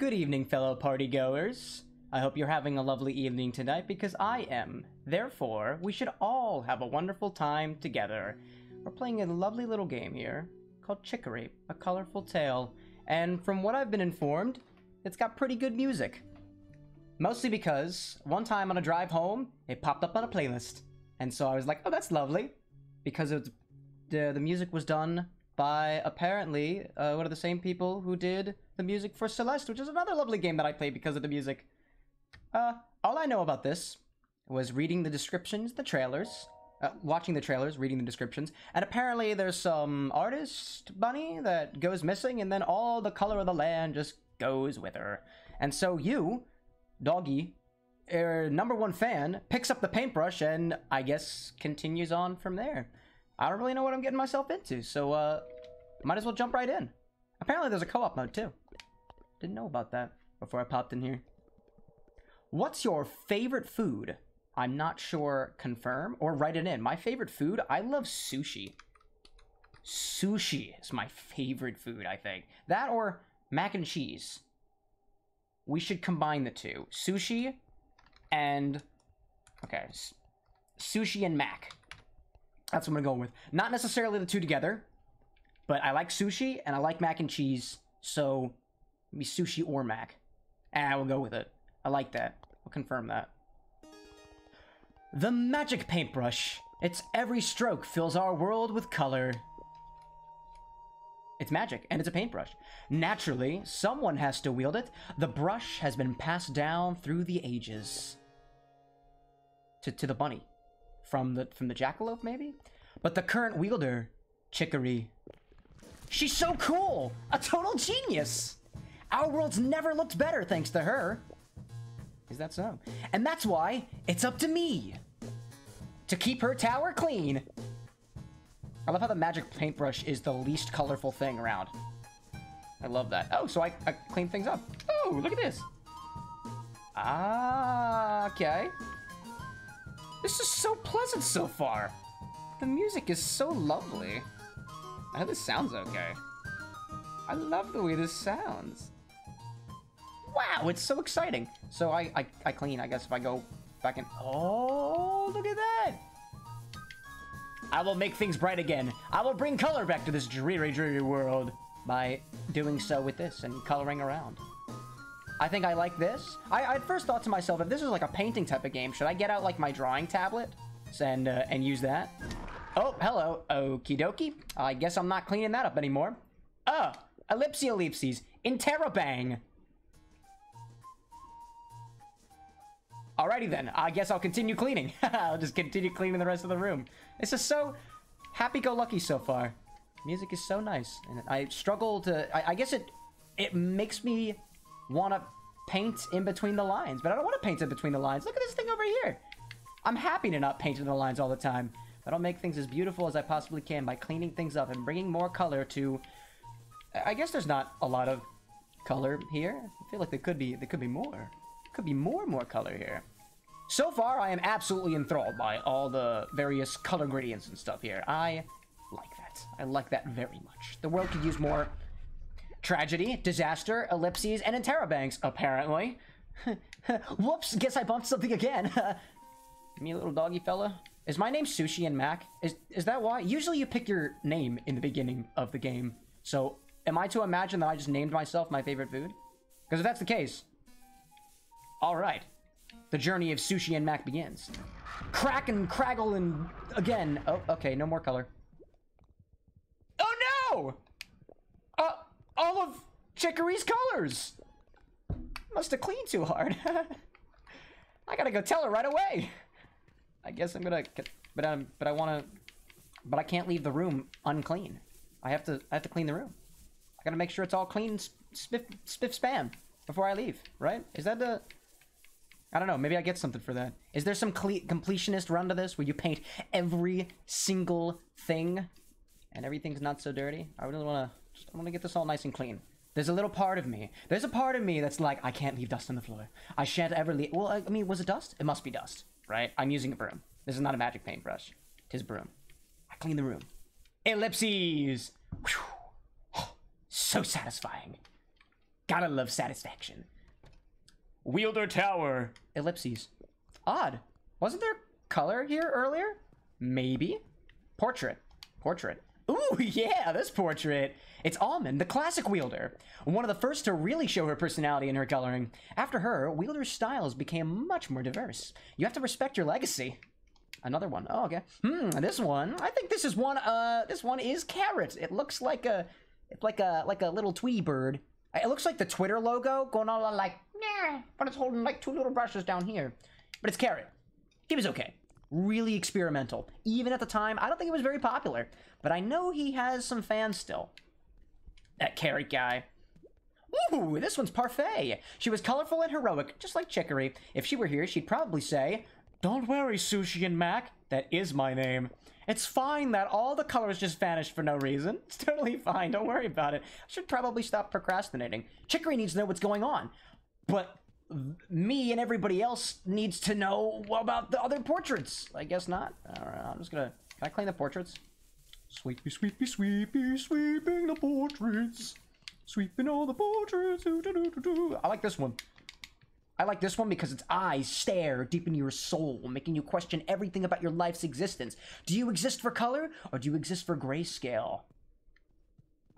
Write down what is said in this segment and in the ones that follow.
Good evening, fellow partygoers. I hope you're having a lovely evening tonight because I am. Therefore, we should all have a wonderful time together. We're playing a lovely little game here called Chicory, a colorful tale. And from what I've been informed, it's got pretty good music. Mostly because one time on a drive home, it popped up on a playlist. And so I was like, oh, that's lovely. Because it's, the, the music was done by apparently uh, one of the same people who did the music for Celeste, which is another lovely game that I played because of the music. Uh, all I know about this was reading the descriptions, the trailers, uh, watching the trailers, reading the descriptions, and apparently there's some artist bunny that goes missing, and then all the color of the land just goes with her. And so you, doggy, er, number one fan, picks up the paintbrush and I guess continues on from there. I don't really know what I'm getting myself into, so uh, might as well jump right in. Apparently there's a co-op mode too. Didn't know about that before I popped in here. What's your favorite food? I'm not sure. Confirm or write it in. My favorite food? I love sushi. Sushi is my favorite food, I think. That or mac and cheese. We should combine the two. Sushi and... Okay. Sushi and mac. That's what I'm going with. Not necessarily the two together, but I like sushi and I like mac and cheese, so maybe sushi or mac. And I will go with it. I like that. I'll confirm that. The magic paintbrush. Its every stroke fills our world with color. It's magic, and it's a paintbrush. Naturally, someone has to wield it. The brush has been passed down through the ages. To, to the bunny. From the from the jackalope, maybe? But the current wielder, Chicory. She's so cool! A total genius! Our world's never looked better thanks to her. Is that so? And that's why it's up to me to keep her tower clean. I love how the magic paintbrush is the least colorful thing around. I love that. Oh, so I, I clean things up. Oh, look at this. Ah, okay. This is so pleasant so far. The music is so lovely. I hope this sounds okay. I love the way this sounds. Wow, it's so exciting. So I, I, I clean, I guess, if I go back in. Oh, look at that. I will make things bright again. I will bring color back to this dreary, dreary world by doing so with this and coloring around. I think I like this. I, I first thought to myself, if this is like a painting type of game, should I get out like my drawing tablet and uh, and use that? Oh, hello. Okie dokie. I guess I'm not cleaning that up anymore. Oh, ellipsy ellipses. Interrobang. Alrighty then, I guess I'll continue cleaning. I'll just continue cleaning the rest of the room. This is so happy-go-lucky so far. Music is so nice, and I struggle to... I, I guess it it makes me want to paint in between the lines, but I don't want to paint in between the lines. Look at this thing over here. I'm happy to not paint in the lines all the time, but I'll make things as beautiful as I possibly can by cleaning things up and bringing more color to... I guess there's not a lot of color here. I feel like there could be there could be more. Could be more more color here. So far, I am absolutely enthralled by all the various color gradients and stuff here. I like that. I like that very much. The world could use more tragedy, disaster, ellipses, and interrobangs, apparently. Whoops, guess I bumped something again. Me little doggy fella. Is my name Sushi and Mac? Is, is that why? Usually you pick your name in the beginning of the game. So, am I to imagine that I just named myself my favorite food? Because if that's the case, all right. The journey of Sushi and Mac begins. Crack and craggle and again. Oh, okay, no more color. Oh no! All of Chicory's colors! Must have cleaned too hard. I gotta go tell her right away. I guess I'm gonna, but um, but I wanna, but I can't leave the room unclean. I have to, I have to clean the room. I gotta make sure it's all clean, spiff, spiff spam before I leave, right? Is that the, I don't know. Maybe I get something for that. Is there some completionist run to this where you paint every single thing and everything's not so dirty? I really want I want to get this all nice and clean. There's a little part of me. There's a part of me that's like, I can't leave dust on the floor. I shan't ever leave. Well, I mean, was it dust? It must be dust, right? I'm using a broom. This is not a magic paintbrush. Tis a broom. I clean the room. Ellipses. Whew. so satisfying. Gotta love satisfaction. Wielder Tower. Ellipses. Odd. Wasn't there color here earlier? Maybe. Portrait. Portrait. Ooh, yeah, this portrait. It's Almond, the classic wielder. One of the first to really show her personality in her coloring. After her, wielder's styles became much more diverse. You have to respect your legacy. Another one. Oh, okay. Hmm, this one. I think this is one, uh, this one is Carrot. It looks like a, it's like a, like a little Tweety bird. It looks like the Twitter logo going all like, yeah, but it's holding like two little brushes down here. But it's Carrot. He was okay. Really experimental. Even at the time, I don't think it was very popular. But I know he has some fans still. That Carrot guy. Ooh, this one's Parfait. She was colorful and heroic, just like Chicory. If she were here, she'd probably say, Don't worry, Sushi and Mac. That is my name. It's fine that all the colors just vanished for no reason. It's totally fine. Don't worry about it. I should probably stop procrastinating. Chicory needs to know what's going on. But me and everybody else needs to know about the other portraits. I guess not. All right, I'm just gonna. Can I clean the portraits? Sweepy, sweepy, sweepy, sweeping the portraits. Sweeping all the portraits. Doo, doo, doo, doo. I like this one. I like this one because its eyes stare deep into your soul, making you question everything about your life's existence. Do you exist for color, or do you exist for grayscale?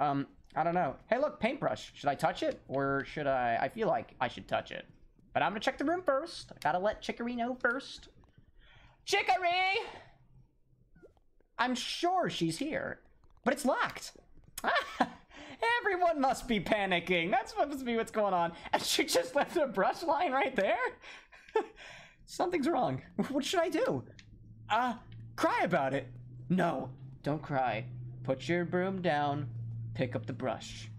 Um, I don't know. Hey, look, paintbrush. Should I touch it, or should I? I feel like I should touch it. But I'm gonna check the room first. I gotta let Chicory know first. Chicory! I'm sure she's here, but it's locked. Everyone must be panicking. That's supposed to be what's going on. And she just left a brush line right there? Something's wrong. What should I do? Uh, cry about it. No, don't cry. Put your broom down. Pick up the brush.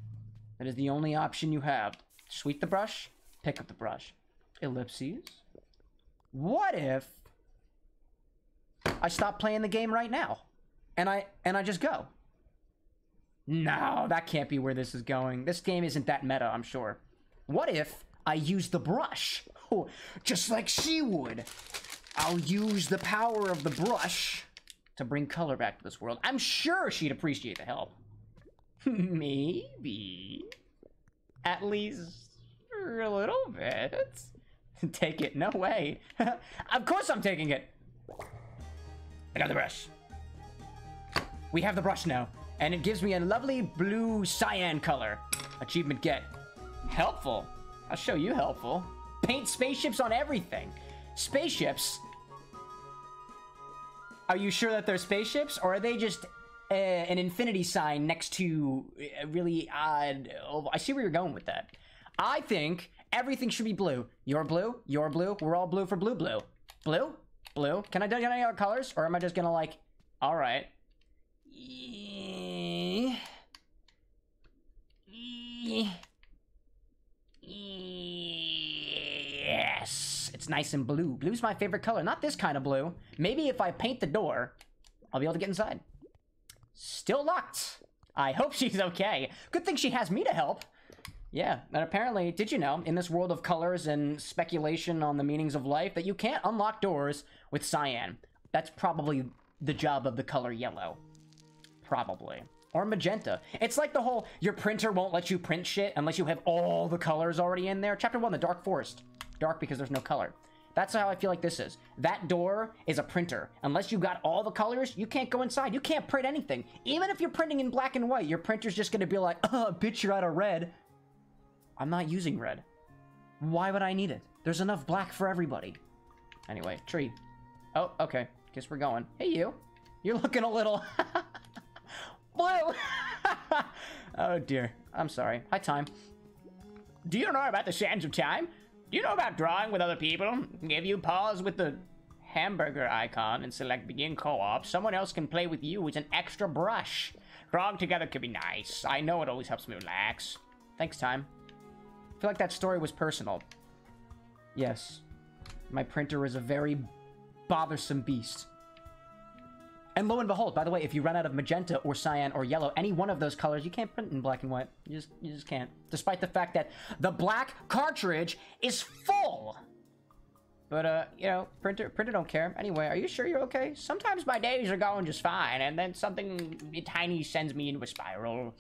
That is the only option you have. Sweep the brush. Pick up the brush. Ellipses. What if I stop playing the game right now? And I and I just go. No, that can't be where this is going. This game isn't that meta, I'm sure. What if I use the brush? Oh, just like she would. I'll use the power of the brush to bring color back to this world. I'm sure she'd appreciate the help. Maybe. At least a little bit. Take it. No way. of course I'm taking it. I got the brush. We have the brush now and it gives me a lovely blue cyan color. Achievement get. Helpful. I'll show you helpful. Paint spaceships on everything. Spaceships? Are you sure that they're spaceships, or are they just uh, an infinity sign next to a really odd... Oh, I see where you're going with that. I think everything should be blue. You're blue, you're blue, we're all blue for blue blue. Blue? Blue? Can I do any other colors, or am I just gonna like... Alright. Yes, it's nice and blue. Blue's my favorite color. Not this kind of blue. Maybe if I paint the door, I'll be able to get inside. Still locked. I hope she's okay. Good thing she has me to help. Yeah, and apparently, did you know, in this world of colors and speculation on the meanings of life, that you can't unlock doors with cyan. That's probably the job of the color yellow. Probably. Or magenta. It's like the whole, your printer won't let you print shit unless you have all the colors already in there. Chapter 1, the Dark Forest. Dark because there's no color. That's how I feel like this is. That door is a printer. Unless you got all the colors, you can't go inside. You can't print anything. Even if you're printing in black and white, your printer's just gonna be like, oh, bitch, you're out of red. I'm not using red. Why would I need it? There's enough black for everybody. Anyway, tree. Oh, okay. Guess we're going. Hey, you. You're looking a little... Blue! oh dear. I'm sorry. Hi, Time. Do you know about the Sands of Time? Do you know about drawing with other people? If you pause with the hamburger icon and select begin co-op, someone else can play with you with an extra brush. Drawing together could be nice. I know it always helps me relax. Thanks, Time. Feel like that story was personal. Yes. My printer is a very bothersome beast. And lo and behold, by the way, if you run out of magenta or cyan or yellow, any one of those colors, you can't print in black and white. You just, you just can't. Despite the fact that the black cartridge is full. But, uh, you know, printer, printer don't care. Anyway, are you sure you're okay? Sometimes my days are going just fine, and then something tiny sends me into a spiral.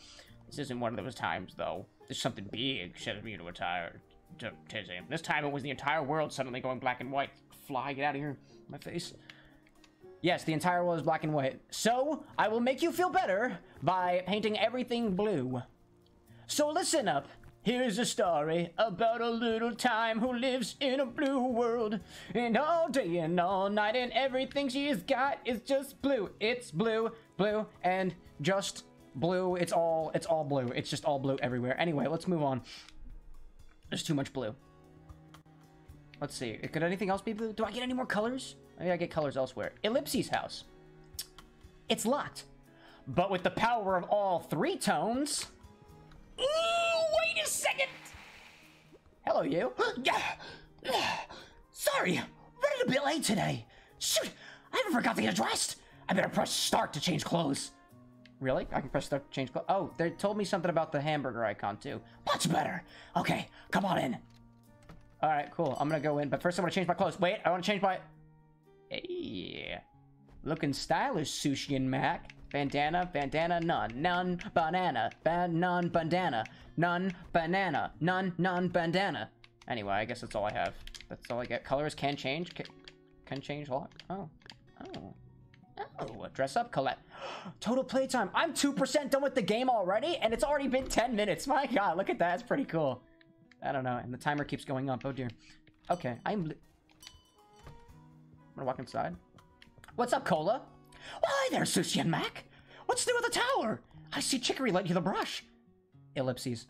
This isn't one of those times, though. There's something big set me to retire to Tizzy. This time it was the entire world suddenly going black and white. Fly, get out of here. My face. Yes, the entire world is black and white. So, I will make you feel better by painting everything blue. So listen up. Here's a story about a little time who lives in a blue world. And all day and all night and everything she's got is just blue. It's blue, blue, and just blue. It's all, it's all blue. It's just all blue everywhere. Anyway, let's move on. There's too much blue. Let's see. Could anything else be blue? Do I get any more colors? Maybe I get colors elsewhere. Ellipses house. It's locked. But with the power of all three tones... Ooh, wait a second! Hello, you. Sorry, running a bit late today. Shoot, I haven't forgot to get dressed. I better press start to change clothes. Really? I can press start to change clothes. Oh, they told me something about the hamburger icon, too. Much better. Okay, come on in. All right, cool. I'm gonna go in, but first I want to change my clothes. Wait, I want to change my... Hey, looking stylish, Sushi and Mac. Bandana, bandana, none, none, banana, ban, none, bandana, none, banana, none, none, bandana. Anyway, I guess that's all I have. That's all I get. Colors can change. Can, can change lot. Oh, oh, oh. Dress up, Colette. Total playtime. I'm 2% done with the game already, and it's already been 10 minutes. My god, look at that. It's pretty cool. I don't know, and the timer keeps going up. Oh dear. Okay, I'm... I'm gonna walk inside. What's up, Cola? Why there, Sushi and Mac? What's new with the tower? I see Chicory lent you the brush. Ellipses.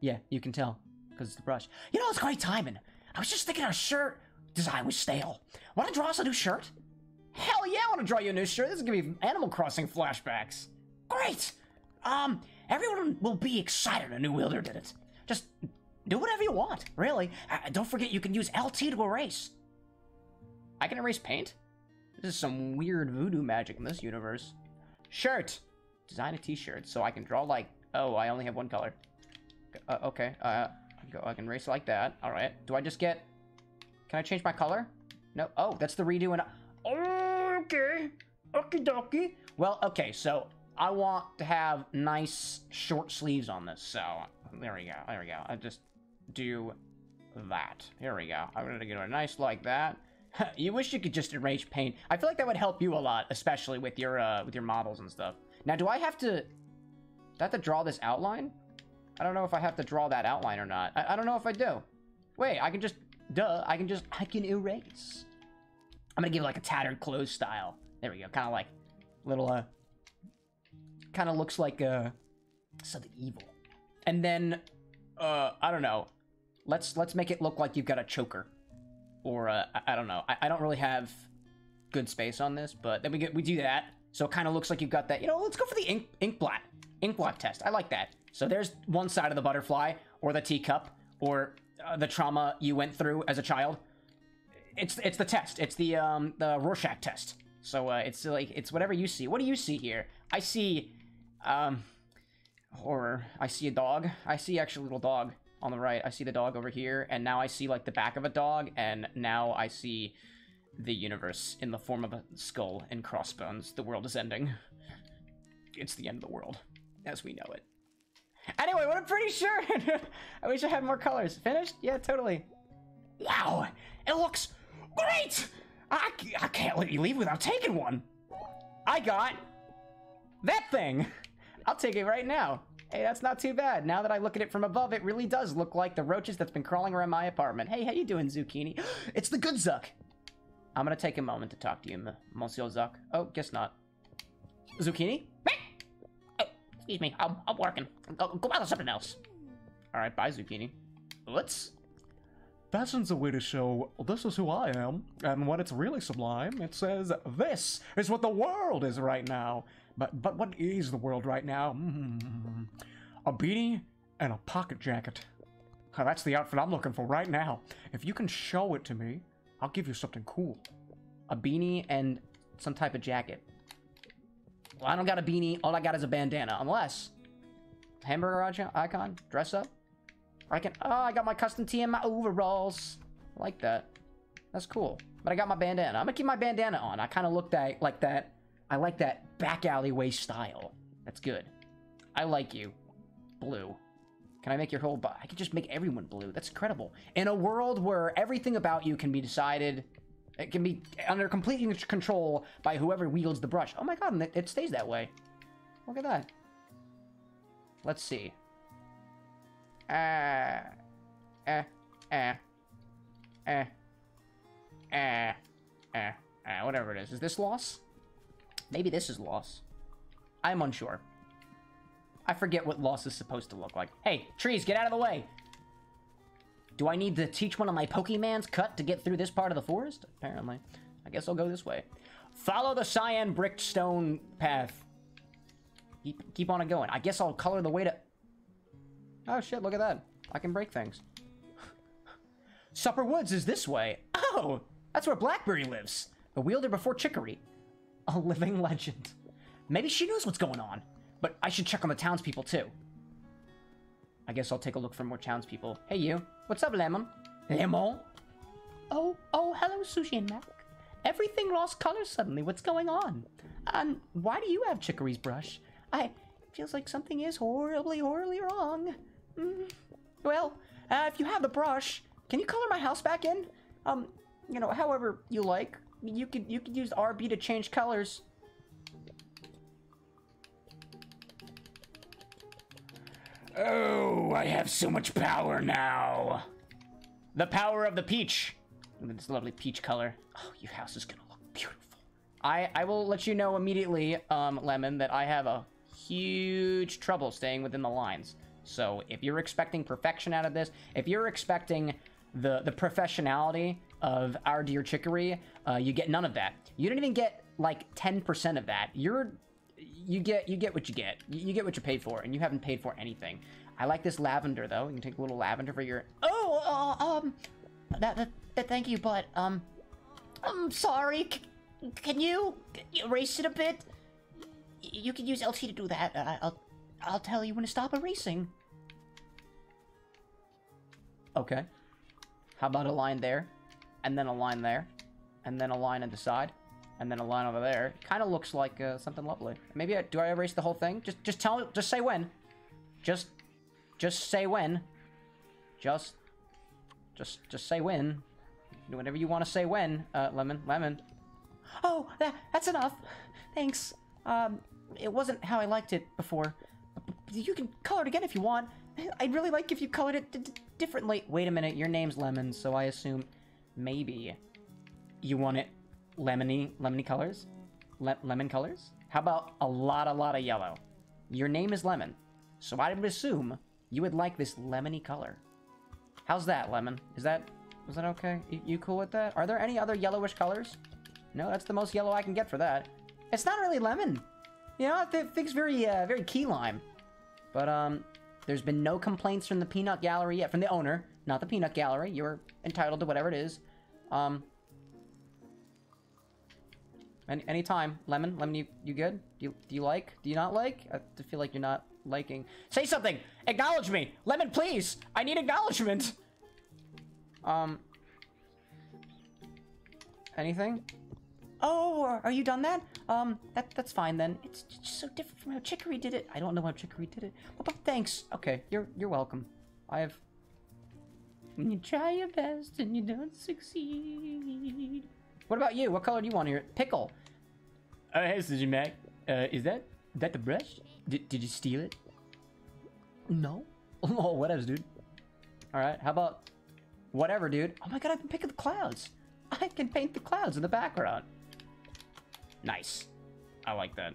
Yeah, you can tell, because it's the brush. You know, it's great timing. I was just thinking our shirt design was stale. Want to draw us a new shirt? Hell yeah, I want to draw you a new shirt. This is gonna be Animal Crossing flashbacks. Great. Um, everyone will be excited a new wielder did it. Just do whatever you want, really. Uh, don't forget you can use LT to erase. I can erase paint? This is some weird voodoo magic in this universe. Shirt! Design a t-shirt so I can draw like... Oh, I only have one color. Uh, okay, uh, go, I can erase like that. Alright, do I just get... Can I change my color? No, oh, that's the redo and... Okay, okie dokie. Well, okay, so I want to have nice short sleeves on this, so... There we go, there we go. I just do that. Here we go. I'm gonna get a nice like that. you wish you could just erase paint. I feel like that would help you a lot, especially with your uh, with your models and stuff. Now, do I have to... Do I have to draw this outline? I don't know if I have to draw that outline or not. I, I don't know if I do. Wait, I can just... Duh, I can just... I can erase. I'm gonna give it like a tattered clothes style. There we go. Kind of like little, uh... Kind of looks like, uh... Something evil. And then, uh, I don't know. Let's let's make it look like you've got a choker or uh, I, I, don't know. I, I, don't really have good space on this, but then we get we do that, so it kind of looks like you've got that. You know, let's go for the ink ink blot ink blot test. I like that. So there's one side of the butterfly, or the teacup, or uh, the trauma you went through as a child. It's it's the test. It's the um the Rorschach test. So uh, it's like it's whatever you see. What do you see here? I see um horror. I see a dog. I see actually a little dog on the right. I see the dog over here, and now I see like the back of a dog, and now I see the universe in the form of a skull and crossbones. The world is ending. It's the end of the world, as we know it. Anyway, what I'm pretty sure. I wish I had more colors. Finished? Yeah, totally. Wow, it looks great! I, I can't let you leave without taking one. I got that thing. I'll take it right now. Hey, that's not too bad. Now that I look at it from above, it really does look like the roaches that's been crawling around my apartment. Hey, how you doing, Zucchini? it's the good Zuck. I'm gonna take a moment to talk to you, Monsieur Zuck. Oh, guess not. Zucchini? Oh, excuse me, I'm, I'm working. Go, go out something else. All right, bye, Zucchini. Let's. Fashion's a way to show this is who I am, and when it's really sublime, it says this is what the world is right now. But but what is the world right now? Mm-hmm. A beanie and a pocket jacket. that's the outfit I'm looking for right now. If you can show it to me, I'll give you something cool. A beanie and some type of jacket. Well, I don't got a beanie. All I got is a bandana. Unless hamburger icon dress up. I can. Oh, I got my custom tee and my overalls. I like that. That's cool. But I got my bandana. I'm gonna keep my bandana on. I kind of look that like that I like that back alleyway style. That's good. I like you. Blue. Can I make your whole? I could just make everyone blue. That's incredible. In a world where everything about you can be decided, it can be under complete control by whoever wields the brush. Oh my god, it stays that way. Look at that. Let's see. Uh, eh, eh, eh, eh, eh, eh, whatever it is. Is this loss? Maybe this is loss. I'm unsure. I forget what loss is supposed to look like. Hey, trees, get out of the way! Do I need to teach one of my Pokemans cut to get through this part of the forest? Apparently. I guess I'll go this way. Follow the cyan bricked stone path. Keep, keep on it going. I guess I'll color the way to... Oh shit, look at that. I can break things. Supper Woods is this way. Oh, that's where Blackberry lives. The wielder before Chicory. A living legend. Maybe she knows what's going on. But I should check on the townspeople too. I guess I'll take a look for more townspeople. Hey you, what's up, Lemon? Lemon? Oh, oh, hello, Sushi and Mac. Everything lost color suddenly. What's going on? Um, why do you have Chicory's brush? I feels like something is horribly, horribly wrong. Mm, well, uh, if you have the brush, can you color my house back in? Um, you know, however you like. You could you could use RB to change colors. Oh, I have so much power now. The power of the peach. This lovely peach color. Oh, your house is gonna look beautiful. I, I will let you know immediately, um, Lemon, that I have a huge trouble staying within the lines. So if you're expecting perfection out of this, if you're expecting the, the professionality of our dear chicory, uh, you get none of that. You don't even get like 10% of that. You're you get you get what you get. You, get what you paid for, and you haven't paid for anything. I like this lavender though. You can take a little lavender for your. Oh, uh, um, that, that, that, thank you, but um, I'm sorry. C can you erase it a bit? You can use LT to do that. Uh, I'll I'll tell you when to stop erasing. Okay. How about a line there, and then a line there, and then a line on the side? and then a line over there. Kind of looks like uh, something lovely. Maybe I, do I erase the whole thing? Just just tell just say when. Just just say when. Just just just say when. Whenever you want to say when, uh, lemon, lemon. Oh, that that's enough. Thanks. Um, it wasn't how I liked it before. You can color it again if you want. I'd really like if you colored it differently. Wait a minute, your name's Lemon, so I assume maybe you want it lemony, lemony colors? Le lemon colors? How about a lot, a lot of yellow? Your name is Lemon, so I would assume you would like this lemony color. How's that, Lemon? Is that, is that okay? You, you cool with that? Are there any other yellowish colors? No, that's the most yellow I can get for that. It's not really lemon. You know, it thinks very, uh, very key lime. But, um, there's been no complaints from the peanut gallery yet, from the owner, not the peanut gallery. You're entitled to whatever it is. Um, any anytime. Lemon, Lemon, you, you good? Do you, do you like? Do you not like? I feel like you're not liking. Say something! Acknowledge me! Lemon, please! I need acknowledgement! Um... Anything? Oh, are you done that? Um, that that's fine then. It's just so different from how Chicory did it. I don't know how Chicory did it. But, but thanks. Okay, you're you're welcome. I have. When you try your best and you don't succeed. What about you? What color do you want here? Pickle. Uh, hey, Sushi Mac. Uh, is that that the brush? Did, did you steal it? No. oh, whatever, dude. All right. How about whatever, dude? Oh my god, I can pick the clouds. I can paint the clouds in the background. Nice. I like that.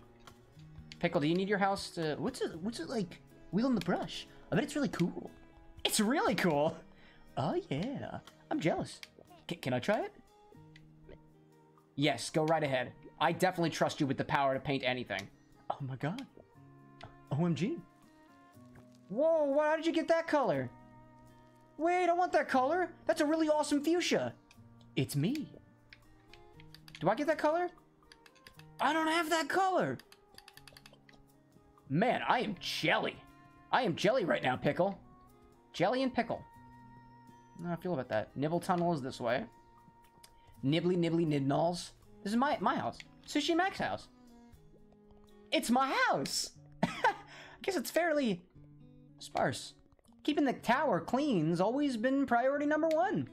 Pickle, do you need your house to? What's it? What's it like? Wheeling the brush. I bet it's really cool. It's really cool. Oh yeah. I'm jealous. C can I try it? Yes, go right ahead. I definitely trust you with the power to paint anything. Oh my god. OMG. Whoa, why did you get that color? Wait, I want that color. That's a really awesome fuchsia. It's me. Do I get that color? I don't have that color. Man, I am jelly. I am jelly right now, Pickle. Jelly and Pickle. How do I feel about that? Nibble Tunnel is this way. Nibbly Nibbly Nidnalls. This is my, my house. Sushi Mac's house. It's my house! I guess it's fairly sparse. keeping the tower clean's always been priority number one.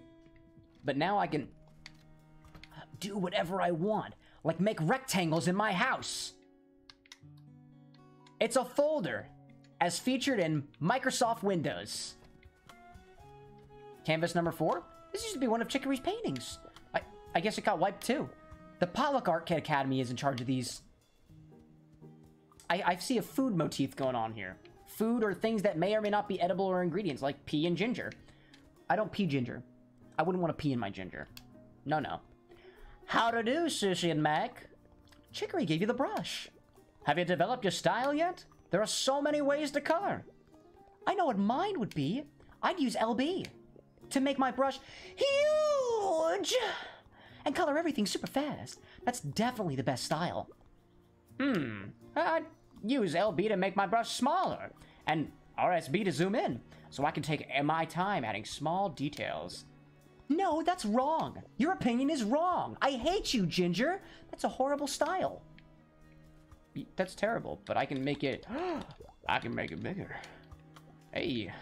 But now I can do whatever I want, like make rectangles in my house. It's a folder, as featured in Microsoft Windows. Canvas number four. This used to be one of Chicory's paintings. I, I guess it got wiped too. The Pollock Art Academy is in charge of these. I, I see a food motif going on here. Food or things that may or may not be edible or ingredients, like pea and ginger. I don't pea ginger. I wouldn't want to pee in my ginger. No, no. How to do, Sushi and Mac? Chicory gave you the brush. Have you developed your style yet? There are so many ways to color. I know what mine would be. I'd use LB to make my brush huge and color everything super fast. That's definitely the best style. Hmm. I'd use LB to make my brush smaller, and RSB to zoom in, so I can take my time adding small details. No, that's wrong. Your opinion is wrong. I hate you, Ginger. That's a horrible style. That's terrible, but I can make it. I can make it bigger. Hey,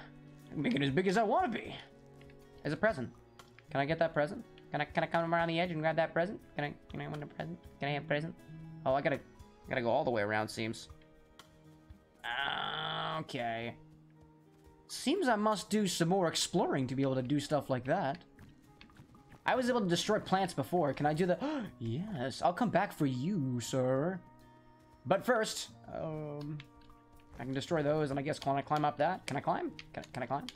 I can make it as big as I want to be. As a present. Can I get that present? Can I can I come around the edge and grab that present? Can I can I want a present? Can I have a present? Oh, I gotta, gotta go all the way around. Seems. Uh, Okay. Seems I must do some more exploring to be able to do stuff like that. I was able to destroy plants before. Can I do the? yes, I'll come back for you, sir. But first, um, I can destroy those, and I guess can I climb up that? Can I climb? Can, can I climb?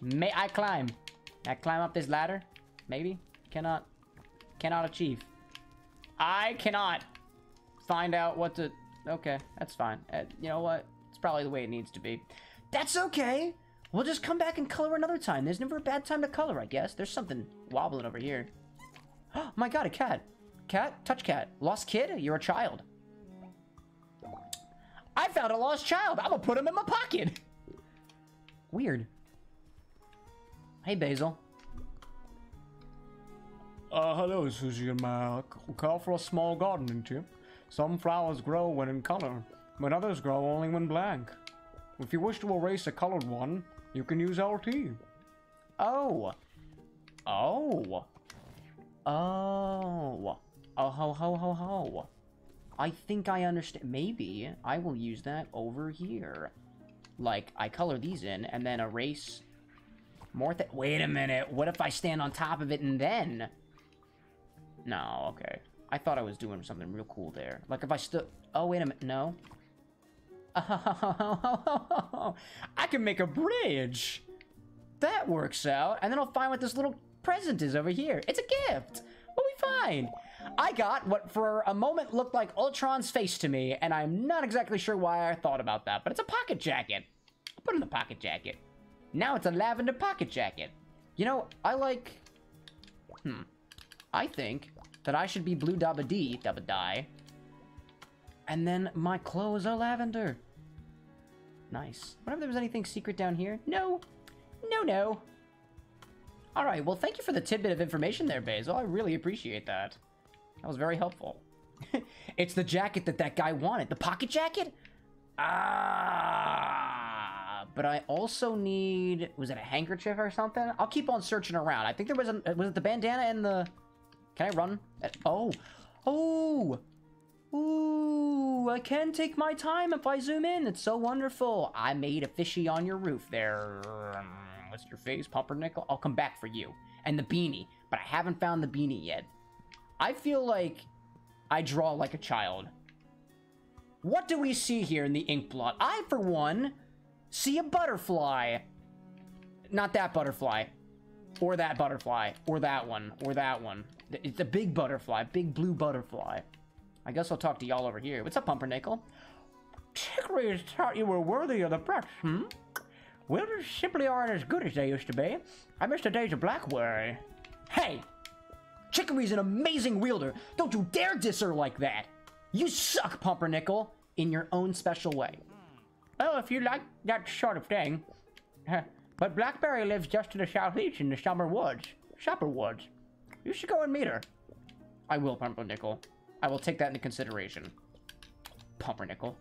May I climb? Can I climb up this ladder? Maybe. Cannot. Cannot achieve. I cannot find out what to. Okay, that's fine. Uh, you know what? It's probably the way it needs to be. That's okay. We'll just come back and color another time. There's never a bad time to color, I guess. There's something wobbling over here. Oh my god, a cat. Cat? Touch cat. Lost kid? You're a child. I found a lost child. I'm gonna put him in my pocket. Weird. Hey, Basil. Uh, hello, Sushi and. We call for a small gardening tip. Some flowers grow when in color, but others grow only when blank. If you wish to erase a colored one, you can use LT. Oh. Oh. Oh. Oh, ho, ho, ho, ho. I think I understand. Maybe I will use that over here. Like, I color these in and then erase more th- Wait a minute. What if I stand on top of it and then? No, okay. I thought I was doing something real cool there. Like if I stood... Oh, wait a minute. No. I can make a bridge. That works out. And then I'll find what this little present is over here. It's a gift. What We'll be fine. I got what for a moment looked like Ultron's face to me, and I'm not exactly sure why I thought about that, but it's a pocket jacket. I'll put in the pocket jacket. Now it's a lavender pocket jacket. You know, I like... Hmm. I think that I should be blue dabba dee, dabba die. And then my clothes are lavender. Nice. Wonder if there was anything secret down here. No. No, no. Alright, well, thank you for the tidbit of information there, Basil. I really appreciate that. That was very helpful. it's the jacket that that guy wanted. The pocket jacket? Ah, but I also need... Was it a handkerchief or something? I'll keep on searching around. I think there was a... Was it the bandana and the... Can I run? Oh. Oh. Ooh, I can take my time if I zoom in. It's so wonderful. I made a fishy on your roof there. What's your face, Pumpernickel? I'll come back for you. And the beanie, but I haven't found the beanie yet. I feel like I draw like a child. What do we see here in the ink blot? I, for one, see a butterfly. Not that butterfly. Or that butterfly. Or that one. Or that one. It's a big butterfly. Big blue butterfly. I guess I'll talk to y'all over here. What's up, Pumpernickel? Chicory thought you were worthy of the brush, hmm? They simply aren't as good as they used to be. I miss the days of Blackberry. Hey! Chicory's an amazing wielder. Don't you dare diss her like that. You suck, Pumpernickel, in your own special way. Well, if you like that sort of thing. But Blackberry lives just to the southeast in the summer woods. Supper woods. You should go and meet her. I will, Pumpernickel. I will take that into consideration. Pumpernickel.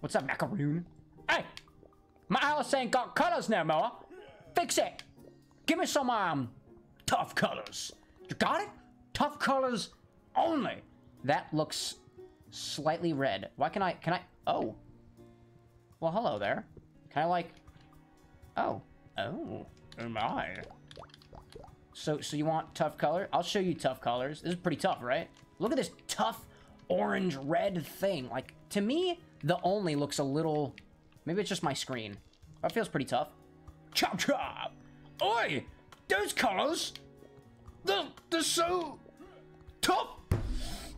What's up, macaroon? Hey! My house ain't got colors now, Moa. Fix it. Give me some, um, tough colors. You got it? Tough colors only. That looks slightly red. Why can I, can I, oh. Well, hello there. Can I like, oh. Oh, oh my. So, so you want tough color? I'll show you tough colors. This is pretty tough, right? Look at this tough orange red thing. Like, to me, the only looks a little, maybe it's just my screen. That feels pretty tough. Chop chop. Oi, those colors, they're, they're so tough.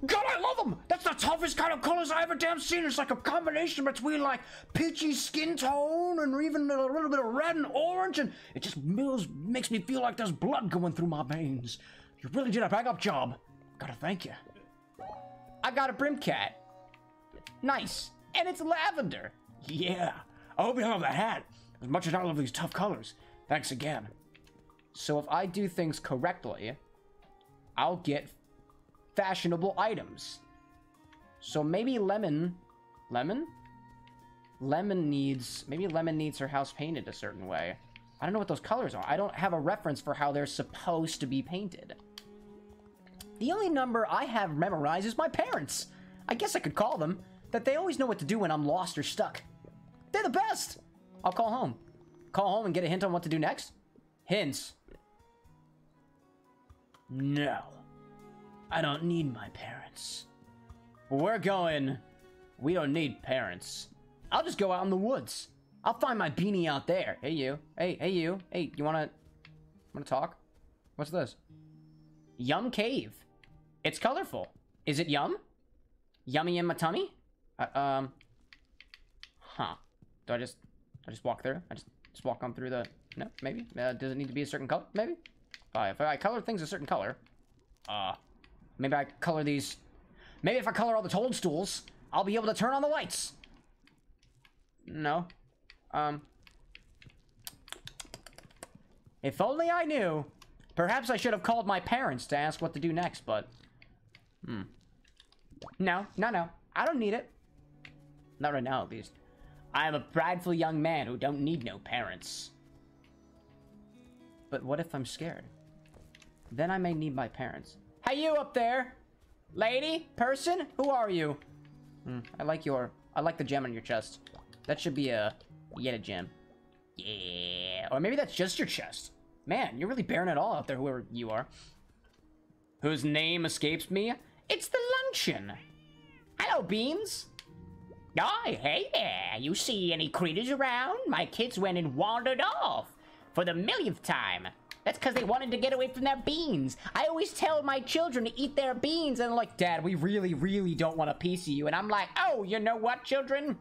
God, I love them. That's the toughest kind of colors I ever damn seen. It's like a combination between like peachy skin tone and even a little bit of red and orange, and it just feels, makes me feel like there's blood going through my veins. You really did a bang up job. Gotta thank you. I got a brim cat. Nice. And it's lavender. Yeah, I hope you love the hat as much as I love these tough colors. Thanks again. So if I do things correctly, I'll get fashionable items. So maybe Lemon... Lemon? Lemon needs... Maybe Lemon needs her house painted a certain way. I don't know what those colors are. I don't have a reference for how they're supposed to be painted. The only number I have memorized is my parents. I guess I could call them. That they always know what to do when I'm lost or stuck. They're the best! I'll call home. Call home and get a hint on what to do next? Hints. No. I don't need my parents. We're going... We don't need parents. I'll just go out in the woods. I'll find my beanie out there. Hey, you. Hey, hey, you. Hey, you wanna... Wanna talk? What's this? Yum Cave. It's colorful. Is it yum? Yummy in my tummy? Uh, um... Huh. Do I just... I just walk through? I just, just walk on through the... No, maybe? Uh, does it need to be a certain color? Maybe? Uh, if I color things a certain color... Uh... Maybe I color these... Maybe if I color all the toadstools, I'll be able to turn on the lights. No. Um... If only I knew. Perhaps I should have called my parents to ask what to do next, but... Hmm. No, no, no. I don't need it. Not right now, at least. I am a prideful young man who don't need no parents. But what if I'm scared? Then I may need my parents. Hey, you up there! Lady? Person? Who are you? Hmm, I like your... I like the gem on your chest. That should be a... Yet a gem. Yeah. Or maybe that's just your chest. Man, you're really bearing it all out there, whoever you are. Whose name escapes me? It's the luncheon. Hello, Beans. Oh, hey there. You see any critters around? My kids went and wandered off for the millionth time. That's because they wanted to get away from their beans. I always tell my children to eat their beans, and they're like, Dad, we really, really don't want a piece of you. And I'm like, oh, you know what, children?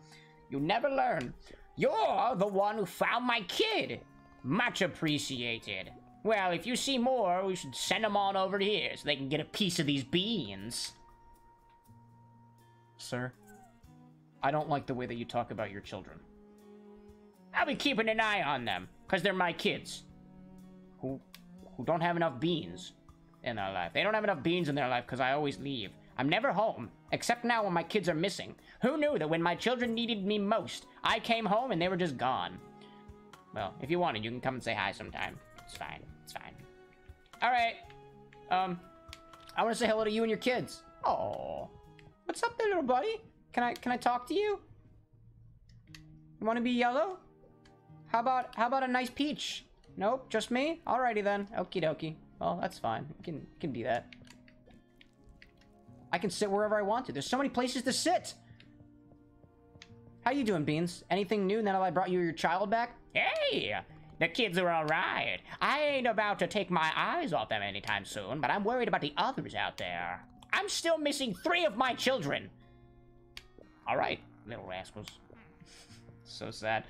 You never learn. You're the one who found my kid. Much appreciated. Well, if you see more, we should send them on over here so they can get a piece of these beans. Sir, I don't like the way that you talk about your children. I'll be keeping an eye on them, because they're my kids. Who, who don't have enough beans in their life. They don't have enough beans in their life because I always leave. I'm never home, except now when my kids are missing. Who knew that when my children needed me most, I came home and they were just gone? Well, if you wanted, you can come and say hi sometime. It's fine. It's fine. All right. Um, I want to say hello to you and your kids. Oh, what's up there, little buddy? Can I can I talk to you? You want to be yellow? How about how about a nice peach? Nope, just me. Alrighty then. Okie dokie. Well, that's fine. You can you can be that. I can sit wherever I want to. There's so many places to sit. How you doing, Beans? Anything new now that I brought you your child back? Hey, the kids are all right. I ain't about to take my eyes off them anytime soon, but I'm worried about the others out there. I'm still missing three of my children. All right, little rascals. so sad.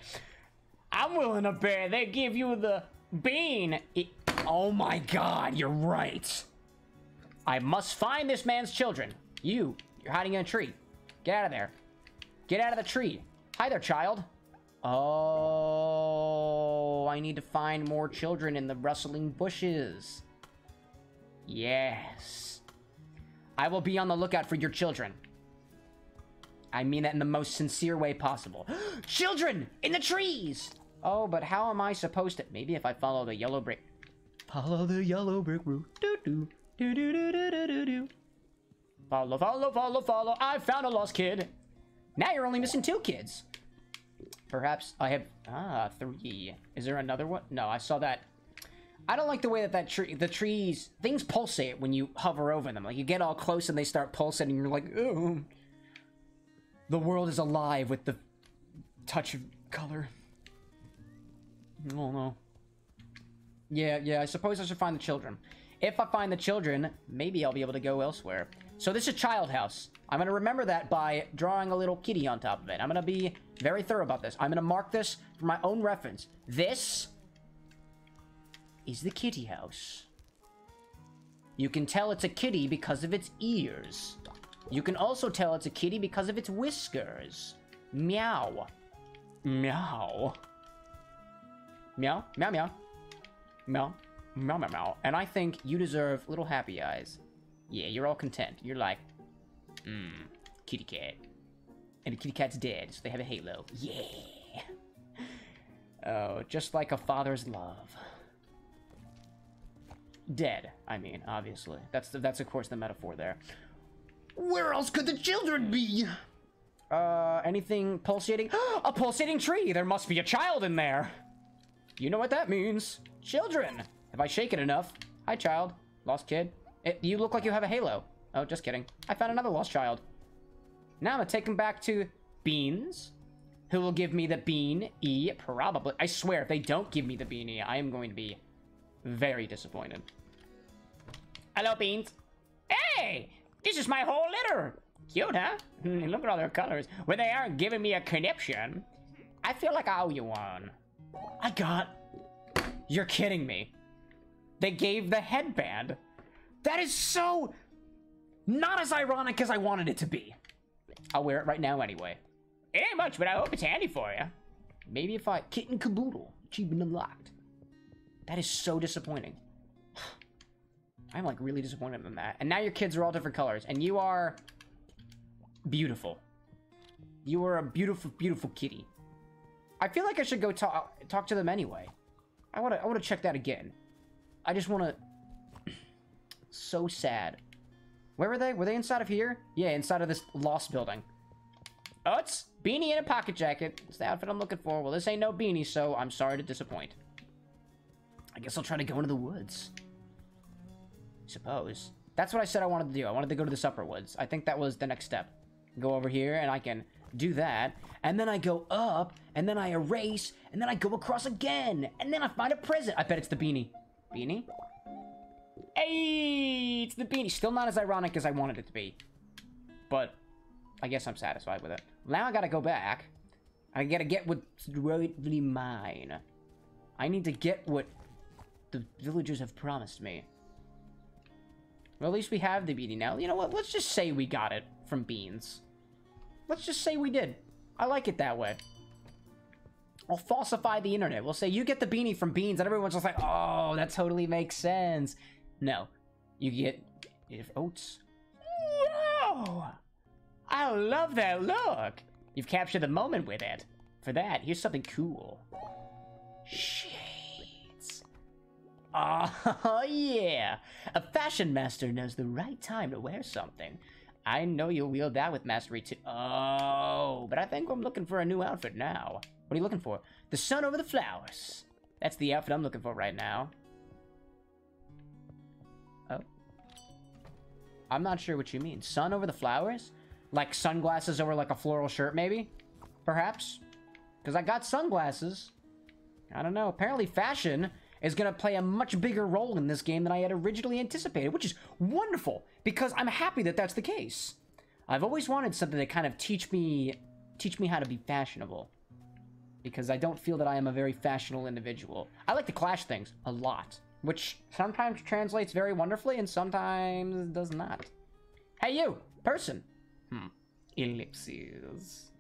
I'm willing to bear they give you the bean. It, oh my god, you're right. I must find this man's children. You, you're hiding in a tree. Get out of there. Get out of the tree. Hi there, child. Oh, I need to find more children in the rustling bushes. Yes. I will be on the lookout for your children. I mean that in the most sincere way possible. children! In the trees! Oh, but how am I supposed to? Maybe if I follow the yellow brick. Follow the yellow brick road. Do do do do do do do do. Follow, follow, follow, follow. I found a lost kid. Now you're only missing two kids. Perhaps I have ah three. Is there another one? No, I saw that. I don't like the way that that tree, the trees, things pulsate when you hover over them. Like you get all close and they start pulsating. And you're like, oh. The world is alive with the touch of color. Oh no. Yeah, yeah. I suppose I should find the children. If I find the children, maybe I'll be able to go elsewhere. So this is Child House. I'm gonna remember that by drawing a little kitty on top of it. I'm gonna be very thorough about this. I'm gonna mark this for my own reference. This is the kitty house. You can tell it's a kitty because of its ears. You can also tell it's a kitty because of its whiskers. Meow. Meow. Meow, meow, meow. Meow, meow, meow, meow. And I think you deserve little happy eyes. Yeah, you're all content. You're like, mmm, kitty cat. And the kitty cat's dead, so they have a halo. Yeah. Oh, just like a father's love. Dead, I mean, obviously. That's, the, that's of course, the metaphor there. Where else could the children be? Uh, anything pulsating? a pulsating tree! There must be a child in there! You know what that means. Children! Have I shaken enough? Hi, child. Lost kid. It, you look like you have a halo. Oh, just kidding. I found another lost child. Now I'm gonna take him back to Beans, who will give me the Bean E, probably. I swear, if they don't give me the Bean E, I am going to be very disappointed. Hello, Beans. Hey! This is my whole litter! Cute, huh? Look at all their colors. When they aren't giving me a conniption, I feel like I owe you one. I got... You're kidding me. They gave the headband. That is so... Not as ironic as I wanted it to be. I'll wear it right now anyway. It ain't much, but I hope it's handy for you. Maybe if I... Kitten Caboodle. Achievement unlocked. That is so disappointing. I'm like really disappointed in that. And now your kids are all different colors. And you are... Beautiful. You are a beautiful, beautiful kitty. I feel like I should go talk talk to them anyway. I wanna I wanna check that again. I just wanna so sad. Where were they? Were they inside of here? Yeah, inside of this lost building. Oh, it's beanie and a pocket jacket. It's the outfit I'm looking for. Well, this ain't no beanie, so I'm sorry to disappoint. I guess I'll try to go into the woods. Suppose. That's what I said I wanted to do. I wanted to go to the upper woods. I think that was the next step. Go over here and I can do that. And then I go up, and then I erase, and then I go across again. And then I find a present. I bet it's the beanie. Beanie? Hey, it's the beanie. Still not as ironic as I wanted it to be. But I guess I'm satisfied with it. Now I gotta go back. I gotta get what's rightfully mine. I need to get what the villagers have promised me. Well, at least we have the beanie now. You know what? Let's just say we got it from Beans. Let's just say we did. I like it that way. I'll falsify the internet. We'll say you get the beanie from Beans, and everyone's just like, oh, that totally makes sense. No. You get if oats. Whoa! I love that look. You've captured the moment with it. For that, here's something cool. Shades. Oh, yeah. A fashion master knows the right time to wear something. I know you'll wield that with mastery too. Oh, but I think I'm looking for a new outfit now. What are you looking for? The sun over the flowers. That's the outfit I'm looking for right now. I'm not sure what you mean. Sun over the flowers? Like sunglasses over like a floral shirt, maybe? Perhaps? Because I got sunglasses. I don't know. Apparently fashion is going to play a much bigger role in this game than I had originally anticipated, which is wonderful because I'm happy that that's the case. I've always wanted something to kind of teach me teach me how to be fashionable because I don't feel that I am a very fashionable individual. I like to clash things a lot, which sometimes translates very wonderfully and sometimes does not. Hey you, person. Hmm. Ellipses.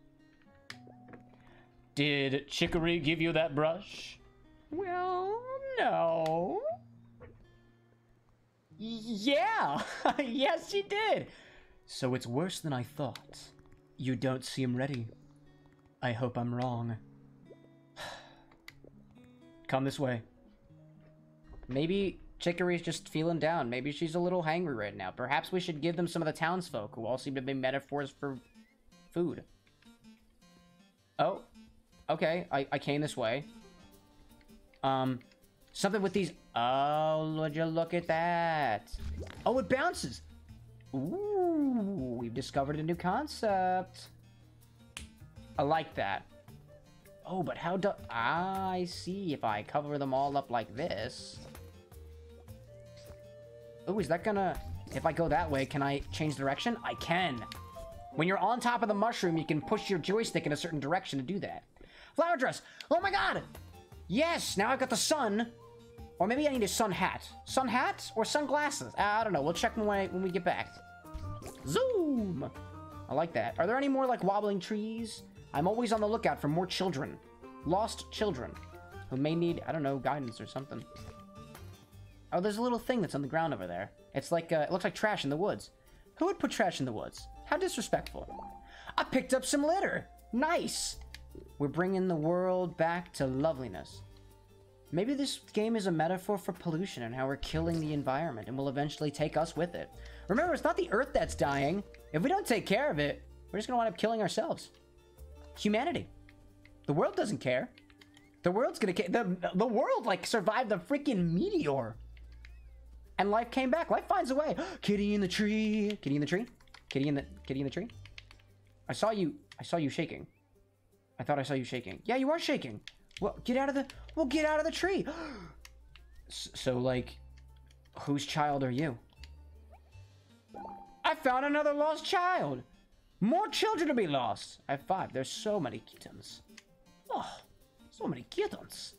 Did Chicory give you that brush? Well, no. Yeah, yes, she did. So it's worse than I thought. You don't seem ready. I hope I'm wrong. Come this way. Maybe Chicory's just feeling down. Maybe she's a little hangry right now. Perhaps we should give them some of the townsfolk who all seem to be metaphors for food. Oh, okay. I, I came this way. Um, something with these. Oh, would you look at that? Oh, it bounces. Ooh, we've discovered a new concept. I like that. Oh, but how do I see if I cover them all up like this? Oh, is that gonna... If I go that way, can I change direction? I can. When you're on top of the mushroom, you can push your joystick in a certain direction to do that. Flower dress! Oh my god! Yes, now I've got the sun. Or maybe I need a sun hat. Sun hat or sunglasses? Ah, I don't know. We'll check when, I, when we get back. Zoom! I like that. Are there any more, like, wobbling trees? I'm always on the lookout for more children. Lost children. Who may need, I don't know, guidance or something. Oh, there's a little thing that's on the ground over there. It's like, uh, it looks like trash in the woods. Who would put trash in the woods? How disrespectful. I picked up some litter. Nice. We're bringing the world back to loveliness. Maybe this game is a metaphor for pollution and how we're killing the environment and will eventually take us with it. Remember, it's not the Earth that's dying. If we don't take care of it, we're just gonna wind up killing ourselves. Humanity. The world doesn't care. The world's gonna care. The, the world, like, survived the freaking meteor. And life came back. Life finds a way. Kitty in the tree. Kitty in the tree. Kitty in the kitty in the tree. I saw you. I saw you shaking. I thought I saw you shaking. Yeah, you are shaking. Well, get out of the. Well, get out of the tree. so, like, whose child are you? I found another lost child. More children to be lost. I have five. There's so many kittens. Oh, so many kittens.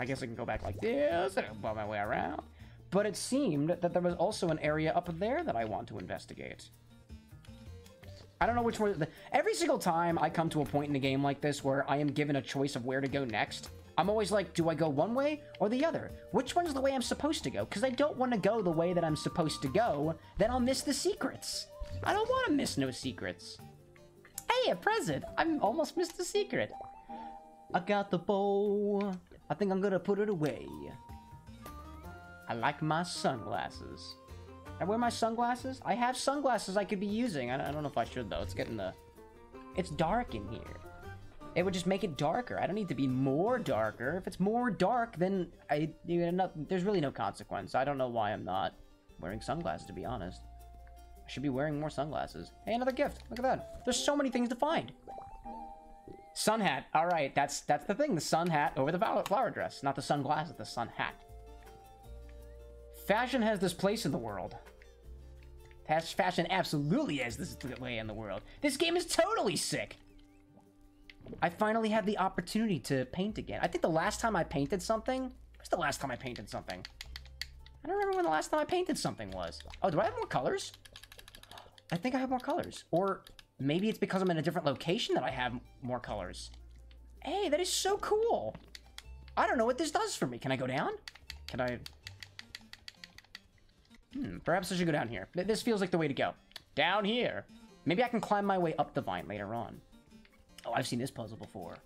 I guess I can go back like this and bump my way around. But it seemed that there was also an area up there that I want to investigate. I don't know which one. Every single time I come to a point in a game like this where I am given a choice of where to go next, I'm always like, do I go one way or the other? Which one's the way I'm supposed to go? Because I don't want to go the way that I'm supposed to go. Then I'll miss the secrets. I don't want to miss no secrets. Hey, a present! I'm almost missed a secret. I got the bow. I think I'm gonna put it away. I like my sunglasses. I wear my sunglasses? I have sunglasses I could be using. I don't know if I should, though. It's getting the... It's dark in here. It would just make it darker. I don't need to be more darker. If it's more dark, then I... You know, there's really no consequence. I don't know why I'm not wearing sunglasses, to be honest. I should be wearing more sunglasses. Hey, another gift. Look at that. There's so many things to find. Sun hat. All right, that's that's the thing. The sun hat over the flower dress. Not the sunglasses, the sun hat. Fashion has this place in the world. Fashion absolutely has this way in the world. This game is totally sick. I finally had the opportunity to paint again. I think the last time I painted something... What's the last time I painted something? I don't remember when the last time I painted something was. Oh, do I have more colors? I think I have more colors. Or maybe it's because I'm in a different location that I have more colors. Hey, that is so cool. I don't know what this does for me. Can I go down? Can I... Hmm, perhaps I should go down here. This feels like the way to go. Down here. Maybe I can climb my way up the vine later on. Oh, I've seen this puzzle before.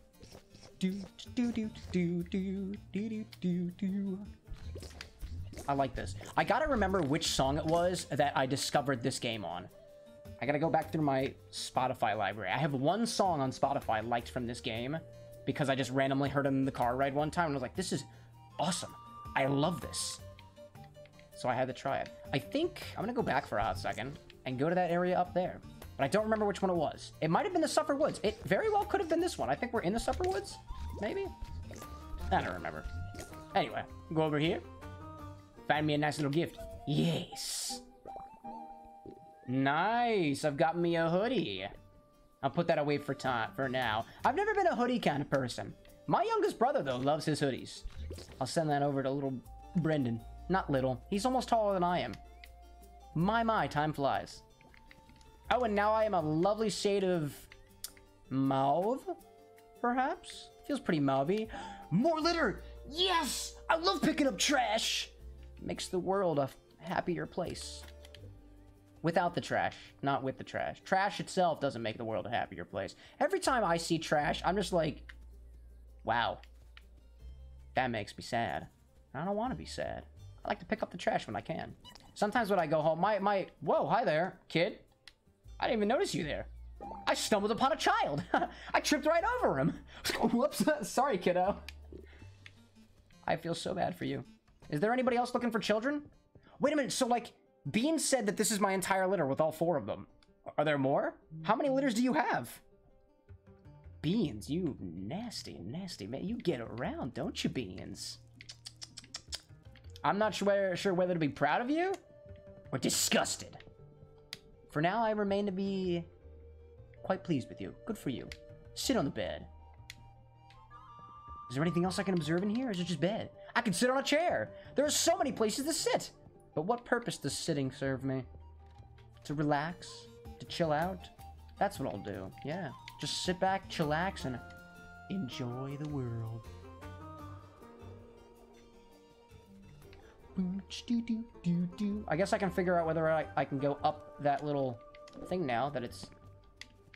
Do, do, do, do, do, do, do, do. I like this. I gotta remember which song it was that I discovered this game on. I gotta go back through my Spotify library. I have one song on Spotify liked from this game because I just randomly heard it in the car ride one time and I was like, this is awesome. I love this. So I had to try it. I think I'm gonna go back for a hot second and go to that area up there. But I don't remember which one it was. It might have been the Supper Woods. It very well could have been this one. I think we're in the Supper Woods? Maybe? I don't remember. Anyway, go over here. Find me a nice little gift. Yes. Nice. I've got me a hoodie. I'll put that away for time for now. I've never been a hoodie kind of person. My youngest brother, though, loves his hoodies. I'll send that over to little Brendan. Not little. He's almost taller than I am. My, my, time flies. Oh, and now I am a lovely shade of... Mauve? Perhaps? Feels pretty mauvey. More litter! Yes! I love picking up trash! Makes the world a happier place. Without the trash, not with the trash. Trash itself doesn't make the world a happier place. Every time I see trash, I'm just like, wow. That makes me sad. I don't want to be sad. I like to pick up the trash when I can. Sometimes when I go home, my, my, whoa, hi there, kid. I didn't even notice you there. I stumbled upon a child. I tripped right over him. Whoops, sorry, kiddo. I feel so bad for you. Is there anybody else looking for children? Wait a minute, so like, Bean said that this is my entire litter with all four of them. Are there more? How many litters do you have? Beans, you nasty, nasty man. You get around, don't you, Beans? I'm not sure, sure whether to be proud of you or disgusted. For now, I remain to be quite pleased with you. Good for you. Sit on the bed. Is there anything else I can observe in here, or is it just bed? I can sit on a chair. There are so many places to sit. But what purpose does sitting serve me? To relax? To chill out? That's what I'll do, yeah. Just sit back, chillax, and enjoy the world. I guess I can figure out whether I, I can go up that little thing now that it's...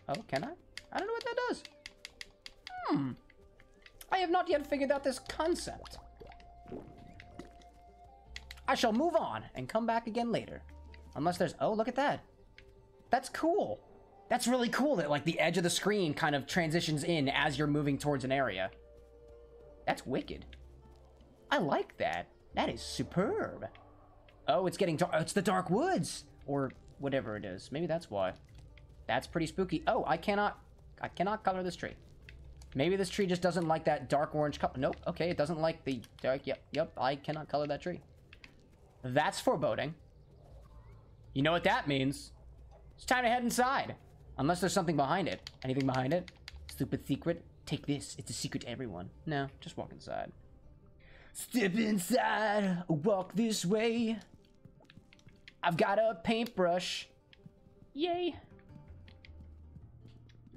Oh, can I? I don't know what that does. Hmm. I have not yet figured out this concept. I shall move on and come back again later. Unless there's... Oh, look at that. That's cool. That's really cool that, like, the edge of the screen kind of transitions in as you're moving towards an area. That's wicked. I like that. That is superb. Oh, it's getting dark. It's the Dark Woods! Or whatever it is. Maybe that's why. That's pretty spooky. Oh, I cannot... I cannot color this tree. Maybe this tree just doesn't like that dark orange color. Nope. Okay, it doesn't like the dark... Yep, yep. I cannot color that tree. That's foreboding. You know what that means. It's time to head inside. Unless there's something behind it. Anything behind it? Stupid secret? Take this. It's a secret to everyone. No, just walk inside. Step inside. Walk this way. I've got a paintbrush. Yay.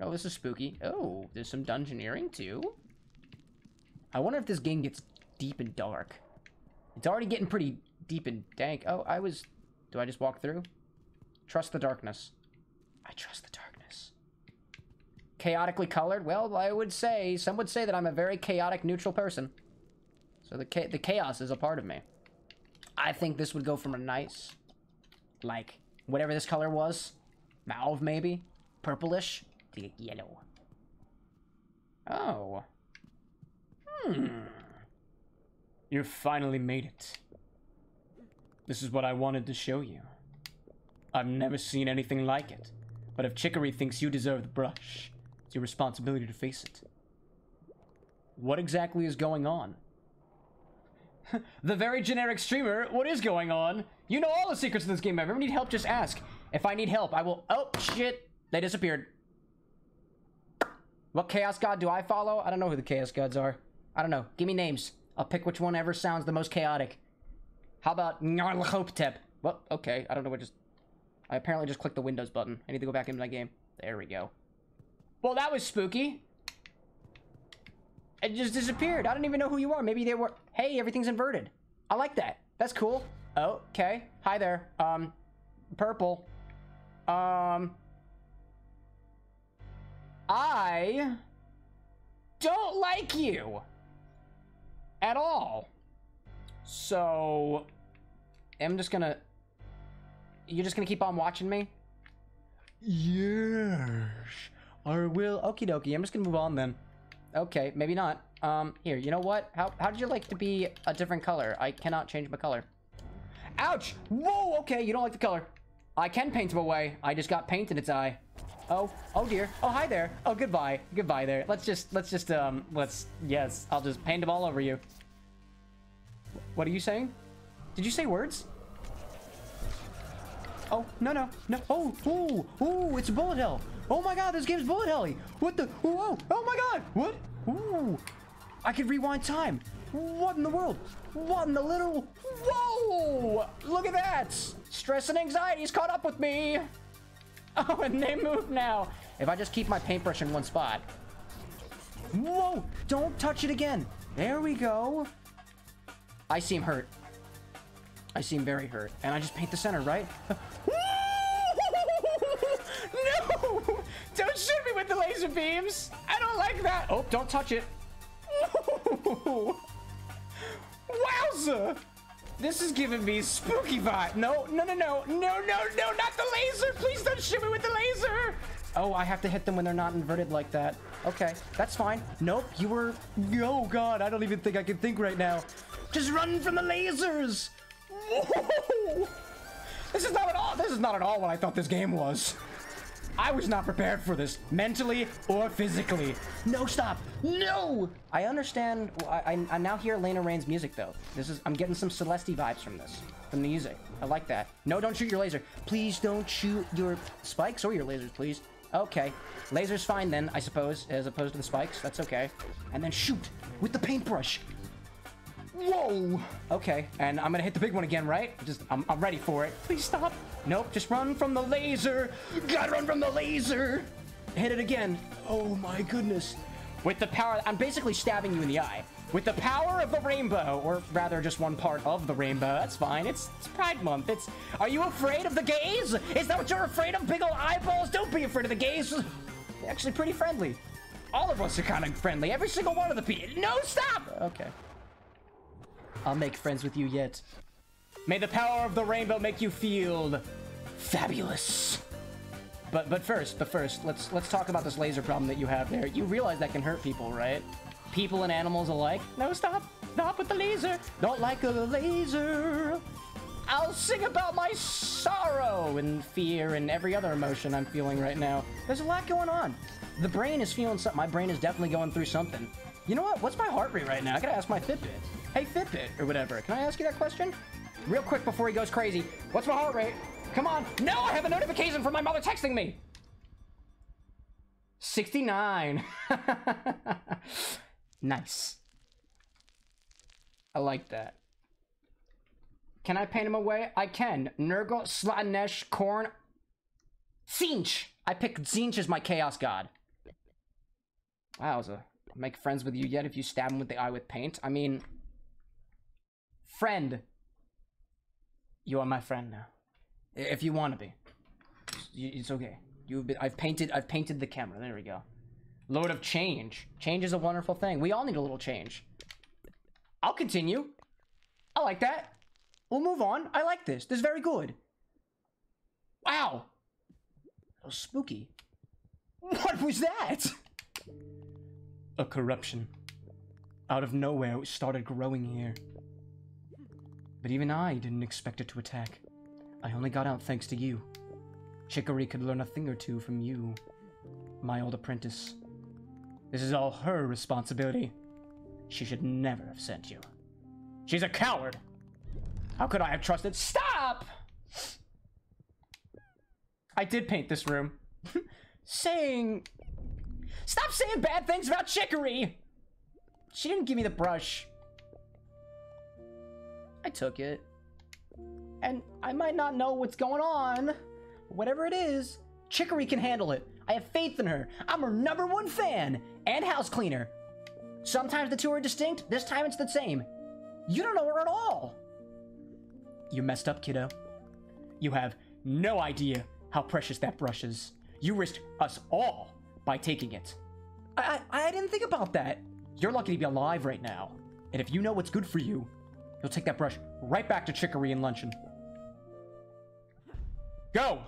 Oh, this is spooky. Oh, there's some dungeoneering too. I wonder if this game gets deep and dark. It's already getting pretty deep and dank. Oh, I was... Do I just walk through? Trust the darkness. I trust the darkness. Chaotically colored? Well, I would say... Some would say that I'm a very chaotic, neutral person. So the, the chaos is a part of me. I think this would go from a nice... Like, whatever this color was. Mauve, maybe? Purplish? To yellow. Oh. Hmm. You finally made it. This is what I wanted to show you. I've never seen anything like it. But if Chicory thinks you deserve the brush, it's your responsibility to face it. What exactly is going on? the very generic streamer, what is going on? You know all the secrets of this game. If ever need help, just ask. If I need help, I will... Oh, shit. They disappeared. What Chaos God do I follow? I don't know who the Chaos Gods are. I don't know. Give me names. I'll pick which one ever sounds the most chaotic. How about Nyarlathotep? Well, okay. I don't know what just... I apparently just clicked the Windows button. I need to go back into my game. There we go. Well, that was spooky. It just disappeared. I don't even know who you are. Maybe they were... Hey, everything's inverted. I like that. That's cool. Okay. Hi there. Um, purple. Um... I... don't like you. At all. So... I'm just gonna... You're just gonna keep on watching me? Yes. Or will... Okie dokie. I'm just gonna move on then. Okay, maybe not. Um, here, you know what? How, how did you like to be a different color? I cannot change my color. Ouch! Whoa, okay, you don't like the color. I can paint him away. I just got paint in its eye. Oh, oh dear. Oh, hi there. Oh, goodbye. Goodbye there. Let's just, let's just, um, let's, yes, I'll just paint him all over you. What are you saying? Did you say words? Oh, no, no, no. Oh, ooh, ooh, it's a bullet hell. Oh my god, this game's bullet helly. What the? Whoa, oh my god. What? Ooh, I can rewind time. What in the world? What in the little? Whoa! Look at that! Stress and anxiety's caught up with me. Oh, and they move now. If I just keep my paintbrush in one spot. Whoa! Don't touch it again. There we go. I seem hurt. I seem very hurt. And I just paint the center, right? laser beams. I don't like that. Oh, don't touch it. Ooh. Wowza! This is giving me spooky vibe. No, no, no, no, no, no, no, not the laser. Please don't shoot me with the laser. Oh, I have to hit them when they're not inverted like that. Okay, that's fine. Nope, you were... Oh god, I don't even think I can think right now. Just run from the lasers! Whoa! This is not at all. This is not at all what I thought this game was. I was not prepared for this, mentally or physically. No, stop! No! I understand. I, I, I now hear Lena Raine's music, though. This is... I'm getting some Celeste vibes from this. From the music. I like that. No, don't shoot your laser. Please don't shoot your spikes or your lasers, please. Okay. Laser's fine then, I suppose, as opposed to the spikes. That's okay. And then shoot with the paintbrush. Whoa! Okay, and I'm gonna hit the big one again, right? Just, I'm, I'm ready for it. Please stop. Nope, just run from the laser. Gotta run from the laser. Hit it again. Oh my goodness. With the power, I'm basically stabbing you in the eye. With the power of the rainbow, or rather just one part of the rainbow, that's fine. It's, it's Pride Month. It's, are you afraid of the gays? Is that what you're afraid of? Big ol' eyeballs? Don't be afraid of the gays. They're actually pretty friendly. All of us are kind of friendly. Every single one of the people. No, stop! Okay. I'll make friends with you yet. May the power of the rainbow make you feel fabulous. But but first, but first, let's let's talk about this laser problem that you have there. You realize that can hurt people, right? People and animals alike. No, stop. Stop with the laser. Don't like a laser. I'll sing about my sorrow and fear and every other emotion I'm feeling right now. There's a lot going on. The brain is feeling something. My brain is definitely going through something. You know what? What's my heart rate right now? I gotta ask my Fitbit. Hey, Fitbit, or whatever. Can I ask you that question? Real quick before he goes crazy. What's my heart rate? Come on. No, I have a notification from my mother texting me. 69. nice. I like that. Can I paint him away? I can. Nurgle, Slaanesh, Khorne, Tzeentch. I picked Tzeentch as my Chaos God. Wowza. Make friends with you yet if you stab him with the eye with paint? I mean... Friend. You are my friend now. If you want to be. It's okay. You've been, I've painted, I've painted the camera. There we go. Lord of change. Change is a wonderful thing. We all need a little change. I'll continue. I like that. We'll move on. I like this. This is very good. Wow. That was spooky. What was that? A corruption. Out of nowhere, it started growing here. But even I didn't expect it to attack. I only got out thanks to you. Chicory could learn a thing or two from you, my old apprentice. This is all her responsibility. She should never have sent you. She's a coward. How could I have trusted? Stop! I did paint this room. saying. Stop saying bad things about Chicory! She didn't give me the brush. I took it. And I might not know what's going on. Whatever it is, Chicory can handle it. I have faith in her. I'm her number one fan and house cleaner. Sometimes the two are distinct, this time it's the same. You don't know her at all. You messed up, kiddo. You have no idea how precious that brush is. You risked us all by taking it. I, I, I didn't think about that. You're lucky to be alive right now. And if you know what's good for you, you'll take that brush right back to Chicory and Luncheon. Go!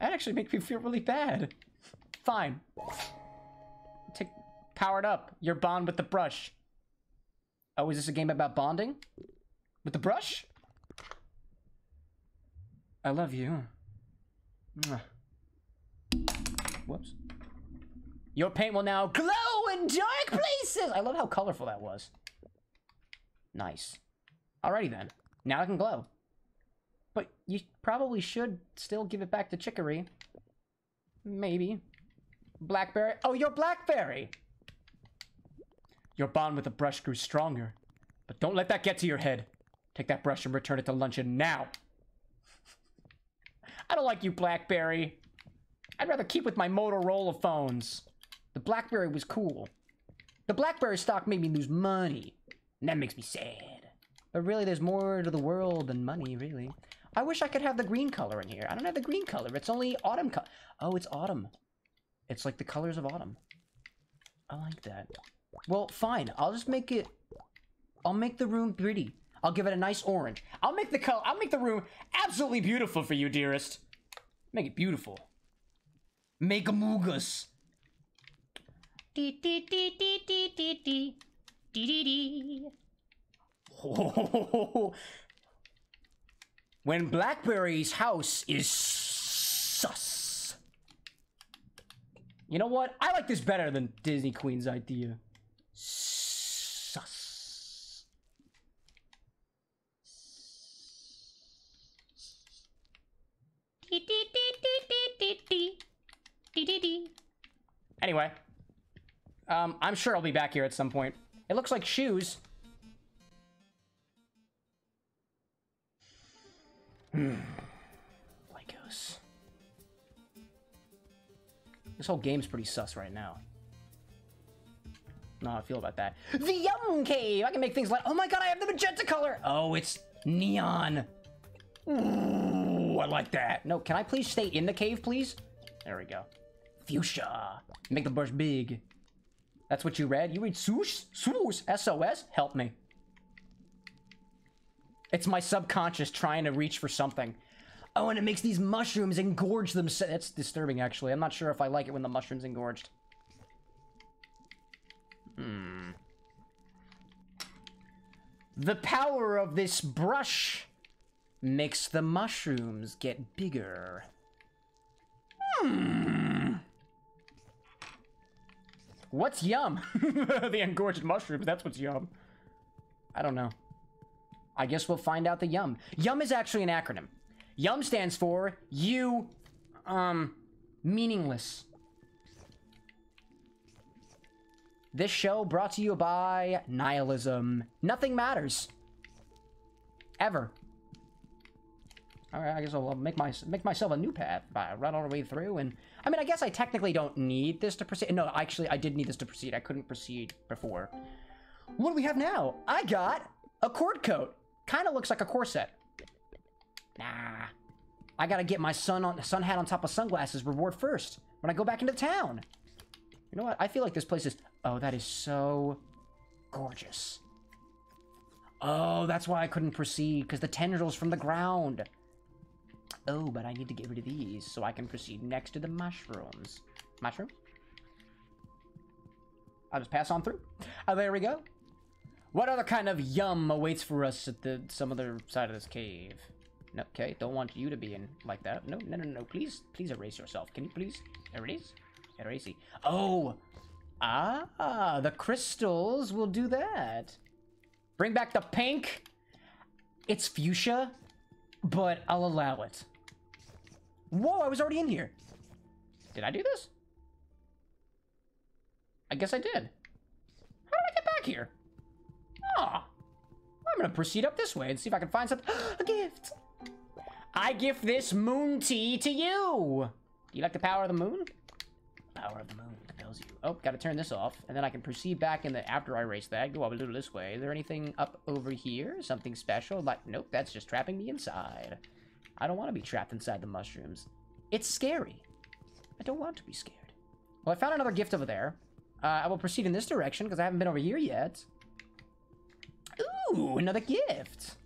that actually makes me feel really bad. Fine. Take powered up. Your bond with the brush. Oh, is this a game about bonding? With the brush? I love you. Mwah. Whoops. Your paint will now glow in dark places! I love how colorful that was. Nice. Alrighty then. Now it can glow. But you probably should still give it back to Chicory. Maybe. Blackberry. Oh, you're Blackberry! Your bond with the brush grew stronger. But don't let that get to your head. Take that brush and return it to Luncheon now. I don't like you, Blackberry. I'd rather keep with my Motorola phones. The Blackberry was cool. The Blackberry stock made me lose money. And that makes me sad. But really, there's more to the world than money, really. I wish I could have the green color in here. I don't have the green color. It's only autumn color. Oh, it's autumn. It's like the colors of autumn. I like that. Well, fine. I'll just make it... I'll make the room pretty. I'll give it a nice orange. I'll make the color... I'll make the room absolutely beautiful for you, dearest. Make it beautiful. Make a moogus. when Blackberry's house is sus. You know what? I like this better than Disney Queen's idea. Sus. Anyway, um, I'm sure I'll be back here at some point. It looks like shoes. Hmm. Legos. This whole game's pretty sus right now. No, I feel about that. The Yum Cave! I can make things like, oh my god, I have the magenta color! Oh, it's neon. Ooh, I like that. No, can I please stay in the cave, please? There we go. Fuchsia. Make the brush big. That's what you read? You read swoosh? Swoosh? SOS? Help me. It's my subconscious trying to reach for something. Oh, and it makes these mushrooms engorge themselves. That's disturbing, actually. I'm not sure if I like it when the mushroom's engorged. Hmm. The power of this brush makes the mushrooms get bigger. Hmm. What's yum? the engorged mushrooms, that's what's yum. I don't know. I guess we'll find out the yum. Yum is actually an acronym. Yum stands for you, um, meaningless. This show brought to you by nihilism. Nothing matters. Ever. All right, I guess I'll make my make myself a new path. By run all the way through, and I mean, I guess I technically don't need this to proceed. No, actually, I did need this to proceed. I couldn't proceed before. What do we have now? I got a cord coat. Kind of looks like a corset. Nah. I gotta get my sun on sun hat on top of sunglasses reward first when I go back into town. You know what? I feel like this place is. Oh, that is so gorgeous. Oh, that's why I couldn't proceed because the tendrils from the ground. Oh, but I need to get rid of these so I can proceed next to the mushrooms. Mushrooms? I'll just pass on through. Oh, there we go. What other kind of yum awaits for us at the some other side of this cave? Okay, don't want you to be in like that. No, no, no, no. Please, please erase yourself. Can you please erase? Erase. Oh, ah, the crystals will do that. Bring back the pink. It's fuchsia, but I'll allow it. Whoa, I was already in here. Did I do this? I guess I did. How did I get back here? Ah, I'm gonna proceed up this way and see if I can find something. a gift. I gift this moon tea to you. Do you like the power of the moon? Power of the moon compels you. Oh, gotta turn this off, and then I can proceed back in the after I race that. Go up a little this way. Is there anything up over here? Something special? Like, nope, that's just trapping me inside. I don't want to be trapped inside the mushrooms. It's scary. I don't want to be scared. Well, I found another gift over there. Uh, I will proceed in this direction because I haven't been over here yet. Ooh, another gift.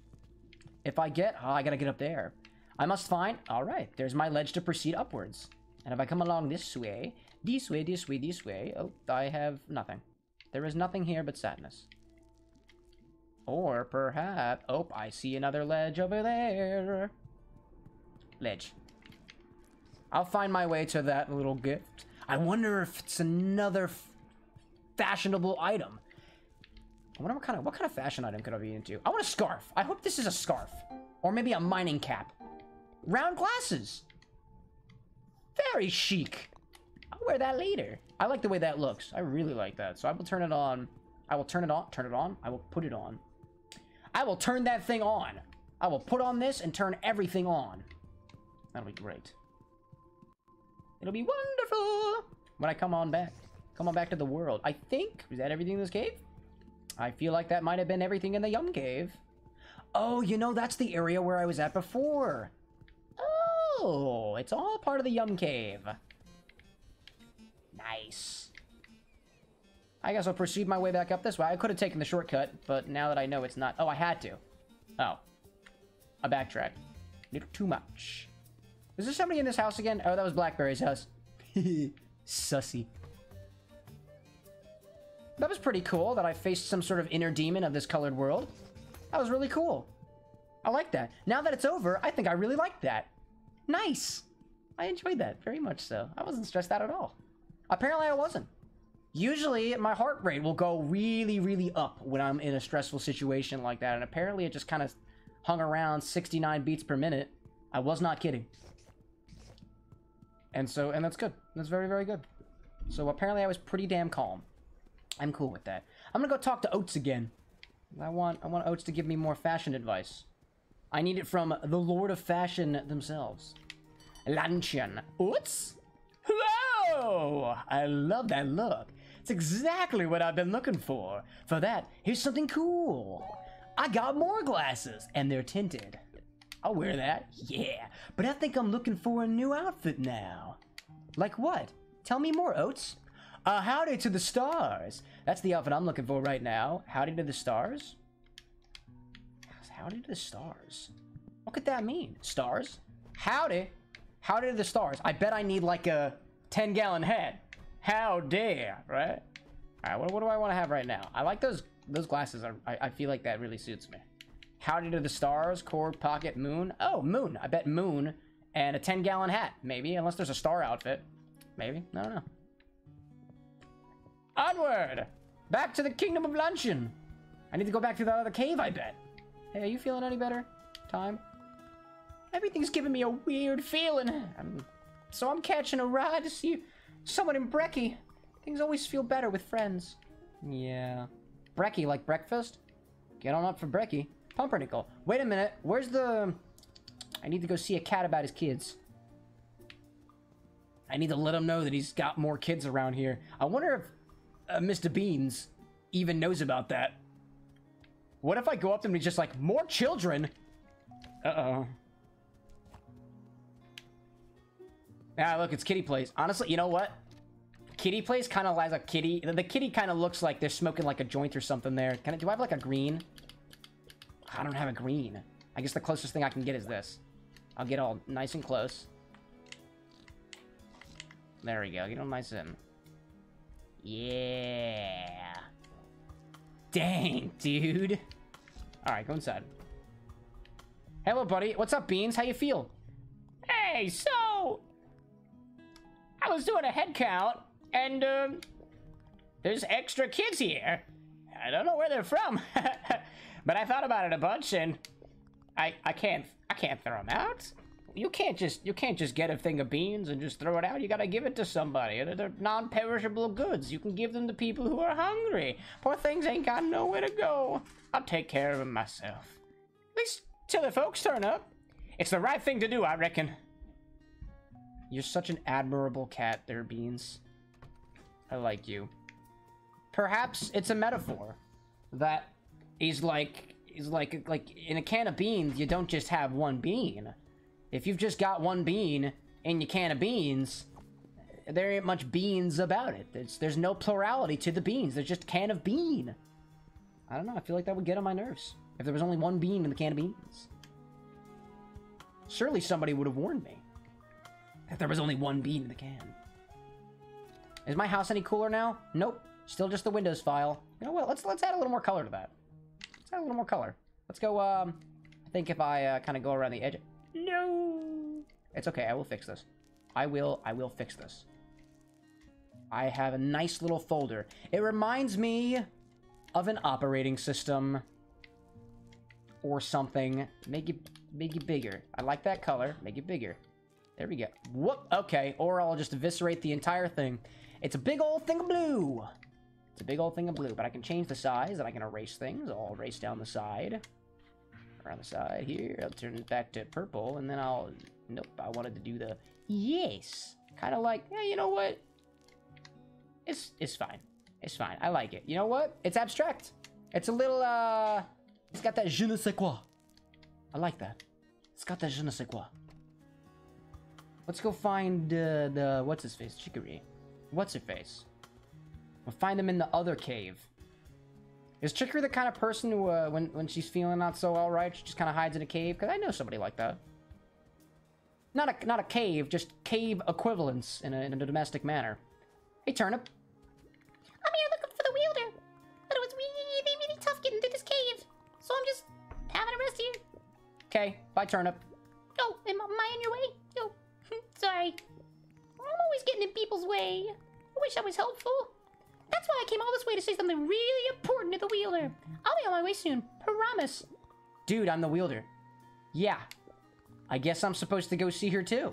If I get, oh, I gotta get up there. I must find, all right, there's my ledge to proceed upwards. And if I come along this way, this way, this way, this way, oh, I have nothing. There is nothing here but sadness. Or perhaps, oh, I see another ledge over there. Ledge. I'll find my way to that little gift. I wonder if it's another fashionable item. I wonder what kind of what kind of fashion item could I be into? I want a scarf. I hope this is a scarf. Or maybe a mining cap. Round glasses. Very chic. I'll wear that later. I like the way that looks. I really like that. So I will turn it on. I will turn it on. Turn it on. I will put it on. I will turn that thing on. I will put on this and turn everything on. That'll be great. It'll be wonderful when I come on back. Come on back to the world. I think, is that everything in this cave? I feel like that might have been everything in the Yum Cave. Oh, you know, that's the area where I was at before. Oh, it's all part of the Yum Cave. Nice. I guess I'll proceed my way back up this way. I could have taken the shortcut, but now that I know it's not... Oh, I had to. Oh. I backtracked. Little too much. Was there somebody in this house again? Oh, that was Blackberry's house. Sussy. That was pretty cool that I faced some sort of inner demon of this colored world. That was really cool. I like that. Now that it's over, I think I really like that. Nice. I enjoyed that very much so. I wasn't stressed out at all. Apparently I wasn't. Usually my heart rate will go really, really up when I'm in a stressful situation like that. And apparently it just kind of hung around 69 beats per minute. I was not kidding. And so, and that's good. That's very, very good. So apparently I was pretty damn calm. I'm cool with that. I'm gonna go talk to Oats again. I want, I want Oats to give me more fashion advice. I need it from the Lord of Fashion themselves. Luncheon. Oats? Whoa! I love that look. It's exactly what I've been looking for. For that, here's something cool. I got more glasses, and they're tinted. I'll wear that, yeah. But I think I'm looking for a new outfit now. Like what? Tell me more, Oats. Uh, howdy to the stars. That's the outfit I'm looking for right now. Howdy to the stars? Howdy to the stars. What could that mean? Stars? Howdy. Howdy to the stars. I bet I need like a 10 gallon head. How dare, right? Alright, what, what do I want to have right now? I like those those glasses. I, I feel like that really suits me. Howdy to the stars, cord, pocket, moon. Oh, moon. I bet moon and a 10 gallon hat, maybe, unless there's a star outfit. Maybe. I don't know. Onward! Back to the kingdom of luncheon. I need to go back to that other cave, I bet. Hey, are you feeling any better? Time? Everything's giving me a weird feeling. I'm, so I'm catching a ride to see someone in Brekkie. Things always feel better with friends. Yeah. Brekkie, like breakfast? Get on up for Brekkie. Pumpernickel. Wait a minute. Where's the... I need to go see a cat about his kids. I need to let him know that he's got more kids around here. I wonder if uh, Mr. Beans even knows about that. What if I go up to him and he's just like, more children? Uh-oh. Ah, look, it's Kitty Place. Honestly, you know what? Kitty Place kind of lies a Kitty. The kitty kind of looks like they're smoking like a joint or something there. Can I, do I have like a green? I don't have a green. I guess the closest thing I can get is this. I'll get all nice and close. There we go. Get all nice and... Yeah. Dang, dude. Alright, go inside. Hello, buddy. What's up, Beans? How you feel? Hey, so I was doing a head count, and um, there's extra kids here. I don't know where they're from, but I thought about it a bunch, and I I can't I can't throw them out. You can't just you can't just get a thing of beans and just throw it out. You gotta give it to somebody. They're, non-perishable goods. You can give them to people who are hungry. Poor things ain't got nowhere to go. I'll take care of them myself. At least till the folks turn up. It's the right thing to do, I reckon. You're such an admirable cat there, Beans. I like you. Perhaps it's a metaphor that he's like he's like like in a can of beans, you don't just have one bean. If you've just got one bean in your can of beans, there ain't much beans about it. There's there's no plurality to the beans. There's just can of bean. I don't know. I feel like that would get on my nerves if there was only one bean in the can of beans. Surely somebody would have warned me that there was only one bean in the can. Is my house any cooler now? Nope. Still just the Windows file. You know what? Let's let's add a little more color to that. Add a little more color. Let's go. Um, I think if I uh, kind of go around the edge. No. It's okay. I will fix this. I will. I will fix this. I have a nice little folder. It reminds me of an operating system or something. Make it make it bigger. I like that color. Make it bigger. There we go. Whoop. Okay. Or I'll just eviscerate the entire thing. It's a big old thing of blue. It's a big old thing of blue, but I can change the size and I can erase things. I'll erase down the side. Around the side here. I'll turn it back to purple and then I'll... Nope, I wanted to do the... Yes! Kind of like, yeah, you know what? It's, it's fine. It's fine. I like it. You know what? It's abstract. It's a little, uh... It's got that je ne sais quoi. I like that. It's got that je ne sais quoi. Let's go find uh, the what's his face, Chicory. What's her face? We'll find them in the other cave. Is Chicory the kind of person who, uh, when when she's feeling not so all right, she just kind of hides in a cave? Because I know somebody like that. Not a not a cave, just cave equivalents in a, in a domestic manner. Hey, turnip. I'm here looking for the wielder. But it was really, really tough getting through this cave. So I'm just having a rest here. Okay, bye, turnip. Oh, am, am I in your way? Oh, sorry. I'm always getting in people's way. I wish I was helpful. That's why I came all this way to say something really important to the wielder. I'll be on my way soon. Promise. Dude, I'm the wielder. Yeah. I guess I'm supposed to go see her too.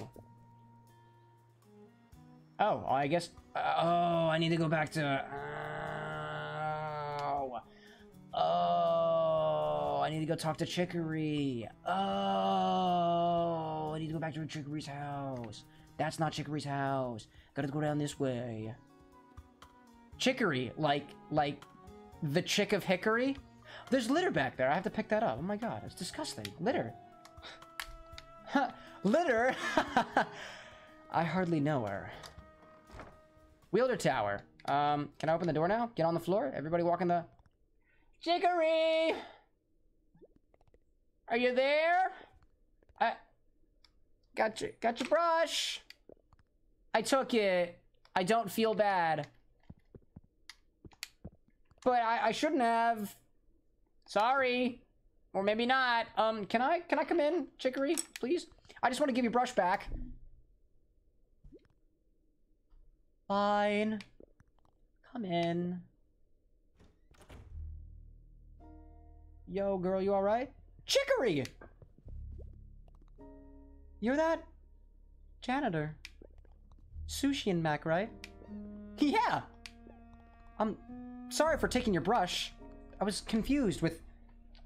Oh, I guess. Uh, oh, I need to go back to. Oh. Oh, I need to go talk to Chicory. Oh, I need to go back to Chicory's house. That's not Chicory's house. Gotta go down this way. Chicory, like, like, the chick of Hickory. There's litter back there. I have to pick that up. Oh my god, it's disgusting. Litter. litter? I hardly know her. Wielder Tower. Um, can I open the door now? Get on the floor? Everybody walk in the... Chicory! Are you there? I... Got your, got your brush. I took it. I don't feel bad. But I, I shouldn't have. Sorry. Or maybe not. Um, can I can I come in, Chicory, please? I just want to give you brush back. Fine. Come in. Yo, girl, you alright? Chicory! You're that janitor. Sushi and Mac, right? Yeah! I'm sorry for taking your brush. I was confused with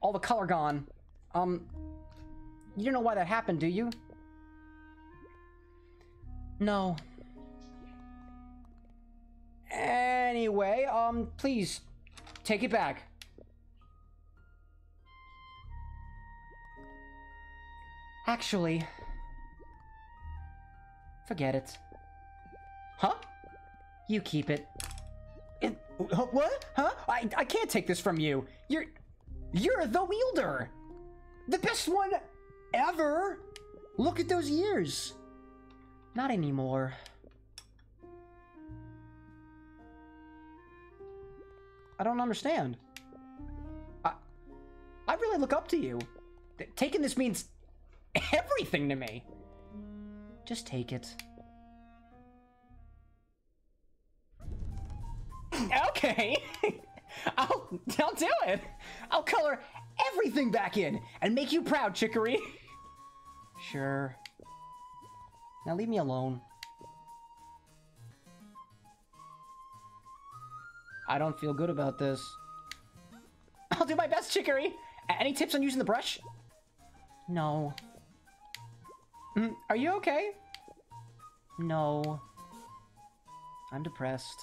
all the color gone. Um, you don't know why that happened, do you? No. Anyway, um, please, take it back. Actually, forget it. Huh? You keep it. What? Huh? I, I can't take this from you. You're you're the wielder. The best one ever. Look at those years. Not anymore. I don't understand. I I really look up to you. Taking this means everything to me. Just take it. Okay. I'll I'll do it. I'll color everything back in and make you proud, Chicory. Sure. Now leave me alone. I don't feel good about this. I'll do my best, Chicory. Any tips on using the brush? No. Mm, Are you okay? No. I'm depressed.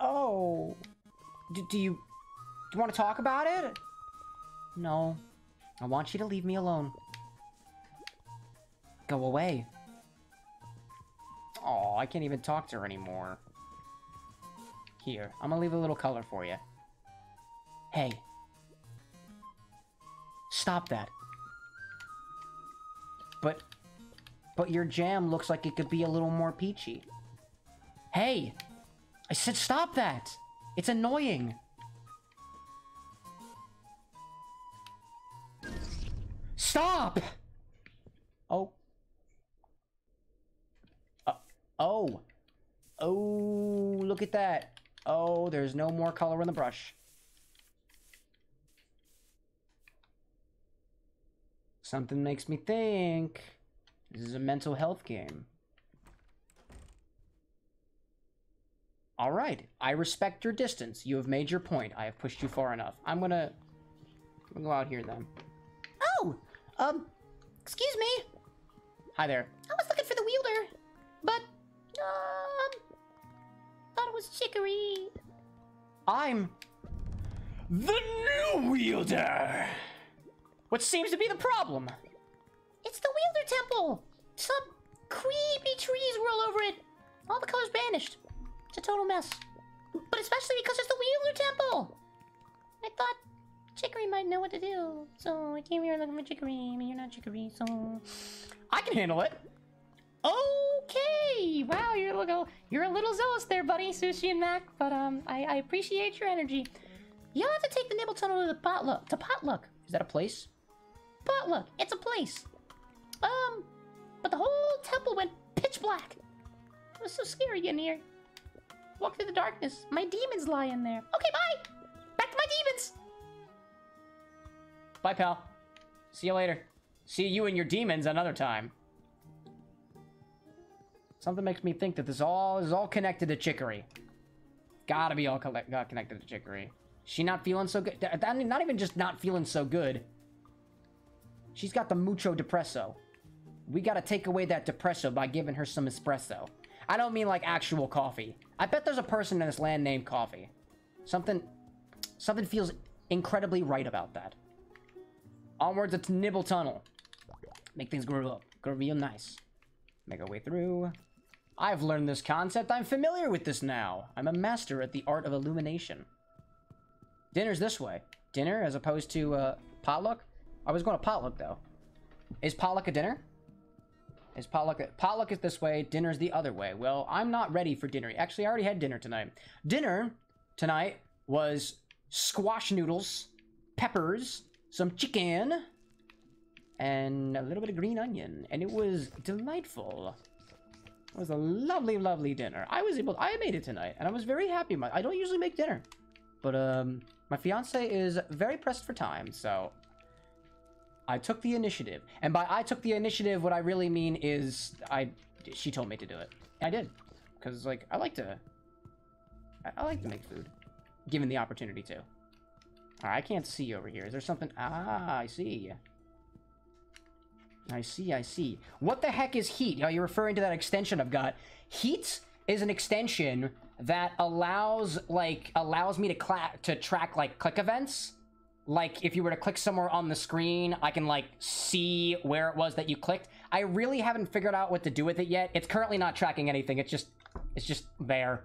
Oh. D- do you... Do you want to talk about it? No. I want you to leave me alone. Go away. Oh, I can't even talk to her anymore. Here, I'm gonna leave a little color for you. Hey. Stop that. But... But your jam looks like it could be a little more peachy. Hey! I said stop that! It's annoying! Stop! Oh. Uh, oh. Oh, look at that. Oh, there's no more color in the brush. Something makes me think this is a mental health game. All right, I respect your distance. You have made your point. I have pushed you far enough. I'm gonna, I'm gonna go out here then. Oh, um, excuse me. Hi there. I was looking for the wielder, but, um, thought it was Chicory. I'm the new wielder. What seems to be the problem? It's the Wielder Temple! Some creepy trees were all over it. All the colors vanished. It's a total mess. But especially because it's the Wielder Temple! I thought Chicory might know what to do. So I came here looking for Chicory. Mean, you're not Chicory, so... I can handle it. Okay! Wow, you're a little, you're a little zealous there, buddy, Sushi and Mac. But um, I, I appreciate your energy. You'll have to take the Nibble Tunnel to the potluck. To potluck. Is that a place? Potluck. It's a place. Um, but the whole temple went pitch black. It was so scary getting here. Walk through the darkness. My demons lie in there. Okay, bye. Back to my demons. Bye, pal. See you later. See you and your demons another time. Something makes me think that this all is all connected to Chicory. Gotta be all collect- uh, connected to Chicory. She not feeling so good. Not even just not feeling so good. She's got the mucho depresso. We gotta take away that depresso by giving her some espresso. I don't mean like actual coffee. I bet there's a person in this land named Coffee. Something, something feels incredibly right about that. Onwards, it's Nibble Tunnel. Make things grow up, grow real nice. Make our way through. I've learned this concept. I'm familiar with this now. I'm a master at the art of illumination. Dinner's this way. Dinner as opposed to uh, potluck? I was going to potluck though. Is potluck a dinner? Is potluck potluck is this way, dinner's the other way. Well, I'm not ready for dinner. Actually, I already had dinner tonight. Dinner tonight was squash noodles, peppers, some chicken, and a little bit of green onion, and it was delightful. It was a lovely, lovely dinner. I was able, I made it tonight, and I was very happy. My, I don't usually make dinner, but um, my fiance is very pressed for time, so I took the initiative. And by I took the initiative, what I really mean is I, she told me to do it. I did, because like I like to, I, I like to make food, given the opportunity to. Right, I can't see over here. Is there something? Ah, I see. I see, I see. What the heck is heat? Are you referring to that extension I've got? Heat is an extension that allows like allows me to cla- to track like click events. Like if you were to click somewhere on the screen, I can like see where it was that you clicked. I really haven't figured out what to do with it yet. It's currently not tracking anything. It's just it's just there.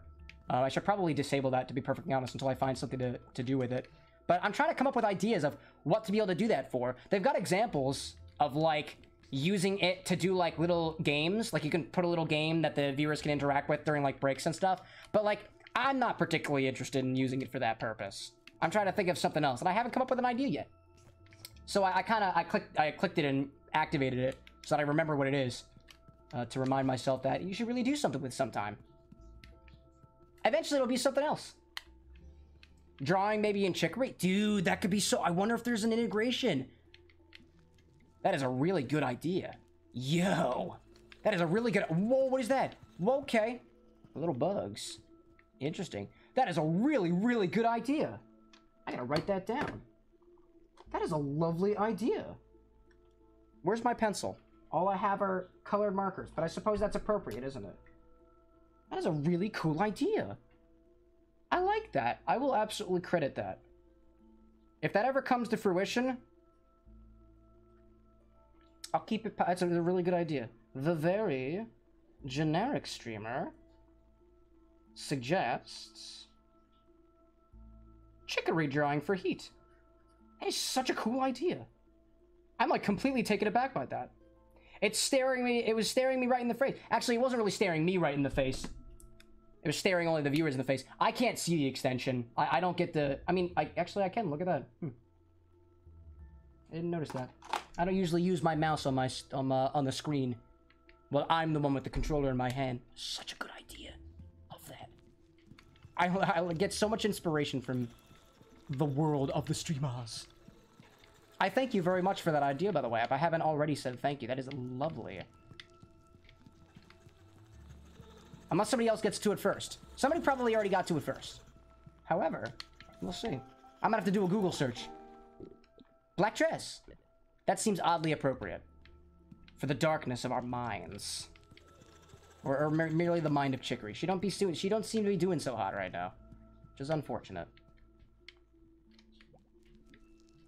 Uh, I should probably disable that to be perfectly honest until I find something to, to do with it. But I'm trying to come up with ideas of what to be able to do that for. They've got examples of like using it to do like little games. Like you can put a little game that the viewers can interact with during like breaks and stuff. But like I'm not particularly interested in using it for that purpose. I'm trying to think of something else, and I haven't come up with an idea yet. So I, I kind of I clicked I clicked it and activated it so that I remember what it is uh, to remind myself that you should really do something with sometime. Eventually, it'll be something else. Drawing maybe in Chicory, dude. That could be so. I wonder if there's an integration. That is a really good idea. Yo, that is a really good. Whoa, what is that? Whoa, okay, little bugs. Interesting. That is a really, really good idea. I gotta write that down. That is a lovely idea. Where's my pencil? All I have are colored markers, but I suppose that's appropriate, isn't it? That is a really cool idea. I like that. I will absolutely credit that. If that ever comes to fruition, I'll keep it. It's a really good idea. The very generic streamer suggests chicory drawing for heat. That is such a cool idea. I'm like completely taken aback by that. It's staring me. It was staring me right in the face. Actually, it wasn't really staring me right in the face. It was staring only the viewers in the face. I can't see the extension. I, I don't get the. I mean, I actually I can look at that. Hmm. I didn't notice that. I don't usually use my mouse on my on my, on the screen. Well, I'm the one with the controller in my hand. Such a good idea of that. I I get so much inspiration from the world of the streamers. I thank you very much for that idea, by the way. If I haven't already said thank you, that is lovely. Unless somebody else gets to it first. Somebody probably already got to it first. However, we'll see. I'm gonna have to do a Google search. Black dress. That seems oddly appropriate. For the darkness of our minds. Or, or merely the mind of Chicory. She don't be she don't seem to be doing so hot right now. Which is unfortunate.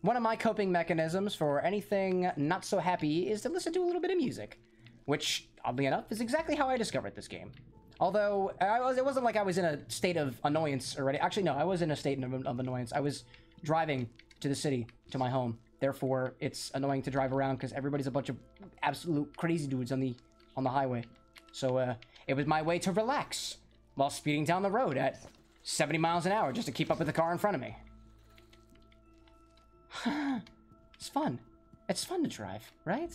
One of my coping mechanisms for anything not so happy is to listen to a little bit of music, which, oddly enough, is exactly how I discovered this game. Although I was, it wasn't like I was in a state of annoyance already. Actually, no, I was in a state of, of annoyance. I was driving to the city to my home. Therefore, it's annoying to drive around because everybody's a bunch of absolute crazy dudes on the on the highway. So uh, it was my way to relax while speeding down the road at 70 miles an hour just to keep up with the car in front of me. it's fun. It's fun to drive, right?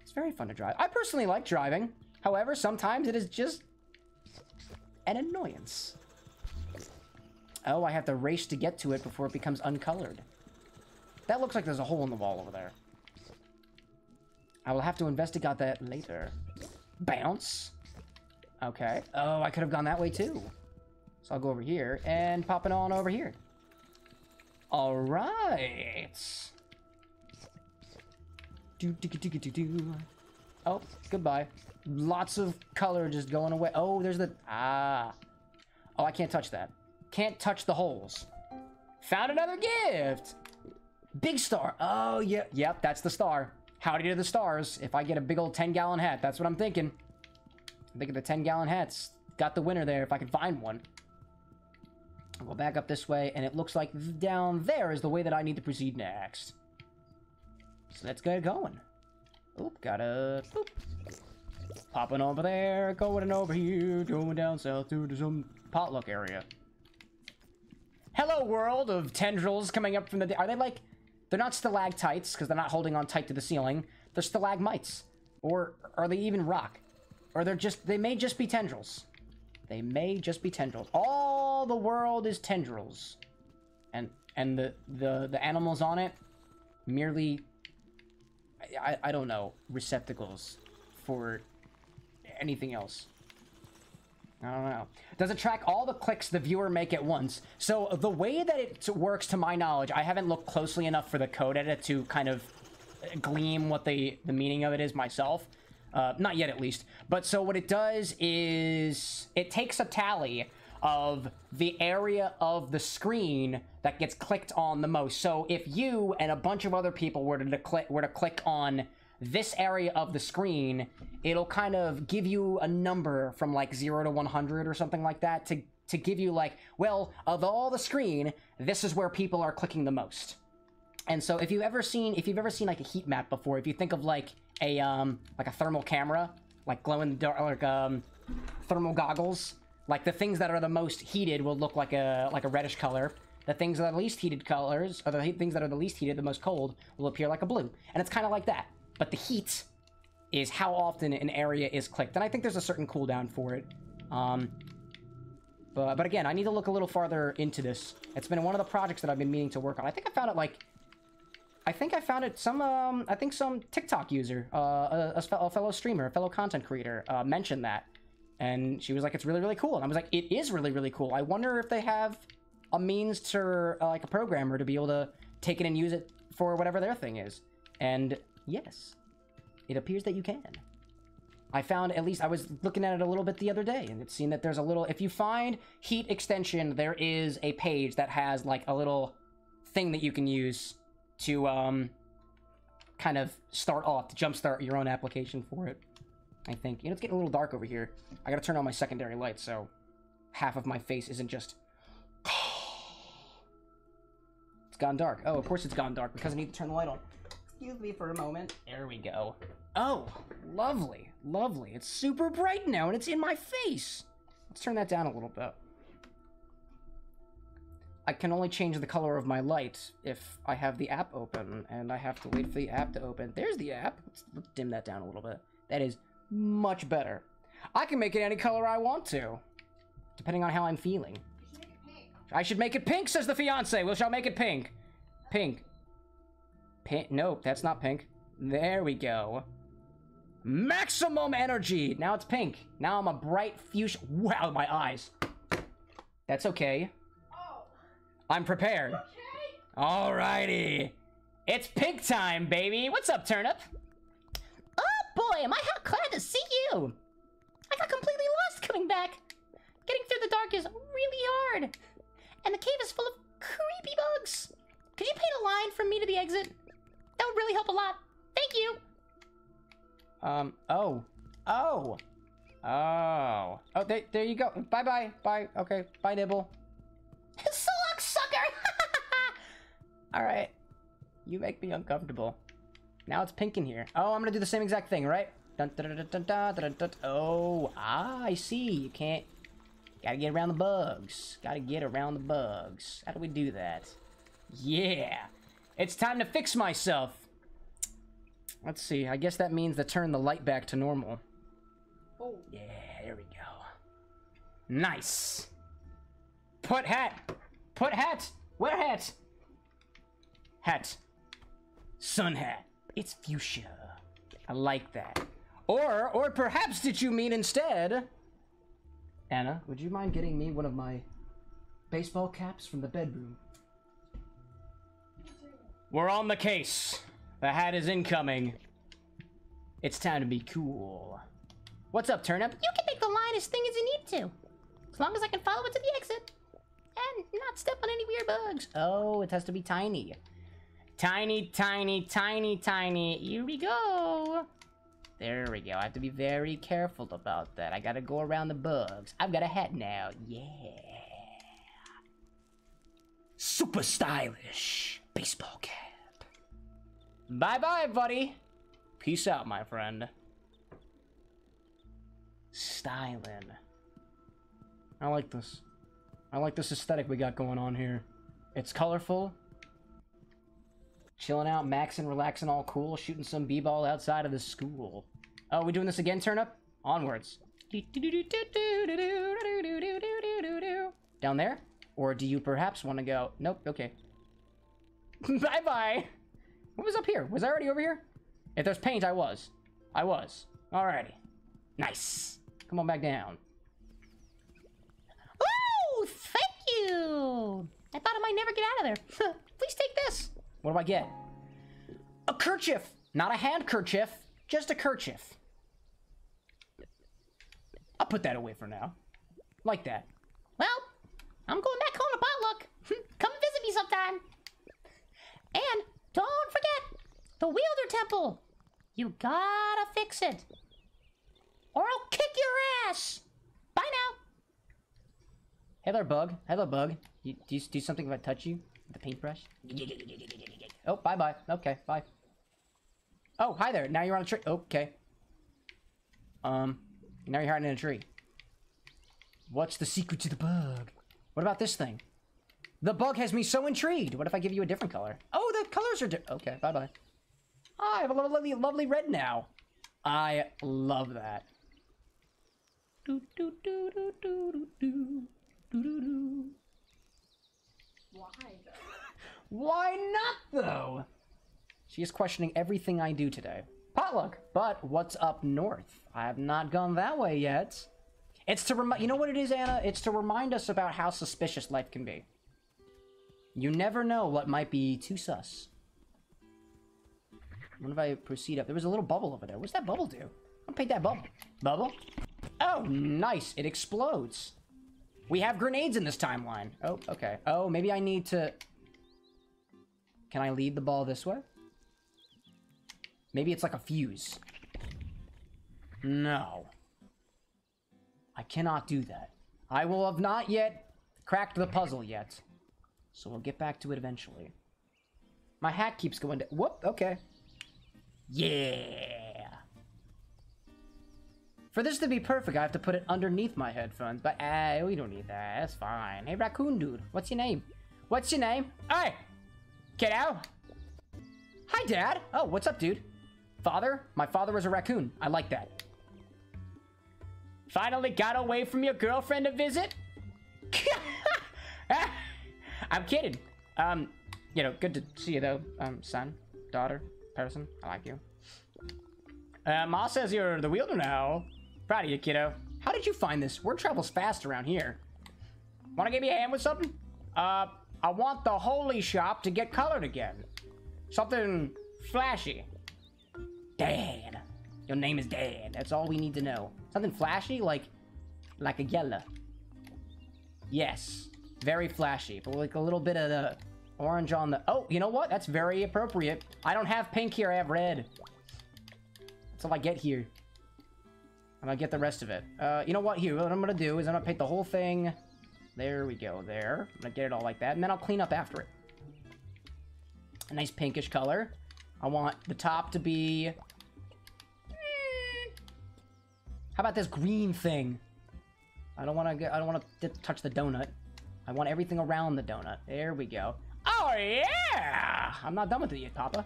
It's very fun to drive. I personally like driving. However, sometimes it is just an annoyance. Oh, I have to race to get to it before it becomes uncolored. That looks like there's a hole in the wall over there. I will have to investigate that later. Bounce. Okay. Oh, I could have gone that way too. So I'll go over here and pop it on over here. All right. Do, do, do, do, do. Oh, goodbye. Lots of color just going away. Oh, there's the... Ah. Oh, I can't touch that. Can't touch the holes. Found another gift. Big star. Oh, yeah. Yep, that's the star. Howdy to the stars. If I get a big old 10 gallon hat, that's what I'm thinking. I'm thinking the 10 gallon hats. Got the winner there if I can find one. I'll go back up this way, and it looks like down there is the way that I need to proceed next. So let's get going. Oop, gotta... Boop. Popping over there, going over here, going down south to some potluck area. Hello, world of tendrils coming up from the... Are they like... They're not stalactites, because they're not holding on tight to the ceiling. They're stalagmites. Or are they even rock? Or they're just... They may just be tendrils. They may just be tendrils. All the world is tendrils. And and the, the, the animals on it merely... I, I don't know. Receptacles for anything else. I don't know. Does it track all the clicks the viewer make at once? So the way that it works, to my knowledge, I haven't looked closely enough for the code edit to kind of gleam what the, the meaning of it is myself. Uh, not yet, at least. But so what it does is it takes a tally of the area of the screen that gets clicked on the most. So if you and a bunch of other people were to click were to click on this area of the screen, it'll kind of give you a number from like 0 to 100 or something like that to to give you like, well, of all the screen, this is where people are clicking the most. And so if you've ever seen if you've ever seen like a heat map before, if you think of like a um like a thermal camera, like glow in the dark like um thermal goggles, like the things that are the most heated will look like a like a reddish color. The things that are the least heated colors, or the things that are the least heated, the most cold, will appear like a blue. And it's kind of like that. But the heat is how often an area is clicked. And I think there's a certain cooldown for it. Um, but, but again, I need to look a little farther into this. It's been one of the projects that I've been meaning to work on. I think I found it like... I think I found it some, um, I think some TikTok user, uh, a, a, fellow streamer, a fellow content creator, uh, mentioned that. And she was like, it's really, really cool. And I was like, it is really, really cool. I wonder if they have a means to, uh, like a programmer to be able to take it and use it for whatever their thing is. And yes, it appears that you can. I found, at least I was looking at it a little bit the other day, and it's seen that there's a little, if you find heat extension, there is a page that has like a little thing that you can use to, um, kind of start off, to jumpstart your own application for it. I think. You know, it's getting a little dark over here. I gotta turn on my secondary light, so half of my face isn't just... It's gone dark. Oh, of course it's gone dark, because I need to turn the light on. Excuse me for a moment. There we go. Oh, lovely, lovely. It's super bright now, and it's in my face. Let's turn that down a little bit. I can only change the color of my light if I have the app open, and I have to wait for the app to open. There's the app. Let's, let's dim that down a little bit. That is much better. I can make it any color I want to, depending on how I'm feeling. I should make it pink, says the fiance. We shall make it pink. Pink. Pink. Nope, that's not pink. There we go. Maximum energy. Now it's pink. Now I'm a bright fuchsia. Wow, my eyes. That's okay. I'm prepared. Okay. Alrighty. It's pig time, baby. What's up, Turnip? Oh boy, am I how glad to see you! I got completely lost coming back. Getting through the dark is really hard, and the cave is full of creepy bugs. could you paint a line from me to the exit? That would really help a lot. Thank you. Um, oh. Oh. Oh. Oh, there, there you go. Bye bye. Bye. Okay. Bye, Nibble. so long, sucker. Alright. You make me uncomfortable. Now it's pink in here. Oh, I'm gonna do the same exact thing, right? Dun, dun, dun, dun, dun, dun, dun. Oh, ah, I see. You can't. Gotta get around the bugs. Gotta get around the bugs. How do we do that? Yeah. It's time to fix myself. Let's see. I guess that means to turn the light back to normal. Oh. Yeah, there we go. Nice. Put hat. Put hat. Wear hat. Hat. Sun hat. It's fuchsia. I like that. Or, or perhaps did you mean instead? Anna, would you mind getting me one of my baseball caps from the bedroom? We're on the case. The hat is incoming. It's time to be cool. What's up, Turnip? You can make the line as thin as you need to. As long as I can follow it to the exit. And not step on any weird bugs. Oh, it has to be tiny. Tiny, tiny, tiny, tiny. Here we go. There we go. I have to be very careful about that. I gotta go around the bugs. I've got a hat now. Yeah. Super stylish. Baseball cap. Bye bye, buddy. Peace out, my friend. Styling. I like this. I like this aesthetic we got going on here. It's colorful. Chilling out, maxing, relaxing, all cool, shooting some b-ball outside of the school. Oh, we doing this again, Turnip? Onwards. Down there? Or do you perhaps want to go? Nope, okay. Bye-bye! What was up here? Was I already over here? If there's paint, I was. I was. Alrighty. Nice. Come on back down. Oh, thank you. I thought I might never get out of there. Please take this. What do I get? A kerchief! Not a handkerchief, just a kerchief. I'll put that away for now. Like that. Well, I'm going back home to potluck. Hmm, come visit me sometime. And don't forget the Wielder Temple. You gotta fix it. Or I'll kick your ass. Bye now. Hey there, bug. Hello, bug. You, do you do something if I touch you the paintbrush? Oh, bye bye. Okay, bye. Oh, hi there. Now you're on a tree. Okay. Um, now you're hiding in a tree. What's the secret to the bug? What about this thing? The bug has me so intrigued. What if I give you a different color? Oh, the colors are different. Okay, bye bye. Oh, I have a lovely, lovely red now. I love that. Do, do, do, do, do, do, do, do, do, do. Why not, though? She is questioning everything I do today. Potluck, but what's up north? I have not gone that way yet. It's to remind, you know what it is, Anna? It's to remind us about how suspicious life can be. You never know what might be too sus. What if I proceed up? There was a little bubble over there. What's that bubble do? I'll paint that bubble. Bubble? Oh, nice. It explodes. We have grenades in this timeline. Oh, okay. Oh, maybe I need to... Can I lead the ball this way? Maybe it's like a fuse. No. I cannot do that. I will have not yet cracked the puzzle yet. So we'll get back to it eventually. My hat keeps going to- whoop, okay. Yeah! For this to be perfect, I have to put it underneath my headphones, but uh, we don't need that. That's fine. Hey, raccoon dude, what's your name? What's your name? Hey! Kiddo! Hi, Dad! Oh, what's up, dude? Father? My father was a raccoon. I like that. Finally got away from your girlfriend to visit? I'm kidding. Um, you know, good to see you though, um, son, daughter, person. I like you. Uh, Ma says you're the wielder now. Proud of you, kiddo. How did you find this? Word travels fast around here. Wanna give me a hand with something? Uh, I want the holy shop to get colored again. Something flashy. Dad. Your name is Dad. That's all we need to know. Something flashy, like, like a yellow. Yes, very flashy, but like a little bit of the, Orange on the... Oh, you know what? That's very appropriate. I don't have pink here. I have red. That's all I get here. I'm gonna get the rest of it. Uh, you know what? Here, what I'm gonna do is I'm gonna paint the whole thing. There we go. There. I'm gonna get it all like that, and then I'll clean up after it. A nice pinkish color. I want the top to be... Hmm. How about this green thing? I don't want to get. I don't want to touch the donut. I want everything around the donut. There we go. Oh yeah! I'm not done with it yet, Papa.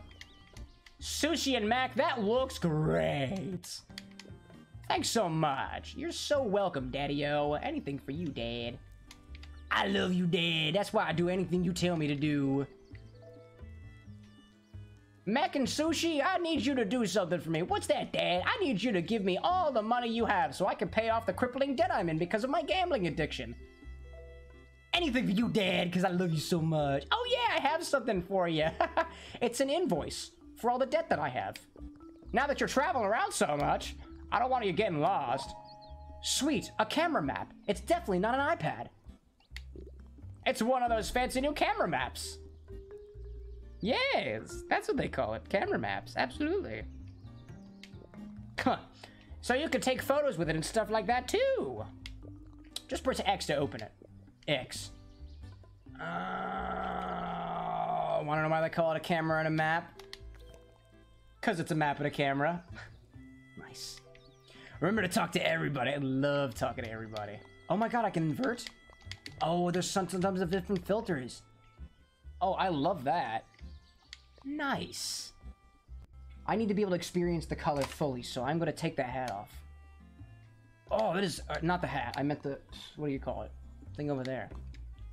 Sushi and Mac, that looks great. Thanks so much. You're so welcome, Daddy-O. Anything for you, Dad. I love you, Dad. That's why I do anything you tell me to do. Mac and Sushi, I need you to do something for me. What's that, Dad? I need you to give me all the money you have so I can pay off the crippling debt I'm in because of my gambling addiction. Anything for you, Dad, because I love you so much. Oh, yeah, I have something for you. it's an invoice for all the debt that I have. Now that you're traveling around so much, I don't want you getting lost. Sweet, a camera map. It's definitely not an iPad. It's one of those fancy new camera maps. Yes, that's what they call it. Camera maps, absolutely. Huh. So you could take photos with it and stuff like that too. Just press X to open it. X. Uh, wanna know why they call it a camera and a map? Cause it's a map and a camera. nice. Remember to talk to everybody. I love talking to everybody. Oh my god, I can invert? Oh, there's sometimes of different filters. Oh, I love that. Nice. I need to be able to experience the color fully, so I'm going to take that hat off. Oh, it is... Uh, not the hat. I meant the... What do you call it? Thing over there.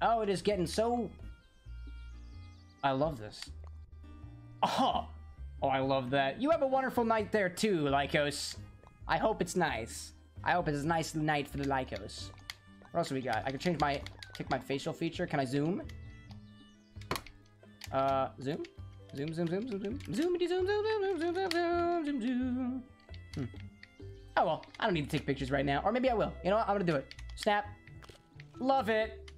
Oh, it is getting so... I love this. Oh! Oh, I love that. You have a wonderful night there, too, Lycos. I hope it's nice. I hope it's a nice night for the Lycos. What else we got? I can change my... Take my facial feature. Can I zoom? Uh, zoom? Zoom, zoom, zoom, zoom, zoom. Zoomity zoom, zoom, zoom, zoom, zoom, zoom, zoom, zoom. Hmm. Oh well, I don't need to take pictures right now. Or maybe I will. You know what? I'm gonna do it. Snap. Love it.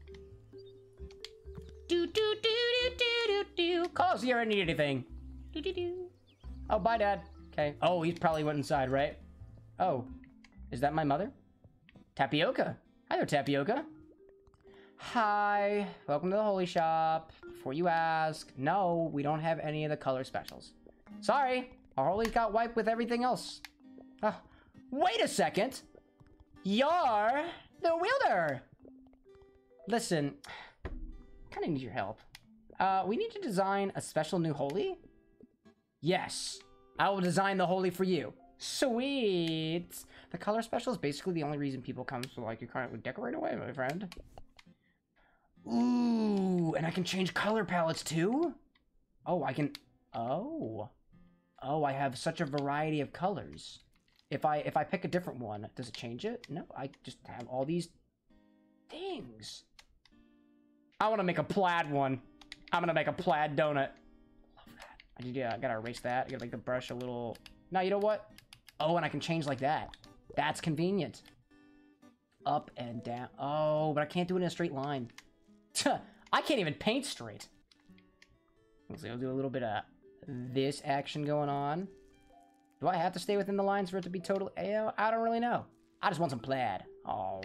Do, do, do, do, do, do, do. Call us if you ever need anything. Do, do, do. Oh, bye, Dad. Okay. Oh, he probably went inside, right? Oh. Is that my mother? Tapioca. Hi there, Tapioca. Hi, welcome to the Holy Shop. Before you ask, no, we don't have any of the color specials. Sorry, our Holy's got wiped with everything else. Oh, wait a second. You're the wielder. Listen, kind of need your help. Uh, we need to design a special new Holy. Yes, I will design the Holy for you. Sweet. The color special is basically the only reason people come to like you currently decorate away, my friend. Ooh, and I can change color palettes too? Oh, I can... Oh. Oh, I have such a variety of colors. If I if I pick a different one, does it change it? No, I just have all these things. I want to make a plaid one. I'm gonna make a plaid donut. Love that. I yeah, I gotta erase that. I gotta make the brush a little... Now, you know what? Oh, and I can change like that. That's convenient. Up and down. Oh, but I can't do it in a straight line. I can't even paint straight. See, I'll do a little bit of this action going on. Do I have to stay within the lines for it to be totally... I don't really know. I just want some plaid. Oh.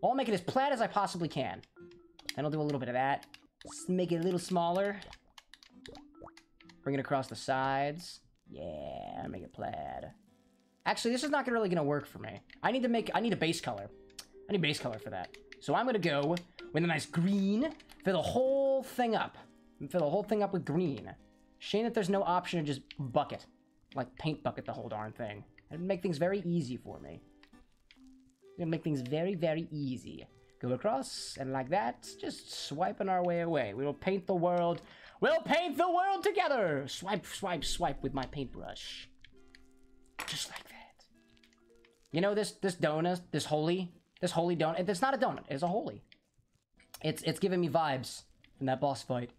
Well, I'll make it as plaid as I possibly can. And I'll do a little bit of that. Just make it a little smaller. Bring it across the sides. Yeah, make it plaid. Actually, this is not really gonna work for me. I need to make... I need a base color. I need base color for that. So I'm gonna go with a nice green. Fill the whole thing up. Fill the whole thing up with green. Shame that there's no option to just bucket. Like paint bucket the whole darn thing. It'd make things very easy for me. It'd make things very, very easy. Go across, and like that, just swiping our way away. We will paint the world. We'll paint the world together! Swipe, swipe, swipe with my paintbrush. Just like that. You know this this donut, this holy, this holy donut. It's not a donut. It's a holy. It's it's giving me vibes from that boss fight.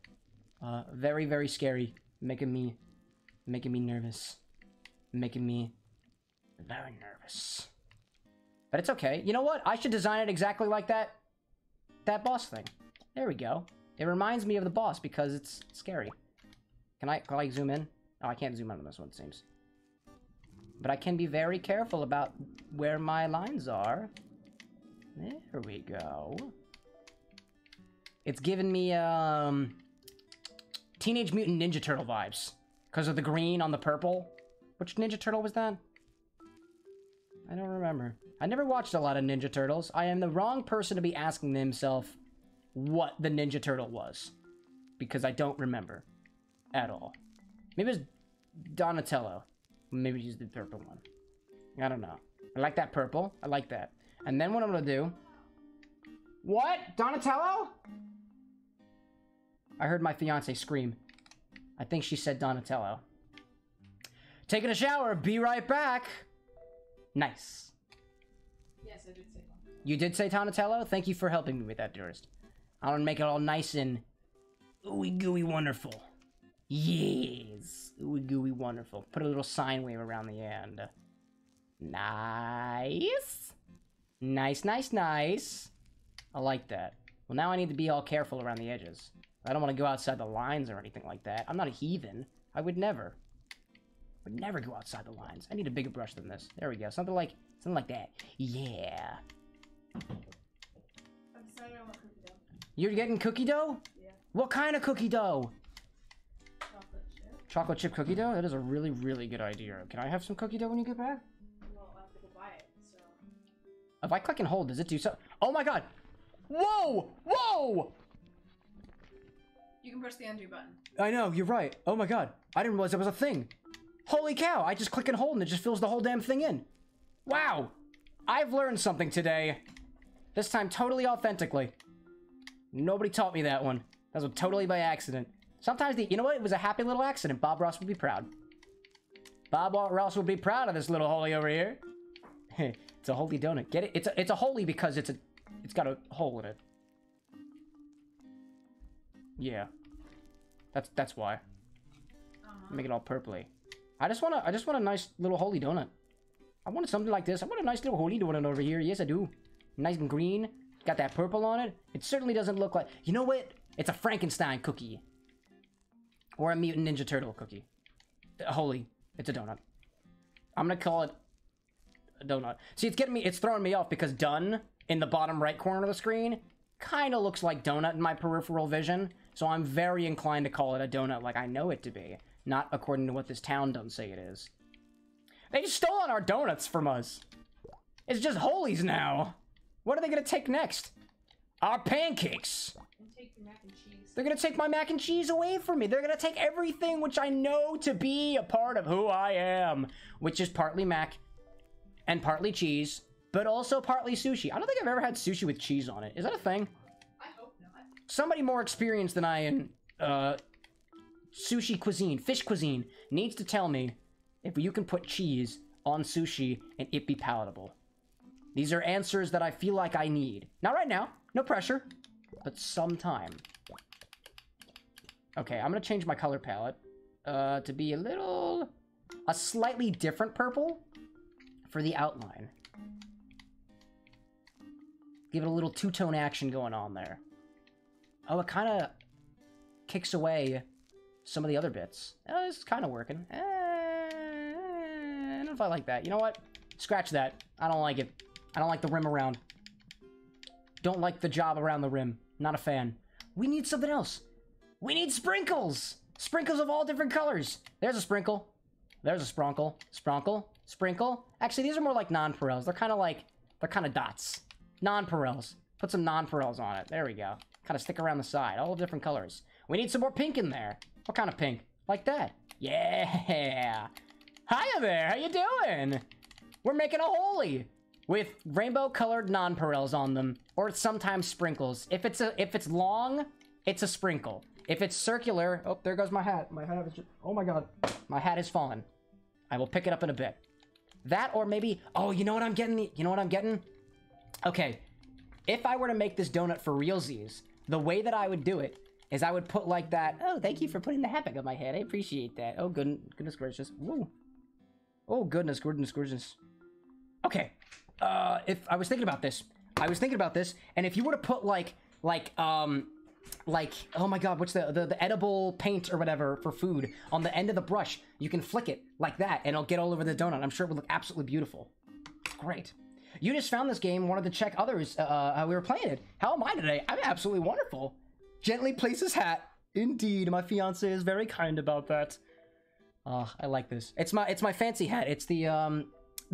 Uh, very very scary, making me, making me nervous, making me very nervous. But it's okay. You know what? I should design it exactly like that. That boss thing. There we go. It reminds me of the boss because it's scary. Can I, can I zoom in? Oh, I can't zoom in on this one, it seems. But I can be very careful about where my lines are. There we go. It's giving me, um... Teenage Mutant Ninja Turtle vibes. Because of the green on the purple. Which Ninja Turtle was that? I don't remember. I never watched a lot of Ninja Turtles. I am the wrong person to be asking himself what the Ninja Turtle was. Because I don't remember. At all. Maybe it was Donatello. Maybe he's the purple one. I don't know. I like that purple. I like that. And then what I'm gonna do... What? Donatello? I heard my fiance scream. I think she said Donatello. Taking a shower. Be right back. Nice. Yes, I did say one. You did say Donatello? Thank you for helping me with that, dearest. I want to make it all nice and ooey gooey wonderful. Yes. Ooey gooey wonderful. Put a little sine wave around the end. Nice. Nice, nice, nice. I like that. Well, now I need to be all careful around the edges. I don't want to go outside the lines or anything like that. I'm not a heathen. I would never. Would never go outside the lines. I need a bigger brush than this. There we go. Something like something like that. Yeah. I decided I want cookie dough. You're getting cookie dough? Yeah. What kind of cookie dough? Chocolate chip. Cookie dough? That is a really, really good idea. Can I have some cookie dough when you get back? Well, I have to go buy it, so. If I click and hold, does it do so? Oh my god! Whoa! Whoa! You can press the undo button. I know, you're right. Oh my god. I didn't realize that was a thing. Holy cow, I just click and hold and it just fills the whole damn thing in. Wow! I've learned something today. This time totally authentically. Nobody taught me that one. That was totally by accident. Sometimes the, you know what? It was a happy little accident. Bob Ross would be proud. Bob Ross would be proud of this little holy over here. it's a holy donut. Get it? It's a, it's a holy because it's a, it's got a hole in it. Yeah. That's that's why. Uh-huh. Make it all purpley. I just want to. I just want a nice little holy donut. I wanted something like this. I want a nice little holy donut over here. Yes, I do. Nice and green. Got that purple on it. It certainly doesn't look like. You know what? It's a Frankenstein cookie. Or a mutant ninja turtle cookie. Holy. It's a donut. I'm gonna call it a donut. See, it's getting me. It's throwing me off because done in the bottom right corner of the screen kind of looks like donut in my peripheral vision. So I'm very inclined to call it a donut like I know it to be, not according to what this town don't say it is. They stolen our donuts from us. It's just holies now. What are they gonna take next? Our pancakes. And take mac and cheese. They're gonna take my mac and cheese away from me. They're gonna take everything which I know to be a part of who I am, which is partly mac and partly cheese, but also partly sushi. I don't think I've ever had sushi with cheese on it. Is that a thing? I hope not. somebody more experienced than I in uh, sushi cuisine, fish cuisine, needs to tell me if you can put cheese on sushi and it be palatable. These are answers that I feel like I need. Not right now, no pressure, but sometime. Okay, I'm gonna change my color palette uh, to be a little, a slightly different purple for the outline. Give it a little two-tone action going on there. Oh, it kind of kicks away some of the other bits. Oh, this is kind of working. Eh, I don't know if I like that. You know what? Scratch that. I don't like it. I don't like the rim around. Don't like the job around the rim. Not a fan. We need something else. We need sprinkles! Sprinkles of all different colors. There's a sprinkle. There's a sprinkle. Sprinkle. Sprinkle. Actually, these are more like nonpareils. They're kind of like, they're kind of dots. Nonpareils. Put some nonpareils on it. There we go. Kind of stick around the side. All different colors. We need some more pink in there. What kind of pink? Like that. Yeah. Hiya there. How you doing? We're making a holy with rainbow colored nonpareils on them or sometimes sprinkles. If it's a if it's long, it's a sprinkle. If it's circular, oh, there goes my hat. My hat is just, oh my god. My hat is fallen. I will pick it up in a bit. That or maybe, oh, you know what I'm getting? You know what I'm getting? Okay, if I were to make this donut for realsies, the way that I would do it is I would put like that. Oh, thank you for putting the hat back on my head. I appreciate that. Oh, good, goodness gracious. Woo. Oh, goodness, goodness, goodness. Okay, uh, if I was thinking about this, I was thinking about this, and if you were to put like, like, um, like oh my god what's the, the the edible paint or whatever for food on the end of the brush? You can flick it like that and it'll get all over the donut. I'm sure it would look absolutely beautiful. Great. You just found this game wanted to check others uh, how we were playing it. How am i today? I'm absolutely wonderful. Gently place his hat. Indeed my fiance is very kind about that. Ah, i like this. It's my it's my fancy hat. It's the um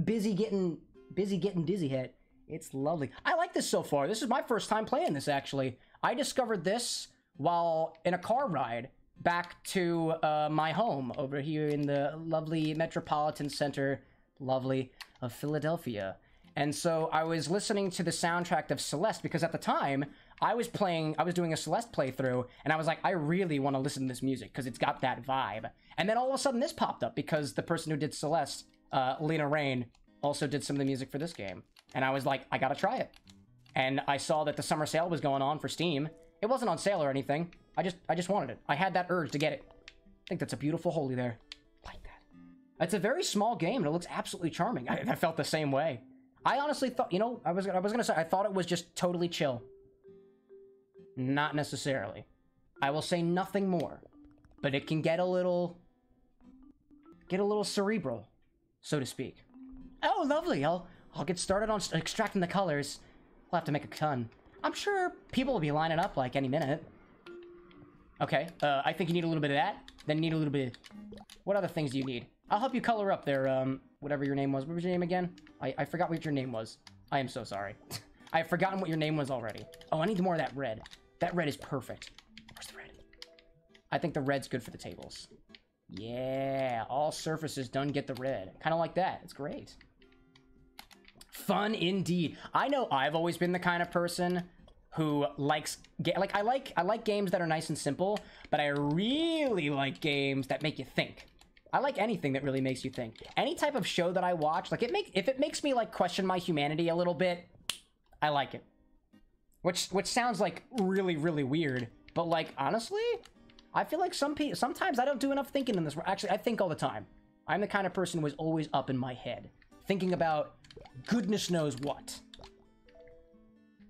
busy getting busy getting dizzy hat. It's lovely. I like this so far. This is my first time playing this actually i discovered this while in a car ride back to uh, my home over here in the lovely metropolitan center lovely of philadelphia. And so i was listening to the soundtrack of celeste because at the time i was playing i was doing a celeste playthrough and i was like i really want to listen to this music because it's got that vibe. And then all of a sudden this popped up because the person who did celeste uh, lena raine also did some of the music for this game. And i was like i gotta try it and I saw that the summer sale was going on for Steam. It wasn't on sale or anything. I just I just wanted it. I had that urge to get it. I think that's a beautiful holy there. Like that. It's a very small game and it looks absolutely charming. I, I felt the same way. I honestly thought, you know, I was I was gonna say I thought it was just totally chill. Not necessarily. I will say nothing more, but it can get a little get a little cerebral, so to speak. Oh, lovely. I'll I'll get started on extracting the colors. We'll have to make a ton. I'm sure people will be lining up like any minute. Okay, uh, I think you need a little bit of that. Then you need a little bit. Of... What other things do you need? I'll help you color up there. Um, whatever your name was. What was your name again? I I forgot what your name was. I am so sorry. I've forgotten what your name was already. Oh, I need more of that red. That red is perfect. Where's the red? I think the red's good for the tables. Yeah, all surfaces done get the red. Kind of like that. It's great. Fun indeed. I know I've always been the kind of person who likes like I like I like games that are nice and simple, but I really like games that make you think. I like anything that really makes you think. Any type of show that I watch, like it make if it makes me like question my humanity a little bit, I like it. Which which sounds like really really weird, but like honestly, I feel like some people sometimes I don't do enough thinking in this. World. Actually, I think all the time. I'm the kind of person who is always up in my head, thinking about goodness knows what.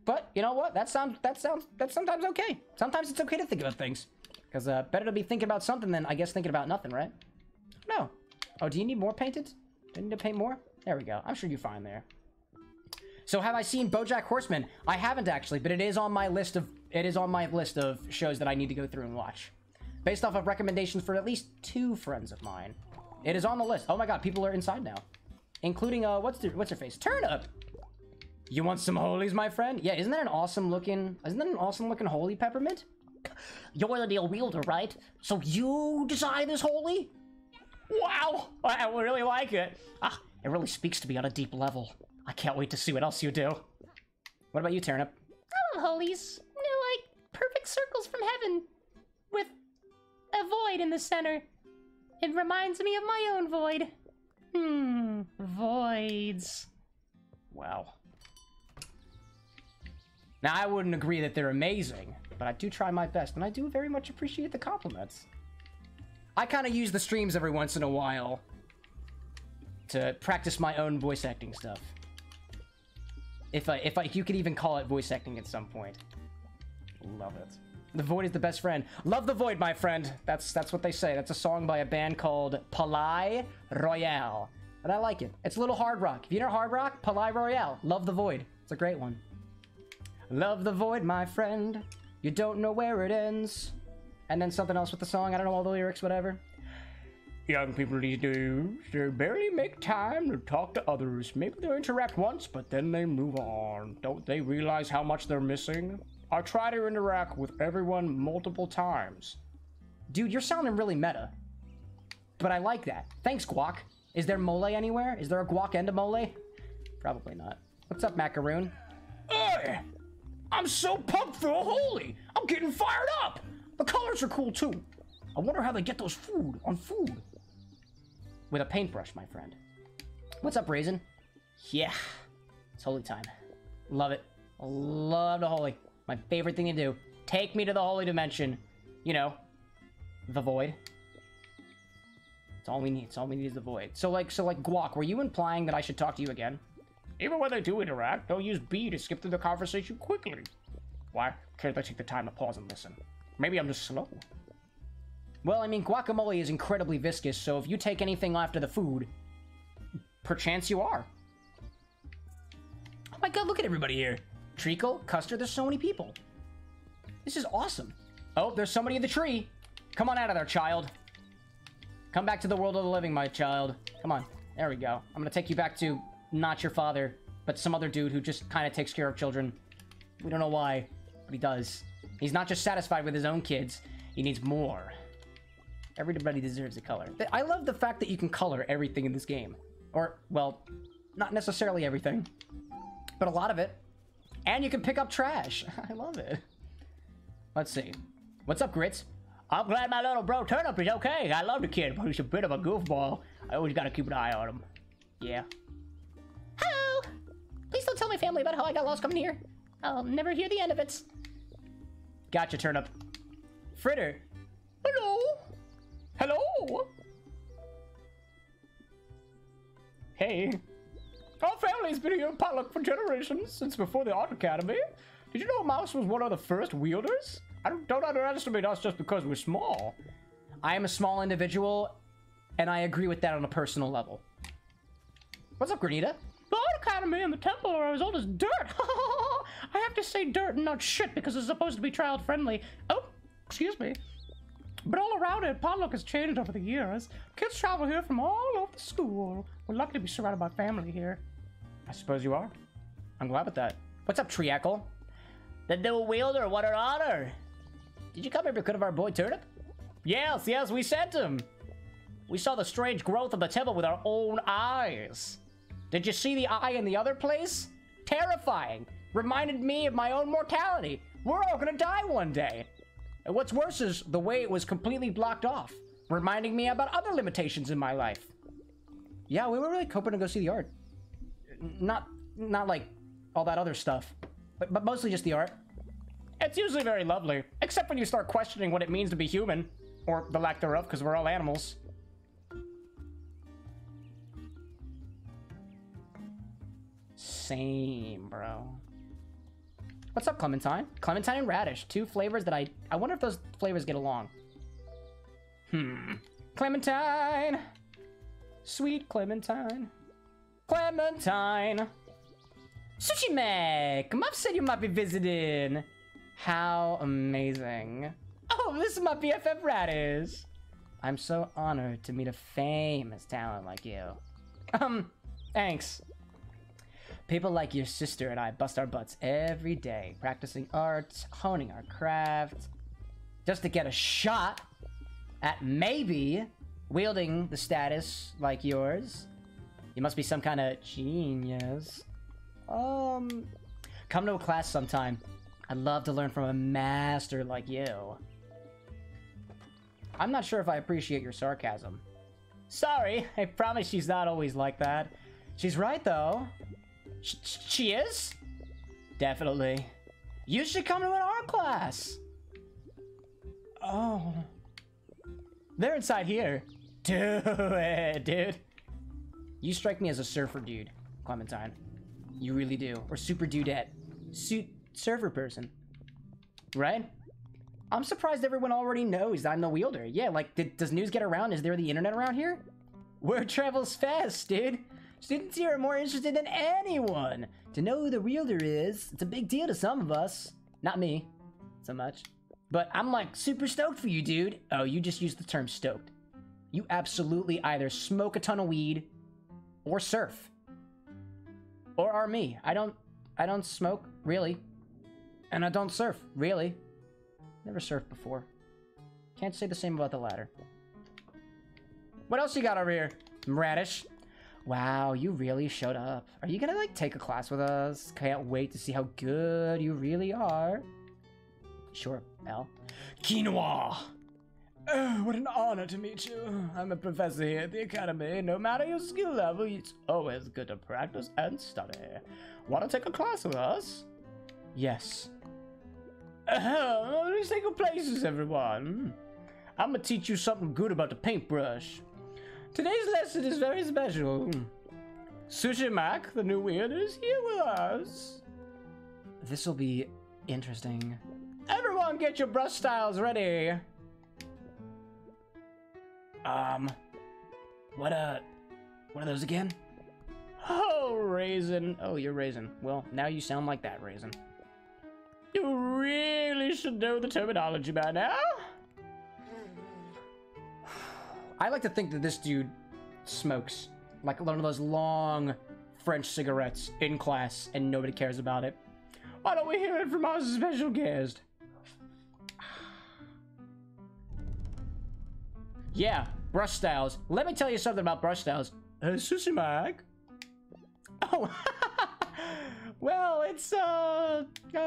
But you know what? That sounds that sounds that's sometimes okay. Sometimes it's okay to think about things, because uh, better to be thinking about something than I guess thinking about nothing, right? No. Oh, do you need more painted? Do you need to paint more? There we go. I'm sure you're fine there. So have I seen BoJack Horseman? I haven't actually, but it is on my list of it is on my list of shows that I need to go through and watch, based off of recommendations for at least two friends of mine. It is on the list. Oh my god, people are inside now, including uh, what's the, what's her face? Turnip. You want some holies, my friend? Yeah, isn't that an awesome looking? Isn't that an awesome looking holy peppermint? You're the deal wielder, right? So you design this holy? Wow, I really like it. Ah, it really speaks to me on a deep level. I can't wait to see what else you do. What about you, Turnip? I love holies. They're like perfect circles from heaven with a void in the center. It reminds me of my own void. Hmm, voids. Wow. Now, I wouldn't agree that they're amazing, but I do try my best, and I do very much appreciate the compliments. I kind of use the streams every once in a while to practice my own voice acting stuff. If I, if I, you could even call it voice acting at some point. Love it. The Void is the best friend. Love the Void, my friend. That's that's what they say. That's a song by a band called Palais Royale. And I like it. It's a little hard rock. If you know hard rock, Palais Royale. Love the Void. It's a great one. Love the Void, my friend. You don't know where it ends. And then something else with the song. I don't know all the lyrics, whatever. Young people these days, they barely make time to talk to others. Maybe they interact once, but then they move on. Don't they realize how much they're missing? I try to interact with everyone multiple times. Dude, you're sounding really meta. But I like that. Thanks, Guac. Is there mole anywhere? Is there a guac and a mole? Probably not. What's up, Macaroon? Hey! I'm so pumped for a holy! I'm getting fired up! The colors are cool too. I wonder how they get those food on food. With a paintbrush, my friend. What's up, Raisin? Yeah, it's holy time. Love it. Love the holy. My favorite thing to do. Take me to the holy dimension. You know, the void. It's all we need. It's all we need is the void. So like, so like, Guac, were you implying that I should talk to you again? Even when they do interact, they'll use B to skip through the conversation quickly. Why can't they take the time to pause and listen? Maybe I'm just slow. Well, I mean, guacamole is incredibly viscous, so if you take anything after the food, perchance you are. Oh my god, look at everybody here. Treacle, Custer, there's so many people. This is awesome. Oh, there's somebody in the tree. Come on out of there, child. Come back to the world of the living, my child. Come on. There we go. I'm gonna take you back to not your father, but some other dude who just kind of takes care of children. We don't know why, but he does. He's not just satisfied with his own kids, he needs more. Everybody deserves a color. I love the fact that you can color everything in this game. Or, well, not necessarily everything, but a lot of it. And you can pick up trash. I love it. Let's see. What's up, Grits? I'm glad my little bro Turnip is okay. I love the kid, but he's a bit of a goofball. I always gotta keep an eye on him. Yeah. Hello! Please don't tell my family about how I got lost coming here. I'll never hear the end of it. Gotcha, Turnip. Fritter. Hello? Hello? Hey. Our family's been here in Potluck for generations, since before the Art Academy. Did you know Mouse was one of the first wielders? I don't, don't underestimate us just because we're small. I am a small individual, and I agree with that on a personal level. What's up, Granita? The Art Academy and the temple are as old as dirt. I have to say dirt and not shit because it's supposed to be child friendly. Oh, excuse me. But all around it, Potluck has changed over the years. Kids travel here from all over the school. We're lucky to be surrounded by family here. I suppose you are. I'm glad with that. What's up, Treacle? The new wielder, what an honor! Did you come here because of our boy Turnip? Yes, yes, we sent him. We saw the strange growth of the temple with our own eyes. Did you see the eye in the other place? Terrifying. Reminded me of my own mortality. We're all gonna die one day. And what's worse is the way it was completely blocked off, reminding me about other limitations in my life. Yeah, we were really hoping to go see the art. Not, not like all that other stuff, but, but mostly just the art. It's usually very lovely, except when you start questioning what it means to be human, or the lack thereof, because we're all animals. Same, bro. What's up, Clementine? Clementine and Radish, two flavors that I I wonder if those flavors get along. Hmm. Clementine. Sweet Clementine. Clementine. Sushi Mac! Muff said you might be visiting. How amazing. Oh, this is my BFF Radish. I'm so honored to meet a famous talent like you. Um, thanks. People like your sister and I bust our butts every day, practicing arts, honing our craft, just to get a shot at maybe wielding the status like yours. You must be some kind of genius. Um, come to a class sometime. I'd love to learn from a master like you. I'm not sure if I appreciate your sarcasm. Sorry, I promise she's not always like that. She's right though. Sh- sh- she is? Definitely. You should come to an art class. Oh. They're inside here. Do it, dude. You strike me as a surfer dude, Clementine. You really do. Or super dudette. Suit surfer person. Right? I'm surprised everyone already knows I'm the wielder. Yeah, like, did, does news get around? Is there the internet around here? Word travels fast, dude. Students here are more interested than anyone to know who the wielder is. It's a big deal to some of us. Not me, so much. But I'm like super stoked for you, dude. Oh, you just used the term stoked. You absolutely either smoke a ton of weed or surf. Or are me. I don't I don't smoke, really. And I don't surf, really. Never surfed before. Can't say the same about the latter. What else you got over here, Radish? Wow, you really showed up. Are you gonna like take a class with us? Can't wait to see how good you really are. Sure, Al. Quinoa! Oh, what an honor to meet you. I'm a professor here at the academy. No matter your skill level, it's always good to practice and study. Want to take a class with us? Yes. Uh, let's take your places, everyone. I'm gonna teach you something good about the paintbrush. Today's lesson is very special. Sushi Mac, the new weird, is here with us. This'll be Interesting. Everyone get your brush styles ready. Um, what, uh, what are those again? Oh, Raisin. Oh, you're Raisin. Well, now you sound like that, Raisin. You really should know the terminology by now. I like to think that this dude smokes like one of those long French cigarettes in class and nobody cares about it. Why don't we hear it from our special guest? Yeah, brush styles. Let me tell you something about brush styles. Uh, Sushi Mac. Oh, well, it's uh, uh,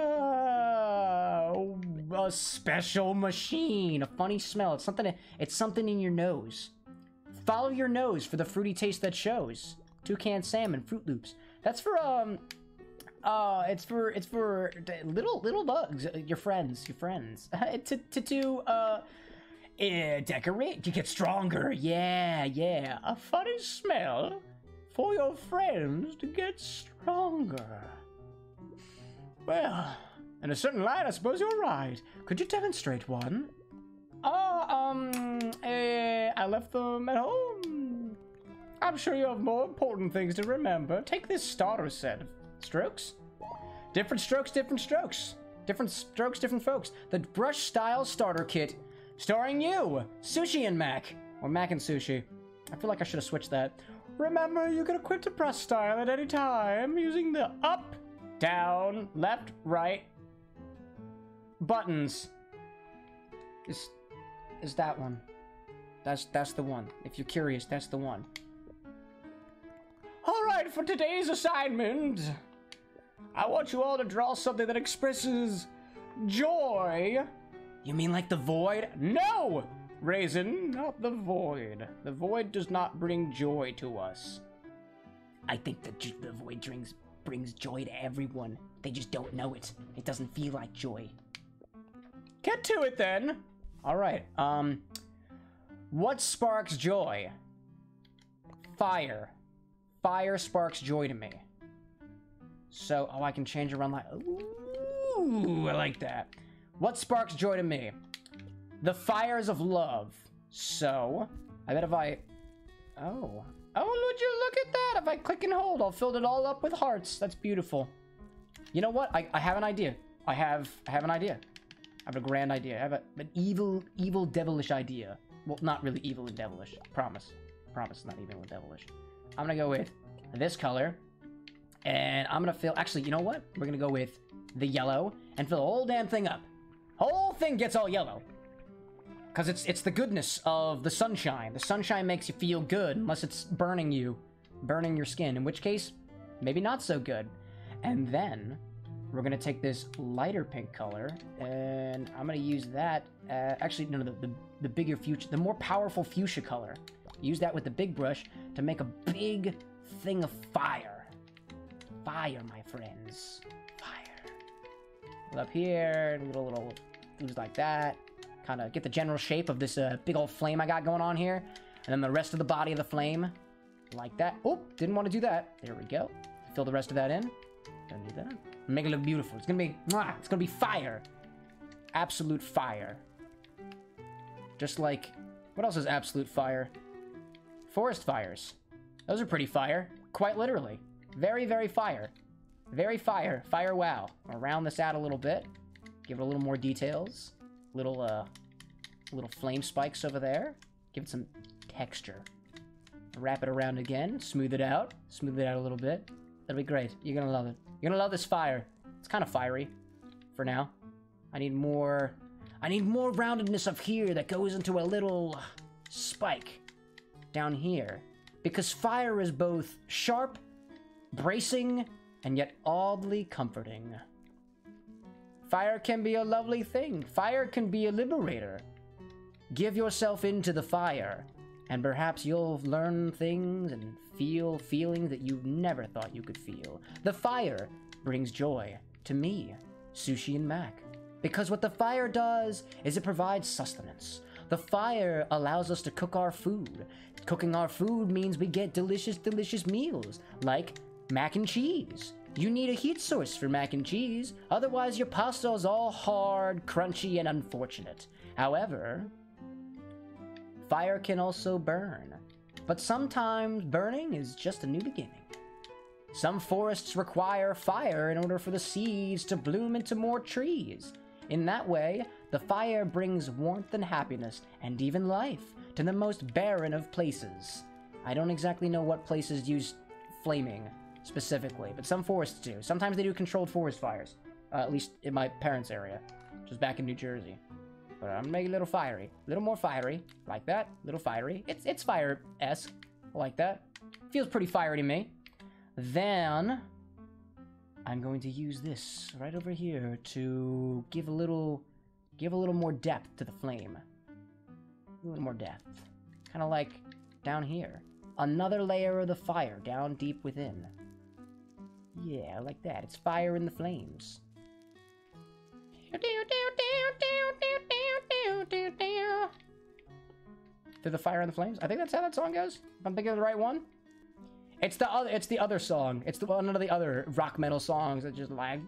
a special machine, a funny smell. It's something. It's something in your nose. Follow your nose for the fruity taste that shows. Toucan salmon, Froot Loops. That's for um, uh, it's for it's for little little bugs, uh, your friends, your friends. to to uh, eh, decorate. You get stronger. Yeah, yeah. A funny smell for your friends to get stronger. Well, in a certain light, I suppose you're right. Could you demonstrate one? Oh, um, eh, I left them at home. I'm sure you have more important things to remember. Take this starter set of strokes. Different strokes, different strokes. Different strokes, different folks. The Brush Style Starter Kit, starring you, Sushi and Mac. Or Mac and Sushi. I feel like I should have switched that. Remember, you can equip the Brush Style at any time using the up, down, left, right buttons. Is is that one? That's that's the one. If you're curious, that's the one. All right, for today's assignment, I want you all to draw something that expresses joy. You mean like the void? No, Raisin, not the void. The void does not bring joy to us. I think that the void brings brings joy to everyone. They just don't know it. It doesn't feel like joy. Get to it then. All right. Um, what sparks joy? Fire. Fire sparks joy to me. So, oh, I can change around like. Ooh, I like that. What sparks joy to me? The fires of love. So, I bet if I. Oh. Oh, would you look at that? If I click and hold, I'll fill it all up with hearts. That's beautiful. You know what? I, I have an idea. I have I have an idea. I have a grand idea. I have a, an evil, evil, devilish idea. Well, not really evil and devilish. Promise. Promise, not evil and devilish. I'm gonna go with this color, and I'm gonna fill. Actually, you know what? We're gonna go with the yellow and fill the whole damn thing up. Whole thing gets all yellow. Cause it's it's the goodness of the sunshine. The sunshine makes you feel good, unless it's burning you, burning your skin. In which case, maybe not so good. And then we're gonna take this lighter pink color, and I'm gonna use that. Uh, actually, no, no, the, the the bigger fuchsia, the more powerful fuchsia color. Use that with the big brush to make a big thing of fire. Fire, my friends. Fire. Up here, little little things like that. Kind of get the general shape of this uh, big old flame I got going on here, and then the rest of the body of the flame, like that. Oh, didn't want to do that. There we go. Fill the rest of that in. Don't do that. Make it look beautiful. It's gonna be, mwah, it's gonna be fire. Absolute fire. Just like, what else is absolute fire? Forest fires. Those are pretty fire. Quite literally. Very, very fire. Very fire. Fire wow. I'll round this out a little bit. Give it a little more details. Little, uh, little flame spikes over there. Give it some texture. Wrap it around again. Smooth it out. Smooth it out a little bit. That'll be great. You're gonna love it. You're gonna love this fire. It's kind of fiery for now. I need more. I need more roundedness up here that goes into a little spike down here. Because fire is both sharp, bracing, and yet oddly comforting. Fire can be a lovely thing. Fire can be a liberator. Give yourself into the fire, and perhaps you'll learn things and feel feelings that you never thought you could feel. The fire brings joy to me, Sushi and Mac. Because what the fire does is it provides sustenance. The fire allows us to cook our food. Cooking our food means we get delicious, delicious meals like mac and cheese. You need a heat source for mac and cheese, otherwise your pasta is all hard, crunchy, and unfortunate. However, fire can also burn. But sometimes burning is just a new beginning. Some forests require fire in order for the seeds to bloom into more trees. In that way, the fire brings warmth and happiness, and even life, to the most barren of places. I don't exactly know what places use flaming specifically, but some forests do. Sometimes they do controlled forest fires, uh, at least in my parents' area, is back in New Jersey. But I'm gonna make it a little fiery, a little more fiery, like that, a little fiery. It's it's fire esque, like that. Feels pretty fiery to me. Then I'm going to use this right over here to give a little give a little more depth to the flame. A little more depth. Kind of like down here. Another layer of the fire down deep within. Yeah, like that. It's fire in the flames. Through the fire and the flames. I think that's how that song goes. If I'm thinking of the right one. It's the other. It's the other song. It's the one of the other rock metal songs that just like.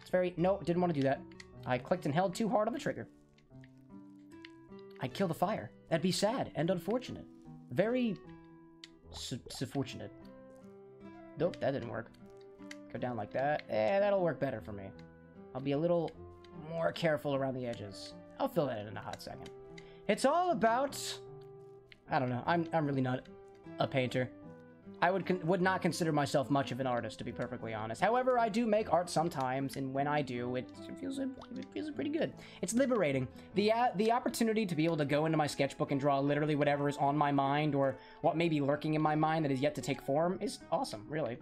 It's very. No, didn't want to do that. I clicked and held too hard on the trigger. I'd kill the fire. That'd be sad and unfortunate. Very. Su- fortunate. Nope, that didn't work. Go down like that. Eh, that'll work better for me. I'll be a little more careful around the edges. I'll fill that in in a hot second. It's all about. I don't know. I'm I'm really not a painter. I would would not consider myself much of an artist, to be perfectly honest. However, I do make art sometimes, and when I do, it, it feels it feels pretty good. It's liberating. the uh, The opportunity to be able to go into my sketchbook and draw literally whatever is on my mind or what may be lurking in my mind that is yet to take form is awesome. Really,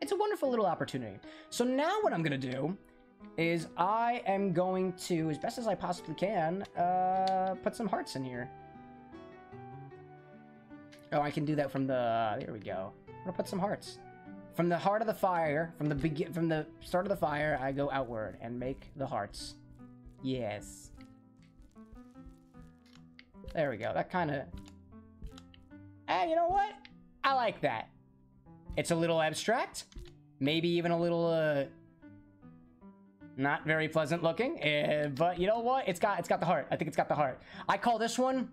it's a wonderful little opportunity. So now, what I'm gonna do is I am going to, as best as I possibly can, uh, put some hearts in here. Oh, I can do that from the. There we go. I'm gonna put some hearts. From the heart of the fire, from the begin, from the start of the fire, I go outward and make the hearts. Yes. There we go. That kind of. Hey, you know what? I like that. It's a little abstract, maybe even a little uh, not very pleasant looking. Uh, but you know what? It's got it's got the heart. I think it's got the heart. I call this one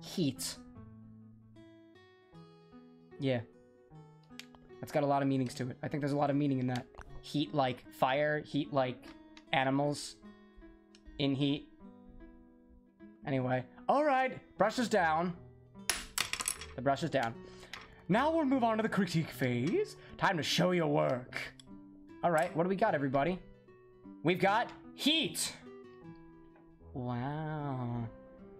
heat. Yeah. That's got a lot of meanings to it. I think there's a lot of meaning in that. Heat like fire, heat like animals in heat. Anyway, all right, brush is down. The brush is down. Now we'll move on to the critique phase. Time to show your work. All right, what do we got, everybody? We've got heat. Wow.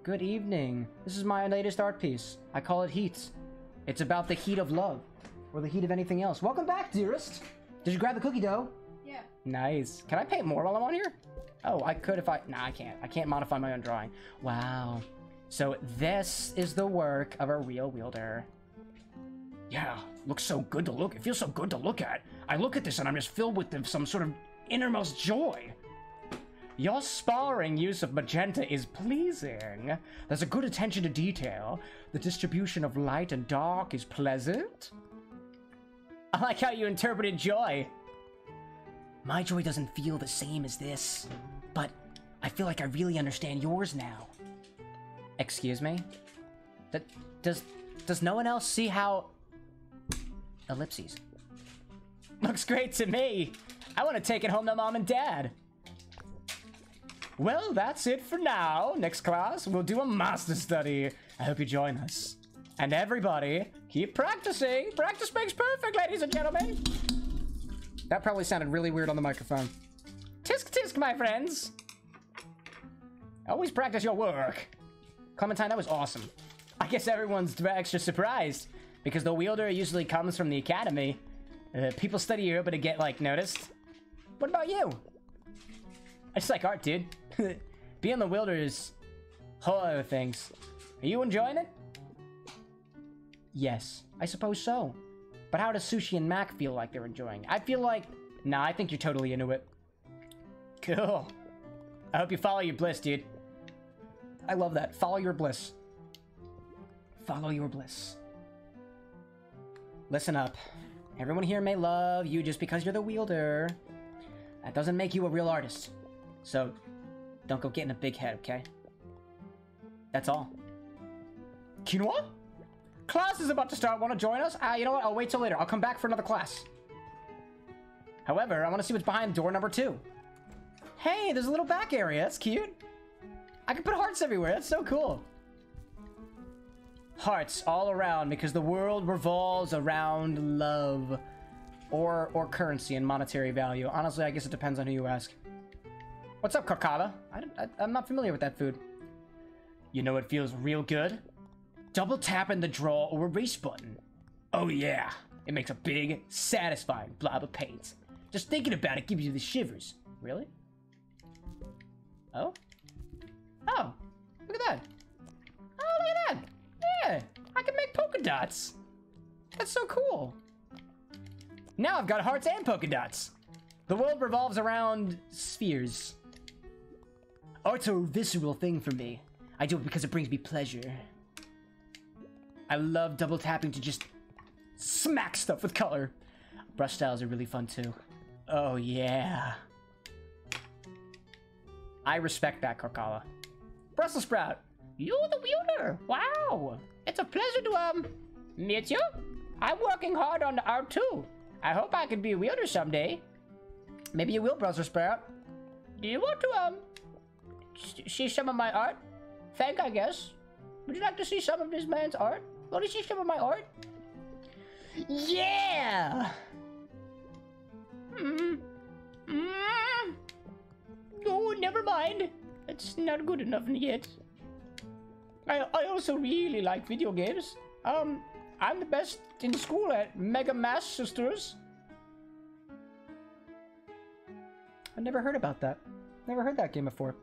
Good evening. This is my latest art piece. I call it Heat. It's about the heat of love, or the heat of anything else. Welcome back, dearest. Did you grab the cookie dough? Yeah. Nice. Can I paint more while I'm on here? Oh, I could if I. Nah, I can't. I can't modify my own drawing. Wow. So this is the work of a real wielder. Yeah, looks so good to look. It feels so good to look at. I look at this and I'm just filled with some sort of innermost joy. Your sparring use of magenta is pleasing. There's a good attention to detail. The distribution of light and dark is pleasant. I like how you interpreted joy. My joy doesn't feel the same as this, but I feel like I really understand yours now. Excuse me? That does does no one else see how ellipses? Looks great to me. I want to take it home to mom and dad. Well, that's it for now. Next class, we'll do a master study. I hope you join us. And everybody, keep practicing. Practice makes perfect, ladies and gentlemen. That probably sounded really weird on the microphone. Tisk tisk, my friends. Always practice your work. Clementine, that was awesome. I guess everyone's extra surprised because the wielder usually comes from the academy. Uh, people study but to get like noticed. What about you? I just like art, dude. Being the wielder is whole other things. Are you enjoying it? Yes, I suppose so. But how does Sushi and Mac feel like they're enjoying? it? I feel like, nah, I think you're totally into it. Cool. I hope you follow your bliss, dude. I love that. Follow your bliss. Follow your bliss. Listen up. Everyone here may love you just because you're the wielder. That doesn't make you a real artist. So, don't go getting a big head, okay? That's all. Quinoa? Class is about to start. Want to join us? Ah, you know what? I'll wait till later. I'll come back for another class. However, I want to see what's behind door number two. Hey, there's a little back area. That's cute. I can put hearts everywhere. That's so cool. Hearts all around because the world revolves around love. Or or currency and monetary value. Honestly, I guess it depends on who you ask. What's up, Carcava? I, I'm not familiar with that food. You know it feels real good? Double tapping the draw or erase button. Oh yeah, it makes a big, satisfying blob of paint. Just thinking about it gives you the shivers. Really? Oh? Oh, look at that. Oh, look at that. Yeah, I can make polka dots. That's so cool. Now I've got hearts and polka dots. The world revolves around spheres. Art's a visceral thing for me. I do it because it brings me pleasure. I love double tapping to just smack stuff with color. Brush styles are really fun too. Oh yeah. I respect that, Karkala. Brussels sprout. You're the wielder. Wow. It's a pleasure to, um, meet you. I'm working hard on the art too. I hope I can be a wielder someday. Maybe you will, Brussels sprout. Do you want to, um, see some of my art? Thank, I guess. Would you like to see some of this man's art? Want to see some of my art? Yeah. Mm. Mm. Oh, never mind. It's not good enough yet. I, I also really like video games. Um, I'm the best in school at Mega Mash Sisters. I never heard about that. Never heard that game before.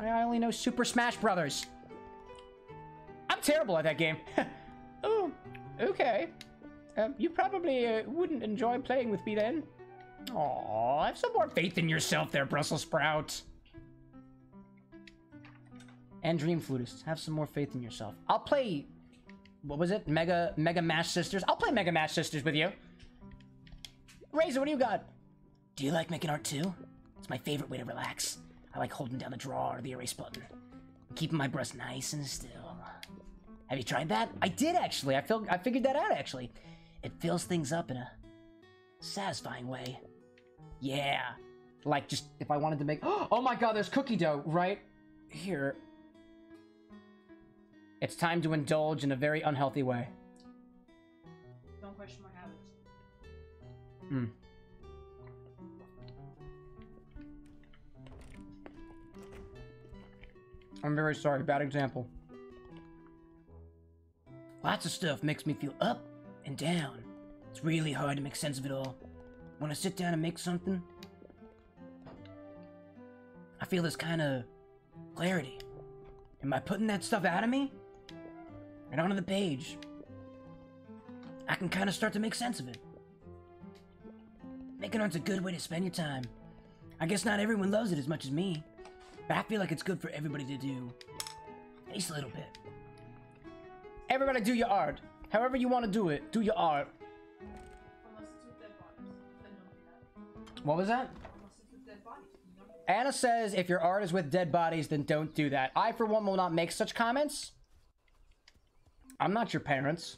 I only know Super Smash Brothers. I'm terrible at that game. Oh, okay. Um, you probably uh, wouldn't enjoy playing with me then. Aw, have some more faith in yourself there, Brussels sprout. And Dream Flutist, have some more faith in yourself. I'll play. What was it? Mega Mega Mash Sisters. I'll play Mega Mash Sisters with you. Razor, what do you got? Do you like making art too? It's my favorite way to relax. I like holding down the draw or the erase button, keeping my brush nice and still. Have you tried that? I did actually. I feel I figured that out actually. It fills things up in a satisfying way. Yeah. Like just if I wanted to make Oh my god, there's cookie dough right here. It's time to indulge in a very unhealthy way. Don't question my habits. Hmm. I'm very sorry, bad example. Lots of stuff makes me feel up and down. It's really hard to make sense of it all. When I sit down and make something, I feel this kind of clarity. Am I putting that stuff out of me? And onto the page. I can kind of start to make sense of it. Making art's a good way to spend your time. I guess not everyone loves it as much as me, but I feel like it's good for everybody to do. At least a little bit. Everybody do your art. However you want to do it, do your art. What was that. Anna says if your art is with dead bodies, then don't do that. I, for one, will not make such comments. I'm not your parents.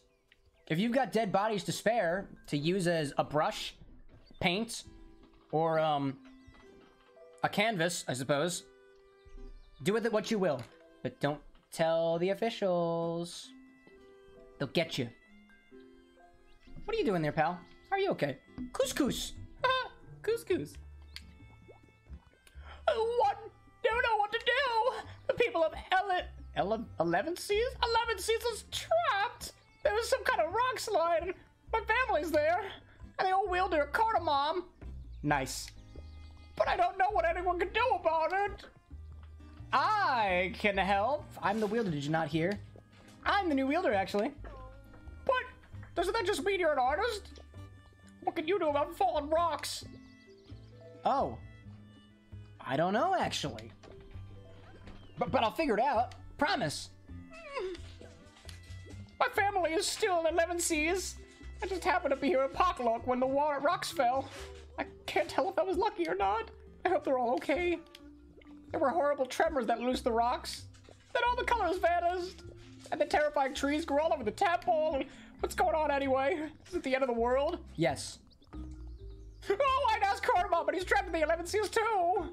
If you've got dead bodies to spare to use as a brush, paint, or um, a canvas, I suppose, do with it what you will. But don't tell the officials. They'll get you. What are you doing there, pal? Are you okay? Couscous. Couscous. Oh, What? Don't know what to do. The people of Ele- Ele- Elevenses? 11 Seas is trapped. There was some kind of rock slide. My family's there. And the old wielder cardamom. Nice. But I don't know what anyone can do about it. I can help. I'm the wielder, did you not hear? I'm the new wielder, actually. But doesn't that just mean you're an artist? What can you do about falling rocks? Oh. I don't know, actually. But, but I'll figure it out. Promise. My family is still in Elevenses. I just happened to be here at Potluck when the water rocks fell. I can't tell if I was lucky or not. I hope they're all okay. There were horrible tremors that loosed the rocks. Then all the colors vanished. And the terrifying trees grew all over the tadpole. What's going on anyway? Is it the end of the world? Yes. Oh, I'd ask Cardamom, but he's trapped in the Elevenses too.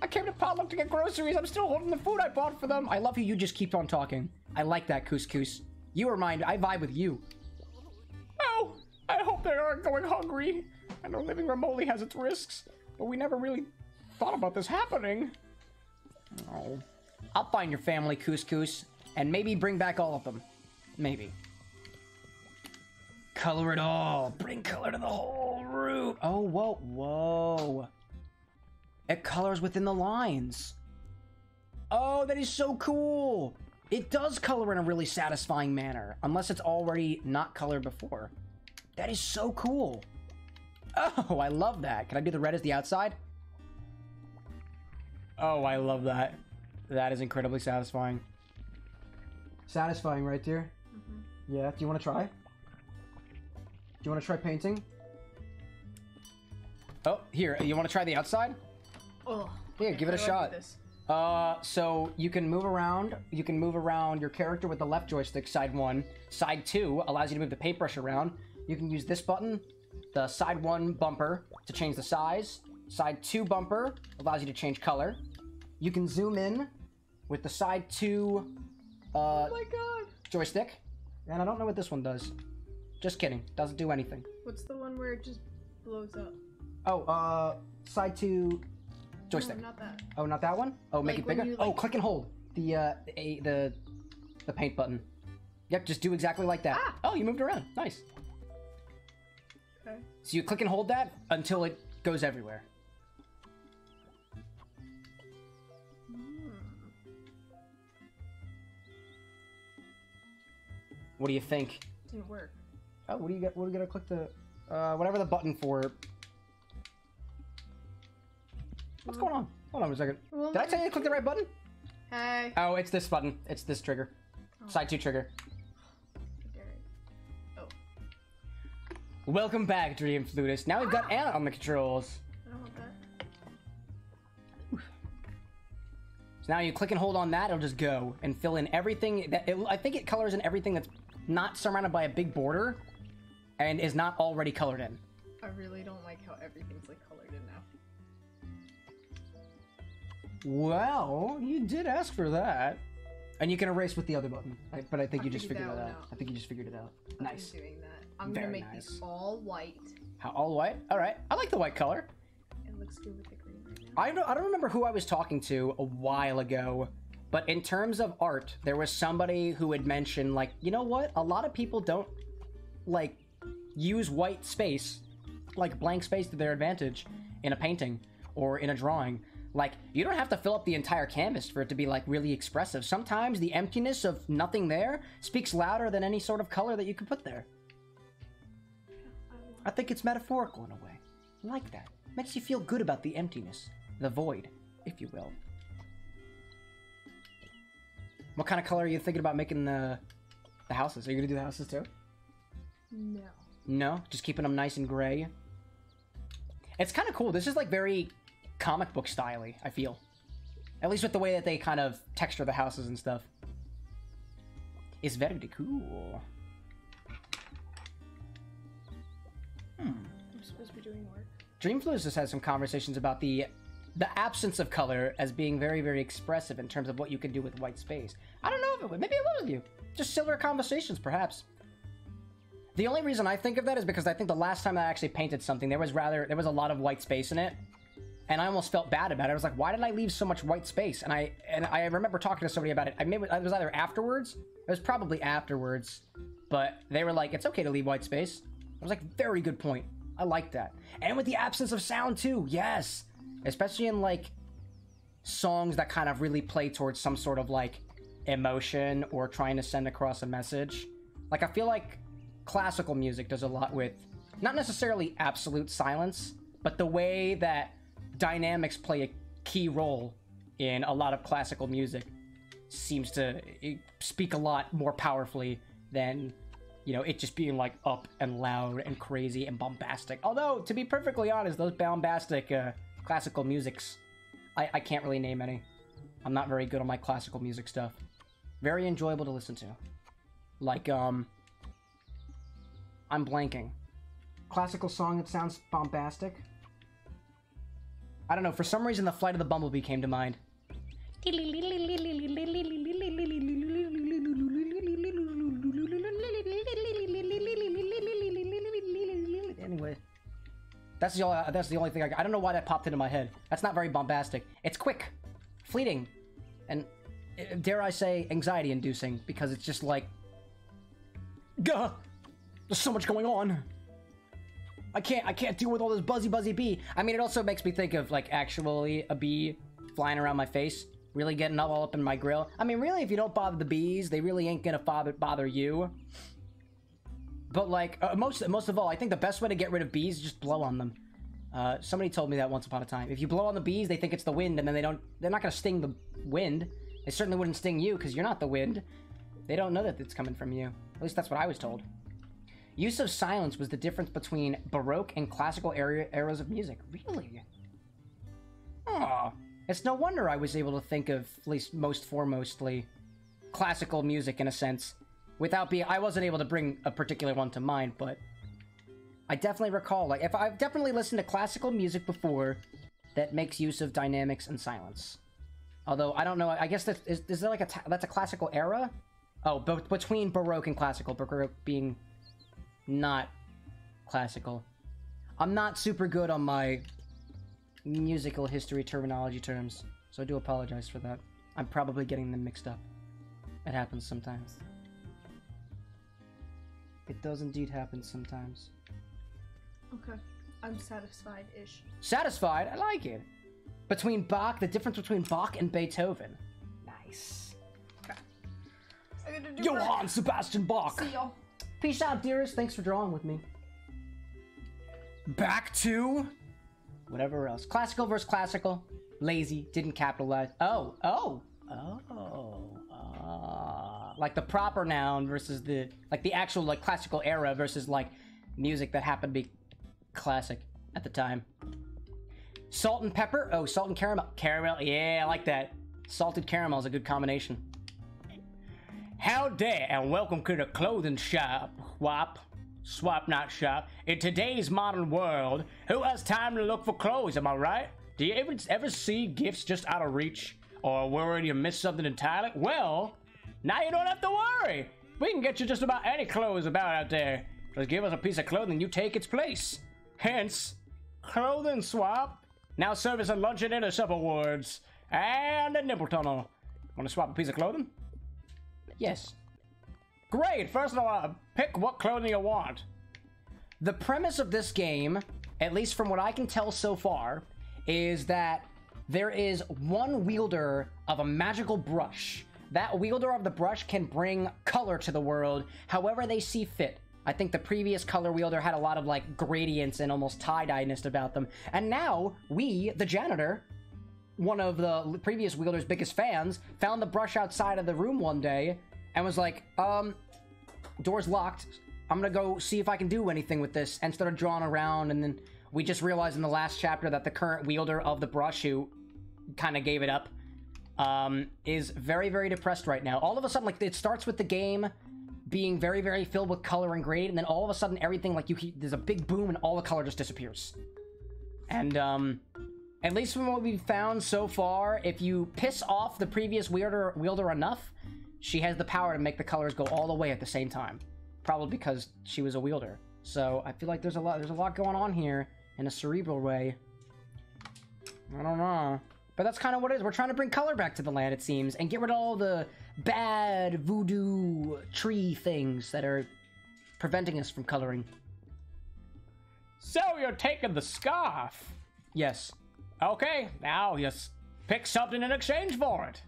I came to Potluck to get groceries. I'm still holding the food I bought for them. I love how you just keep on talking. I like that, Couscous. You are mine. I vibe with you. Oh, I hope they aren't going hungry. I know living remotely has its risks, but we never really thought about this happening. Oh. I'll find your family, Couscous, and maybe bring back all of them. Maybe. Color it all. Bring color to the whole room. Oh, whoa, whoa. It colors within the lines. Oh, that is so cool. It does color in a really satisfying manner, unless it's already not colored before. That is so cool. Oh, I love that. Can I do the red as the outside? Oh, I love that. That is incredibly satisfying. Satisfying, right, dear? Yeah. Do you want to try? Do you want to try painting? Oh, here. You want to try the outside? Oh. Yeah, give it a how do I do shot. this? Uh, so you can move around. You can move around your character with the left joystick, side one. Side two allows you to move the paintbrush around. You can use this button, the side one bumper, to change the size. Side two bumper allows you to change color. You can zoom in with the side two uh, Oh my god. joystick. And I don't know what this one does. Just kidding. Doesn't do anything. What's the one where it just blows up? Oh, uh, side two joystick. No, not that. Oh, not that one? Oh, make Like it bigger? you, oh, click and hold. The, uh, the, a- the, the paint button. Yep, just do exactly like that. Ah! Oh, you moved around. Nice. Okay. So you click and hold that until it goes everywhere. What do you think? Didn't work. Oh, what do you get? What do you gotta click the, uh, whatever the button for? What's going on? Hold on a second. Well, Did I tell you to click the right button? Hey. Oh, it's this button. It's this trigger. Side two trigger. Oh, Welcome back, Dream Flutist. Now we've got Anna on the controls. I don't want that. So now you click and hold on that, it'll just go and fill in everything. That it, I think it colors in everything that's not surrounded by a big border and is not already colored in. I really don't like how everything's like colored in now. Well, you did ask for that. And you can erase with the other button. I, but I think I you just figured that that out. out. I think you just figured it out. Nice. I'm doing that. I'm Very gonna make nice. these all white. How all white? All right. I like the white color. It looks good with the green right now. I don't, I don't remember who I was talking to a while ago, but in terms of art, there was somebody who had mentioned, like, you know what? A lot of people don't, like, use white space, like blank space to their advantage in a painting or in a drawing. Like, you don't have to fill up the entire canvas for it to be, like, really expressive. Sometimes the emptiness of nothing there speaks louder than any sort of color that you could put there. I think it's metaphorical in a way. I like that. Makes you feel good about the emptiness, the void, if you will. What kind of color are you thinking about making the the houses? Are you gonna do the houses too? No. No, just keeping them nice and gray. It's kind of cool. This is like very comic book styley. I feel, at least with the way that they kind of texture the houses and stuff. It's very cool. Hmm. I'm supposed to be doing work. Dream Flutist had some conversations about the the absence of color as being very, very expressive in terms of what you can do with white space. I don't know if it would. Maybe it was with you. Just similar conversations, perhaps. The only reason I think of that is because I think the last time I actually painted something, there was rather there was a lot of white space in it, and I almost felt bad about it. I was like, why did I leave so much white space? And I and I remember talking to somebody about it. I maybe it was either afterwards. It was probably afterwards, but they were like, it's okay to leave white space. I was like, very good point. I like that. And with the absence of sound too, yes. Especially in like songs that kind of really play towards some sort of like emotion or trying to send across a message. Like I feel like classical music does a lot with not necessarily absolute silence, but the way that dynamics play a key role in a lot of classical music seems to eh, speak a lot more powerfully than you know, it just being like up and loud and crazy and bombastic. Although, to be perfectly honest, those bombastic uh, classical musics, I, I can't really name any. I'm not very good on my classical music stuff. Very enjoyable to listen to. Like, um, I'm blanking. Classical song that sounds bombastic? I don't know, for some reason the Flight of the Bumblebee came to mind. That's the only, that's the only thing I, I don't know why that popped into my head. That's not very bombastic. It's quick, fleeting, and uh, dare I say anxiety-inducing because it's just like, gah, there's so much going on. I can't I can't deal with all this buzzy buzzy bee. I mean, it also makes me think of like actually a bee flying around my face, really getting all up in my grill. I mean, really, if you don't bother the bees, they really ain't gonna bother bother you. But like uh, most most of all, I think the best way to get rid of bees is just blow on them. Uh, somebody told me that once upon a time. If you blow on the bees, they think it's the wind, and then they don't. They're not gonna sting the wind. They certainly wouldn't sting you because you're not the wind. They don't know that it's coming from you. At least that's what I was told. Use of silence was the difference between Baroque and classical era eras of music. Really? Oh, it's no wonder I was able to think of, at least most foremostly, classical music in a sense, without being. I wasn't able to bring a particular one to mind, but I definitely recall. Like, if I've definitely listened to classical music before that makes use of dynamics and silence. Although I don't know. I guess that is, is there like a that's a classical era? Oh, but between Baroque and classical, Baroque being not classical. I'm not super good on my musical history terminology terms, so I do apologize for that. I'm probably getting them mixed up. It happens sometimes. It does indeed happen sometimes. Okay. I'm satisfied ish. Satisfied? I like it. Between Bach, the difference between Bach and Beethoven. Nice. Do Johann Sebastian Bach. See y'all. Peace out, dearest. Thanks for drawing with me. Back to whatever else. Classical versus classical. Lazy. Didn't capitalize. Oh, oh, oh. Like the proper noun versus the like the actual like classical era versus like music that happened to be classic at the time. Salt and pepper. Oh, salt and caramel. Caramel. Yeah, I like that. Salted caramel is a good combination. How Howdy, and welcome to the clothing shop. Swap. Swap, not shop. In today's modern world, who has time to look for clothes, am I right? Do you ever, ever see gifts just out of reach? Or worried you missed something entirely? Well, now you don't have to worry. We can get you just about any clothes about out there. Just give us a piece of clothing, you take its place. Hence, clothing swap. Now servicing lunch and dinner Supper Woods. And a nipple tunnel. Want to swap a piece of clothing? Yes. Great! First of all, uh, pick what clothing you want. The premise of this game, at least from what I can tell so far, is that there is one wielder of a magical brush. That wielder of the brush can bring color to the world however they see fit. I think the previous color wielder had a lot of like gradients and almost tie-dyeness about them. And now, we, the janitor, one of the previous wielder's biggest fans, found the brush outside of the room one day and was like, um, door's locked. I'm gonna go see if I can do anything with this, and started drawing around, and then we just realized in the last chapter that the current wielder of the brush, who kind of gave it up, um, is very, very depressed right now. All of a sudden, like, it starts with the game being very, very filled with color and grade, and then all of a sudden, everything, like, you there's a big boom, and all the color just disappears. And, um, at least from what we've found so far, if you piss off the previous wielder, wielder enough, she has the power to make the colors go all the way at the same time. Probably because she was a wielder. So I feel like there's a lot there's a lot going on here in a cerebral way. I don't know. But that's kind of what it is. We're trying to bring color back to the land, it seems, and get rid of all the bad voodoo tree things that are preventing us from coloring. So you're taking the scarf. Yes. Okay, now just pick something in exchange for it.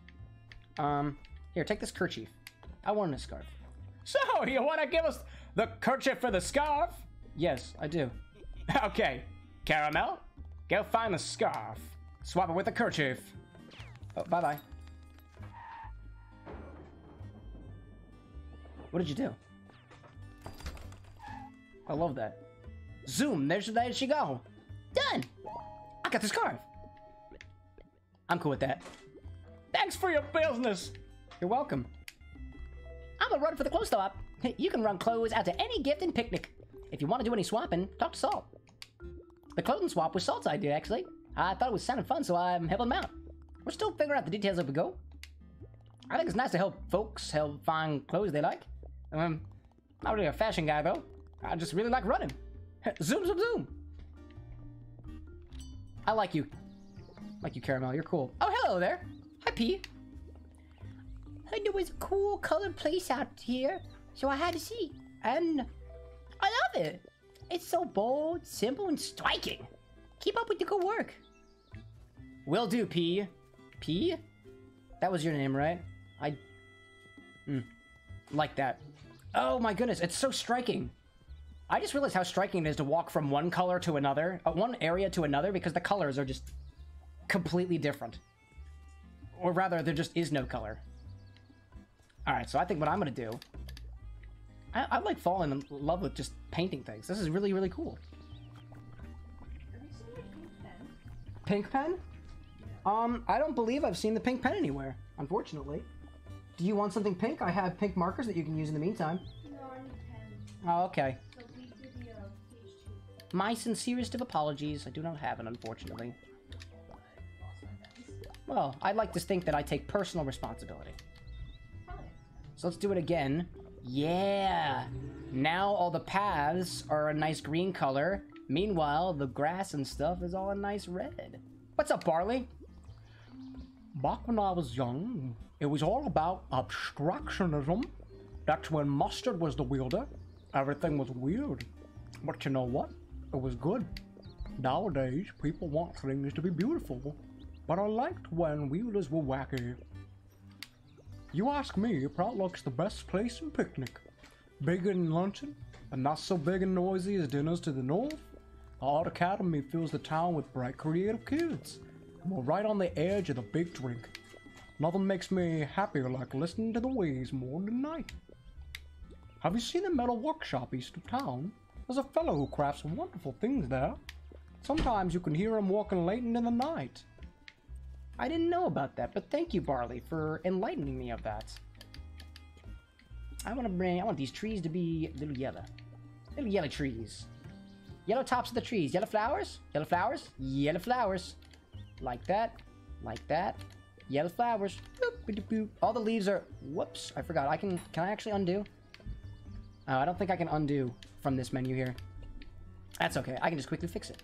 Um, here, take this kerchief. I want a scarf. So you want to give us the kerchief for the scarf? Yes, I do. Okay, Caramel, go find the scarf. Swap it with a kerchief. Oh, bye bye. What did you do? I love that. Zoom, there she, there she go. Done. I got the scarf. I'm cool with that. Thanks for your business. You're welcome. I'm gonna run for the clothes swap. You can run clothes out to any gift and picnic. If you want to do any swapping, talk to Salt. The clothing swap was Salt's idea, actually. I thought it was sounding fun, so I'm helping him out. We're still figuring out the details as we go. I think it's nice to help folks help find clothes they like. Um, I'm not really a fashion guy though. I just really like running. zoom, zoom, zoom. I like you. Like you, Caramel. You're cool. Oh, hello there. Hi, P. Heard it was a cool colored place out here, so I had to see. And I love it. It's so bold, simple, and striking. Keep up with the good work. Will do, P. P? That was your name, right? I. Hmm. Like that. Oh my goodness, it's so striking. I just realized how striking it is to walk from one color to another, uh, one area to another, because the colors are just completely different. Or rather, there just is no color. Alright, so I think what I'm gonna do. I, I like falling in love with just painting things. This is really, really cool. Have you seen my pink pen? Um, I don't believe I've seen the pink pen anywhere, unfortunately. Do you want something pink? I have pink markers that you can use in the meantime. No, I need pens. Oh, okay. So we did the uh. My sincerest of apologies. I do not have it, unfortunately. I lost my pens. Well, I'd like to think that I take personal responsibility. So let's do it again. Yeah! Now all the paths are a nice green color. Meanwhile, the grass and stuff is all a nice red. What's up, Barley? Back when I was young, it was all about abstractionism. That's when Mustard was the wielder. Everything was weird. But you know what? It was good. Nowadays, people want things to be beautiful. But I liked when wielders were wacky. You ask me, Potluck's the best place in picnic. Bigger than luncheon, and not so big and noisy as dinners to the north. The Art Academy fills the town with bright, creative kids. We're right on the edge of the big drink. Nothing makes me happier like listening to the waves morning and night. Have you seen the metal workshop east of town? There's a fellow who crafts wonderful things there. Sometimes you can hear him walking late into the night. I didn't know about that, but thank you, Barley, for enlightening me of that. I want to bring, I want these trees to be little yellow. Little yellow trees. Yellow tops of the trees. Yellow flowers? Yellow flowers? Yellow flowers. Like that. Like that. Yellow flowers. All the leaves are, whoops, I forgot. I can, can I actually undo? Oh, I don't think I can undo from this menu here. That's okay. I can just quickly fix it.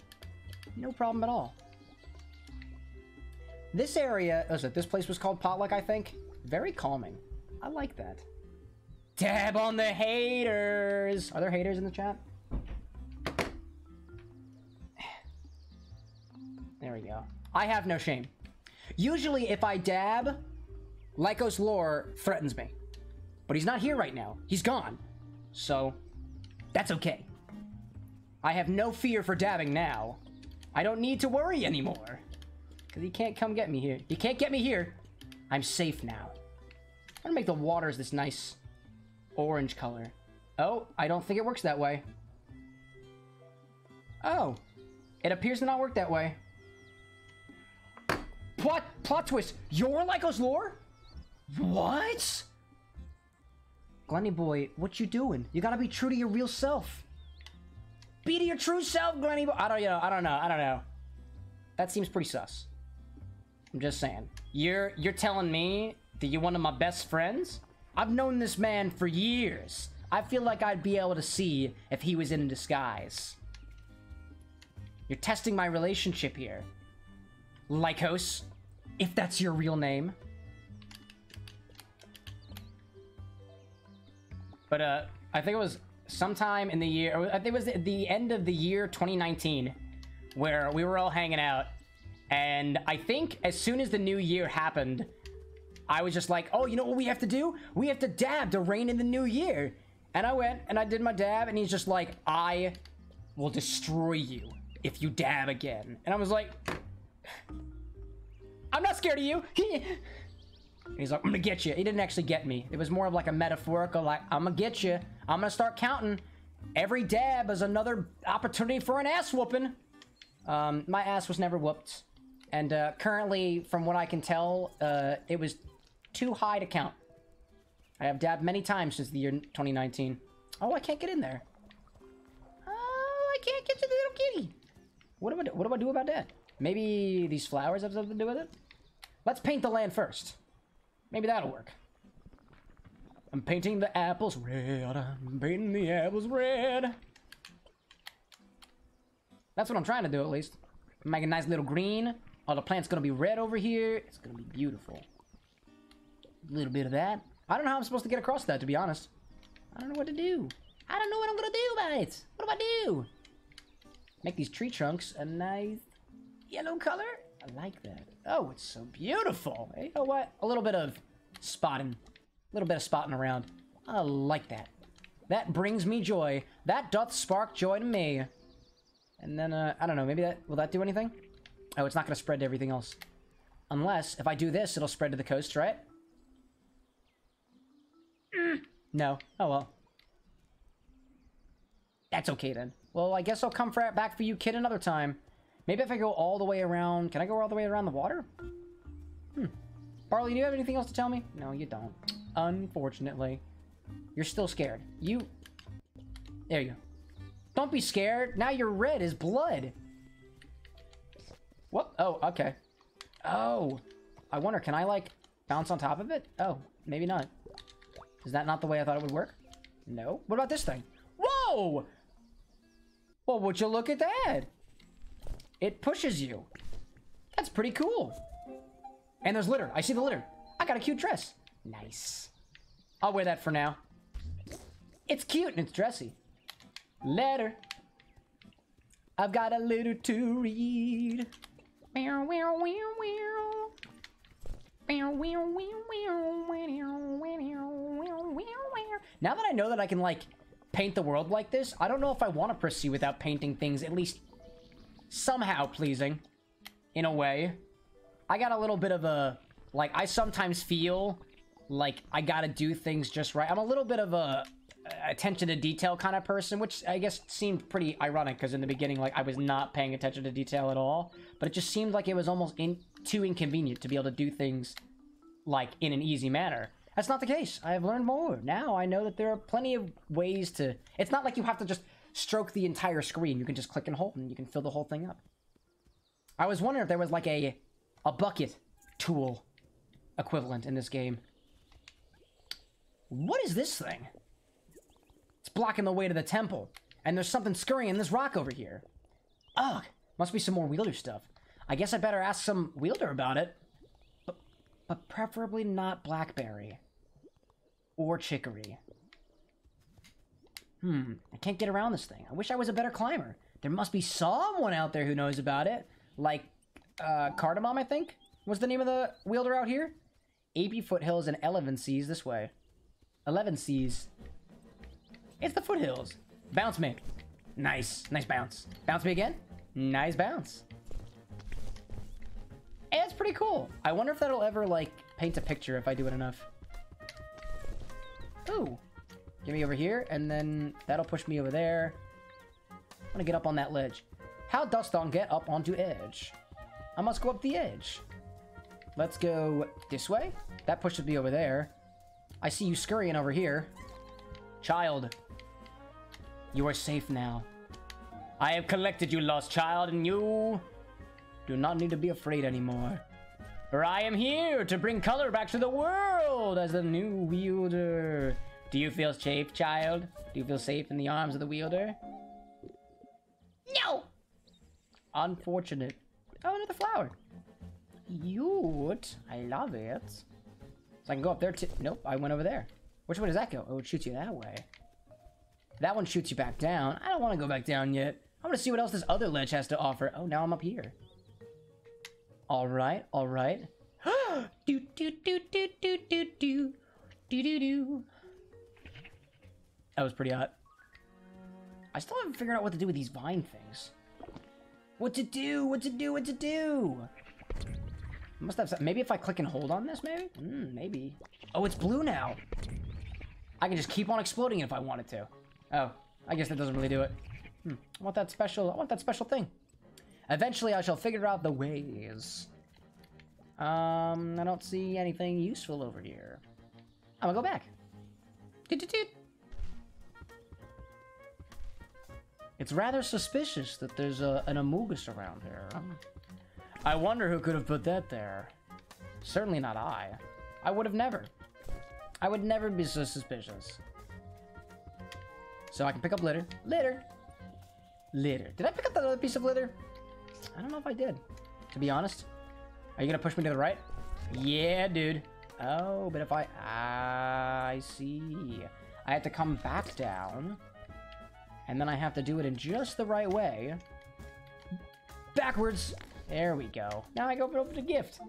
No problem at all. This area, oh, was it? This place was called Potluck, I think. Very calming. I like that. Dab on the haters. Are there haters in the chat? There we go. I have no shame. Usually, if I dab, Lycos lore threatens me. But he's not here right now. He's gone. So, that's okay. I have no fear for dabbing now. I don't need to worry anymore. Because he can't come get me here. He can't get me here. I'm safe now. I'm gonna make the waters this nice orange color. Oh, I don't think it works that way. Oh, it appears to not work that way. Plot, plot twist. You're Lycos lore? What? Glenny boy, what you doing? You gotta be true to your real self. Be to your true self, Glenny boy. I don't you know. I don't know. I don't know. That seems pretty sus. I'm just saying. You're you're telling me that you're one of my best friends? I've known this man for years. I feel like I'd be able to see if he was in disguise. You're testing my relationship here. Lycos, if that's your real name. But uh, I think it was sometime in the year, I think it was the end of the year 2019, where we were all hanging out, and I think as soon as the new year happened, I was just like, oh, you know what we have to do? We have to dab to reign in the new year. And I went and I did my dab, and he's just like, I will destroy you if you dab again. And I was like, I'm not scared of you. He's like, I'm gonna get you. He didn't actually get me. It was more of like a metaphorical, like, I'm gonna get you. I'm gonna start counting. every dab is another opportunity for an ass whooping. Um, my ass was never whooped. And uh, currently, from what I can tell, uh, it was too high to count. I have dabbed many times since the year 2019. Oh, I can't get in there. Oh, I can't get to the little kitty. What do I do, what do I do about that? Maybe these flowers have something to do with it? Let's paint the land first. Maybe that'll work. I'm painting the apples red. I'm painting the apples red. That's what I'm trying to do, at least. Make a nice little green. All the plant's gonna be red over here. It's gonna be beautiful. A little bit of that. I don't know how I'm supposed to get across that, to be honest. I don't know what to do. I don't know what I'm gonna do about it. What do I do? Make these tree trunks a nice yellow color. I like that. Oh, it's so beautiful. Hey, you know what? A little bit of spotting. A little bit of spotting around. I like that. That brings me joy. That doth spark joy to me. And then, uh, I don't know, maybe that, will that do anything? Oh, it's not gonna spread to everything else. Unless, if I do this, it'll spread to the coast, right? Mm, No. Oh well. That's okay then. Well, I guess I'll come for, back for you, kid, another time. Maybe if I go all the way around... Can I go all the way around the water? Hmm. Barley, do you have anything else to tell me? No, you don't. Unfortunately. You're still scared. You... There you go. Don't be scared. Now you're red as blood. What? Oh, okay. Oh. I wonder, can I, like, bounce on top of it? Oh, maybe not. Is that not the way I thought it would work? No. What about this thing? Whoa! Well, would you look at that? It pushes you. That's pretty cool. And there's litter. I see the litter. I got a cute dress. Nice. I'll wear that for now. It's cute and it's dressy. Letter. I've got a litter to read. Meow, meow, meow, meow. Now that I know that I can, like, paint the world like this, I don't know if I want to proceed without painting things, at least somehow pleasing. In a way. I got a little bit of a... Like, I sometimes feel like I gotta do things just right. I'm a little bit of a attention to detail kind of person, which I guess seemed pretty ironic because in the beginning, like I was not paying attention to detail at all. But it just seemed like it was almost in too inconvenient to be able to do things like in an easy manner. That's not the case. I have learned more. Now I know that there are plenty of ways to. It's not like you have to just stroke the entire screen. You can just click and hold, and you can fill the whole thing up. I was wondering if there was like a a bucket tool equivalent in this game. What is this thing? It's blocking the way to the temple. And there's something scurrying in this rock over here. Ugh, must be some more wielder stuff. I guess I better ask some wielder about it. But, but preferably not blackberry. Or chicory. Hmm, I can't get around this thing. I wish I was a better climber. There must be someone out there who knows about it. Like, uh, Cardamom, I think? What's the name of the wielder out here? AP Foothills and Elevenses this way. Elevenses. It's the foothills. Bounce me. Nice. Nice bounce. Bounce me again. Nice bounce. Hey, that's pretty cool. I wonder if that'll ever, like, paint a picture if I do it enough. Ooh. Get me over here, and then that'll push me over there. I'm gonna get up on that ledge. How does thou get up onto edge? I must go up the edge. Let's go this way. That pushes me over there. I see you scurrying over here. Child, you are safe now. I have collected you, lost child, and you do not need to be afraid anymore. For I am here to bring color back to the world as the new wielder. Do you feel safe, child? Do you feel safe in the arms of the wielder? No! Unfortunate. Oh, another flower. Cute. I love it. So I can go up there too. Nope, I went over there. Which way does that go? Oh, it shoots you that way. That one shoots you back down. I don't want to go back down yet. I want to see what else this other ledge has to offer. Oh, now I'm up here. All right, all right. do do do do do do do do do do. That was pretty hot. I still haven't figured out what to do with these vine things. What to do? What to do? What to do? I must have some, maybe if I click and hold on this, maybe? Hmm, maybe. Oh, it's blue now. I can just keep on exploding it if I wanted to. Oh, I guess that doesn't really do it. Hmm. I want that special. I want that special thing. Eventually, I shall figure out the ways. Um, I don't see anything useful over here. I'm gonna go back. Toot, toot, toot. It's rather suspicious that there's a, an Amogus around here. Oh. I wonder who could have put that there. Certainly not I. I would have never. I would never be so suspicious. So I can pick up litter. Litter. Litter. Did I pick up that other piece of litter? I don't know if I did. To be honest. Are you gonna push me to the right? Yeah, dude. Oh, but if I... I see. I have to come back down. And then I have to do it in just the right way. Backwards. There we go. Now I go open the gift.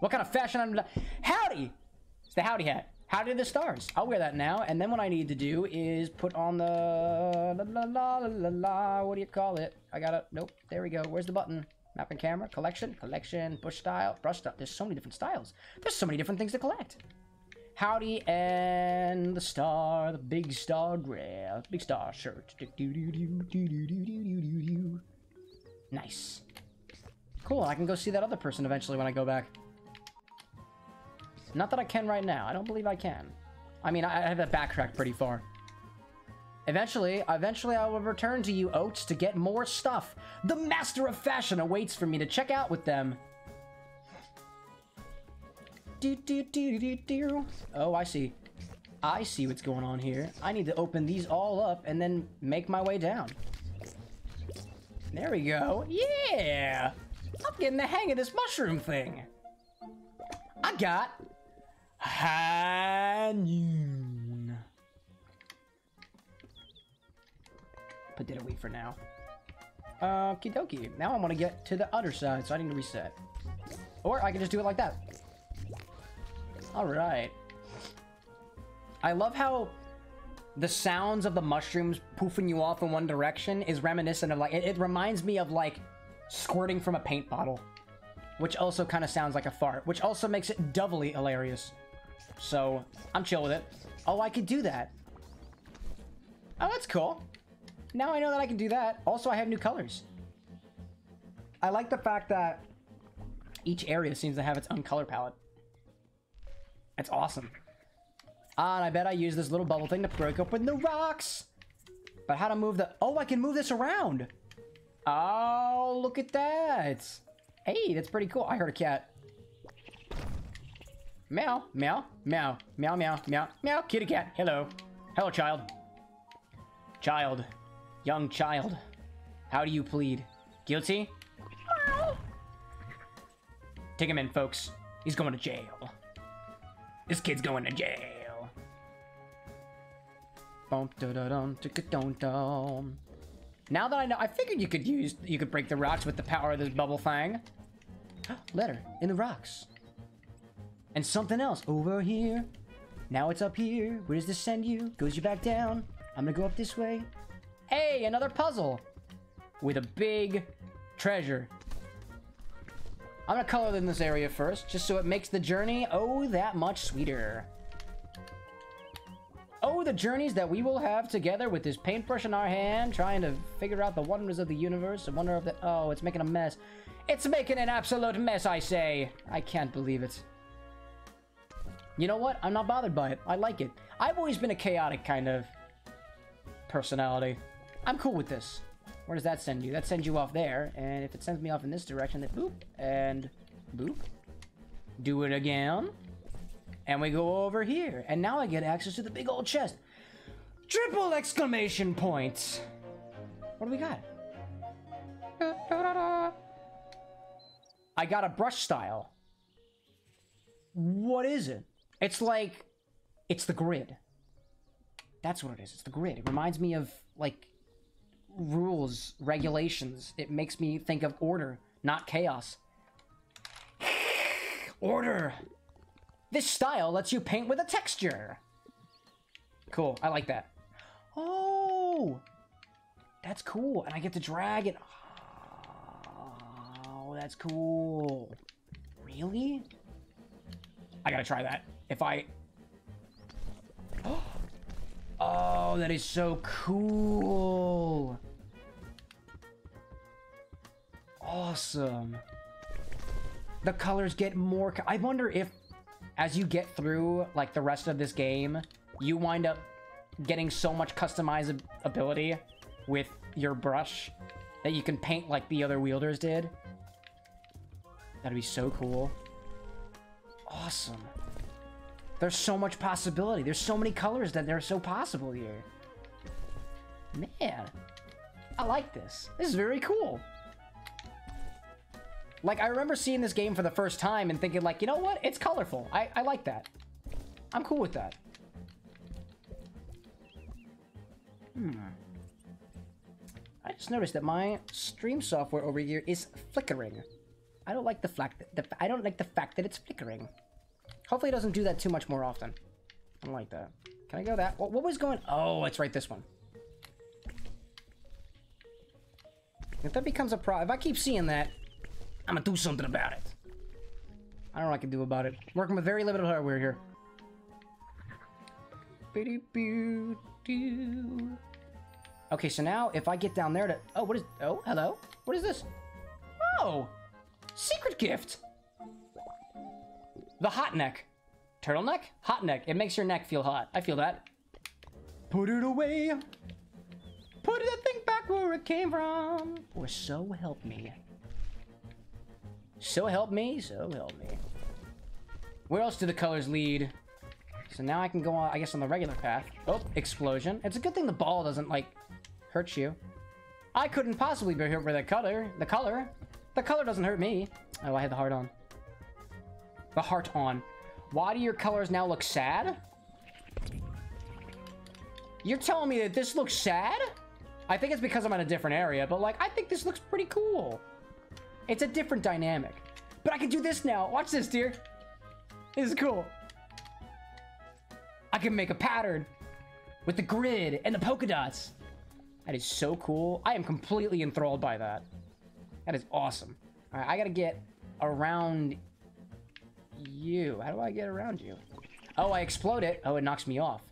What kind of fashion I'm... Howdy! It's the howdy hat. Howdy the stars. I'll wear that now, and then what I need to do is put on the... La, la, la, la, la, what do you call it? I gotta... Nope. There we go. Where's the button? Map and camera? Collection? Collection? Push style? Brush style? There's so many different styles. There's so many different things to collect. Howdy and the star, the big star grab, big star shirt. Nice. Cool, I can go see that other person eventually when I go back. Not that I can right now. I don't believe I can. I mean, I I have to backtrack pretty far. Eventually, eventually I will return to you, Oats, to get more stuff. The Master of Fashion awaits for me to check out with them. Do, do, do, do, do. Oh, I see. I see what's going on here. I need to open these all up and then make my way down. There we go. Yeah! I'm getting the hang of this mushroom thing. I got high noon. Put that away for now. Okie dokie. Now I want to get to the other side, so I need to reset. Or I can just do it like that. Alright. I love how the sounds of the mushrooms poofing you off in one direction is reminiscent of like, it, it reminds me of like squirting from a paint bottle. Which also kind of sounds like a fart, which also makes it doubly hilarious. So, I'm chill with it. Oh, I could do that. Oh, that's cool. Now I know that I can do that. Also, I have new colors. I like the fact that each area seems to have its own color palette. That's awesome. Ah, and I bet I use this little bubble thing to break open the rocks. But how to move the... Oh, I can move this around. Oh, look at that. Hey, that's pretty cool. I heard a cat. Meow, meow, meow, meow, meow, meow, meow, kitty cat. Hello. Hello, child. Child. Young child. How do you plead? Guilty? Take him in, folks. He's going to jail. This kid's going to jail. Now that I know, I figured you could use, you could break the rocks with the power of this bubble thing. Letter in the rocks. And something else over here. Now it's up here. Where does this send you? Goes you back down. I'm gonna go up this way. Hey, another puzzle with a big treasure. I'm gonna color in this area first, just so it makes the journey oh that much sweeter. Oh, the journeys that we will have together with this paintbrush in our hand, trying to figure out the wonders of the universe the wonder of the- Oh, it's making a mess. It's making an absolute mess, I say. I can't believe it. You know what? I'm not bothered by it. I like it. I've always been a chaotic kind of personality. I'm cool with this. Where does that send you? That sends you off there. And if it sends me off in this direction, then boop and boop. Do it again. And we go over here. And now I get access to the big old chest. Triple exclamation points. What do we got? I got a brush style. What is it? It's like, it's the grid. That's what it is. It's the grid. It reminds me of, like, rules, regulations. It makes me think of order, not chaos. order! This style lets you paint with a texture. Cool. I like that. Oh! That's cool. And I get to drag it. Oh, that's cool. Really? I gotta try that. If I... Oh, that is so cool. Awesome. The colors get more. co- I wonder if, as you get through like the rest of this game, you wind up getting so much customizability with your brush that you can paint like the other wielders did. That'd be so cool. Awesome. There's so much possibility. There's so many colors that they're so possible here. Man, I like this. This is very cool. Like, I remember seeing this game for the first time and thinking, like, you know what? It's colorful. I, I like that. I'm cool with that. Hmm. I just noticed that my stream software over here is flickering. I don't like the fact that the, I don't like the fact that it's flickering. Hopefully it doesn't do that too much more often. I don't like that. Can I go that? What, what was going? Oh, it's right this one. If that becomes a pro, if I keep seeing that, I'm gonna do something about it. I don't know what I can do about it. Working with very limited hardware here. Okay, so now if I get down there to... Oh, what is... Oh, hello? What is this? Oh! Secret gift! The hot neck. Turtleneck? Hot neck. It makes your neck feel hot. I feel that. Put it away. Put that thing back where it came from. Or so help me. So help me, so help me. Where else do the colors lead? So now I can go on, I guess, on the regular path. Oh, explosion. It's a good thing the ball doesn't, like, hurt you. I couldn't possibly be hurt by the color. The color. The color doesn't hurt me. Oh, I had the heart on. The heart on. Why do your colors now look sad? You're telling me that this looks sad? I think it's because I'm in a different area, but like, I think this looks pretty cool. It's a different dynamic. But I can do this now. Watch this, dear. This is cool. I can make a pattern with the grid and the polka dots. That is so cool. I am completely enthralled by that. That is awesome. All right, I gotta get around you. How do I get around you? Oh, I explode it. Oh, it knocks me off.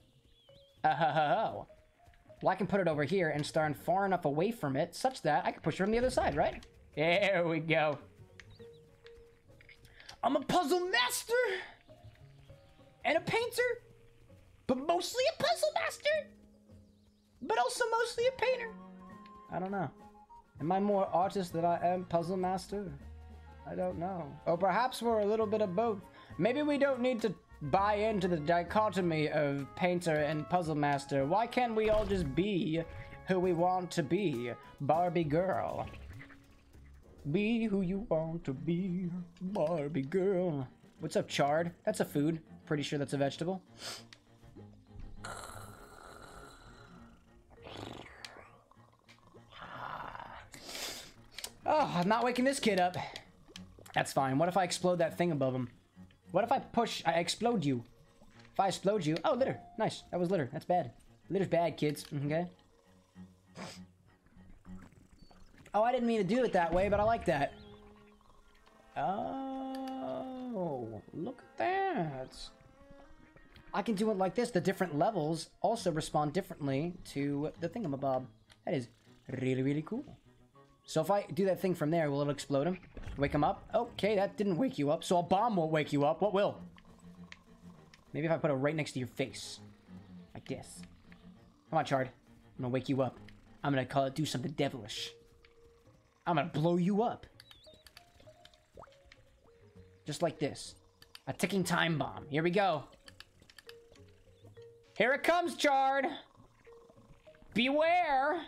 Oh, ho, ho, ho. Well, I can put it over here and stand far enough away from it such that I can push it from the other side, right? There we go. I'm a puzzle master and a painter, but mostly a puzzle master, but also mostly a painter. I don't know. Am I more artist than I am puzzle master? I don't know. Or perhaps we're a little bit of both. Maybe we don't need to buy into the dichotomy of painter and puzzle master. Why can't we all just be who we want to be? Barbie girl. Be who you want to be, Barbie girl. What's up, chard? That's a food. Pretty sure that's a vegetable. Oh, I'm not waking this kid up. That's fine. What if I explode that thing above him? What if I push, I explode you? If I explode you, oh, litter. Nice. That was litter. That's bad. Litter's bad, kids. Mm-hmm, okay. Oh, I didn't mean to do it that way, but I like that. Oh, look at that. I can do it like this. The different levels also respond differently to the thingamabob. That is really, really cool. So if I do that thing from there, will it explode him? Wake him up? Okay, that didn't wake you up. So a bomb won't wake you up. What will? Maybe if I put it right next to your face. Like this. Come on, Chard. I'm gonna wake you up. I'm gonna call it do something devilish. I'm gonna blow you up. Just like this. A ticking time bomb. Here we go. Here it comes, Chard. Beware.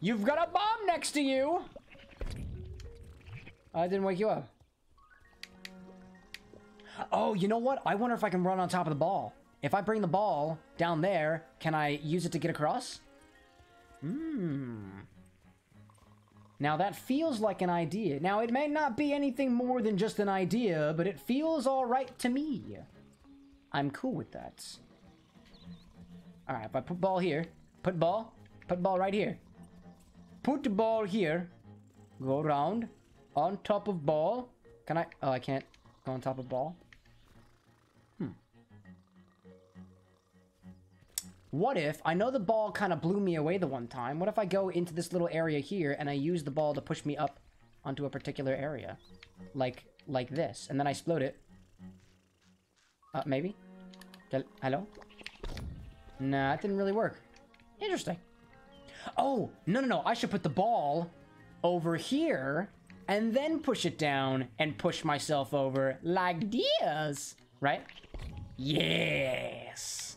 You've got a bomb next to you. I didn't wake you up. Oh, you know what? I wonder if I can run on top of the ball. If I bring the ball down there, can I use it to get across? Hmm. Now that feels like an idea. Now it may not be anything more than just an idea, but it feels alright to me. I'm cool with that. Alright, if I put ball here, put ball, put ball right here. Put ball here, go around, on top of ball. Can I, oh I can't go on top of ball. What if, I know the ball kind of blew me away the one time. What if I go into this little area here and I use the ball to push me up onto a particular area? Like, like this. And then I explode it. Uh, maybe? Hel- Hello? Nah, it didn't really work. Interesting. Oh, no, no, no. I should put the ball over here and then push it down and push myself over like this. Right? Yes.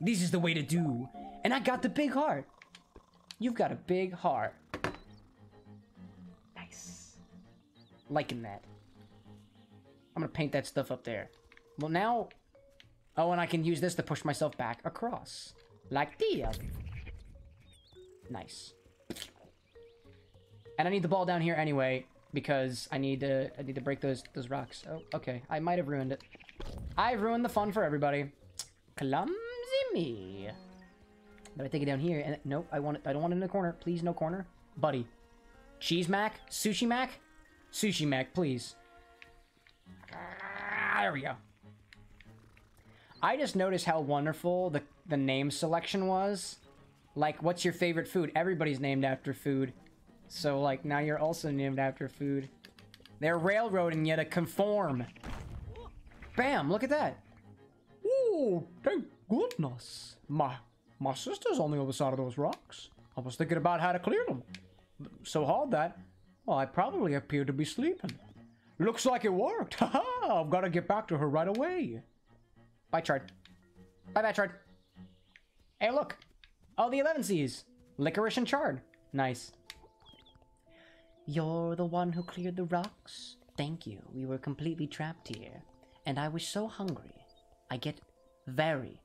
This is the way to do. And I got the big heart. You've got a big heart. Nice. Liking that. I'm gonna paint that stuff up there. Well, now... Oh, and I can use this to push myself back across. Like this. Nice. And I need the ball down here anyway, because I need to I need to break those those rocks. Oh, okay. I might have ruined it. I've ruined the fun for everybody. Clumsy me. I take it down here, and nope, I want it. I don't want it in the corner. Please, no corner, buddy. Cheese mac, sushi mac, sushi mac, please. Ah, There we go. I just noticed how wonderful the the name selection was. Like, what's your favorite food? Everybody's named after food. So, like, now you're also named after food. They're railroading you to conform. Bam, look at that. Oh, thank goodness. My my sister's on the other side of those rocks. I was thinking about how to clear them. So hard that, well, I probably appeared to be sleeping. Looks like it worked. Haha, I've got to get back to her right away. Bye, Chard. Bye, Chard. Hey, look. Oh, the Elevenses. Licorice and Chard. Nice. You're the one who cleared the rocks? Thank you. We were completely trapped here. And I was so hungry. I get very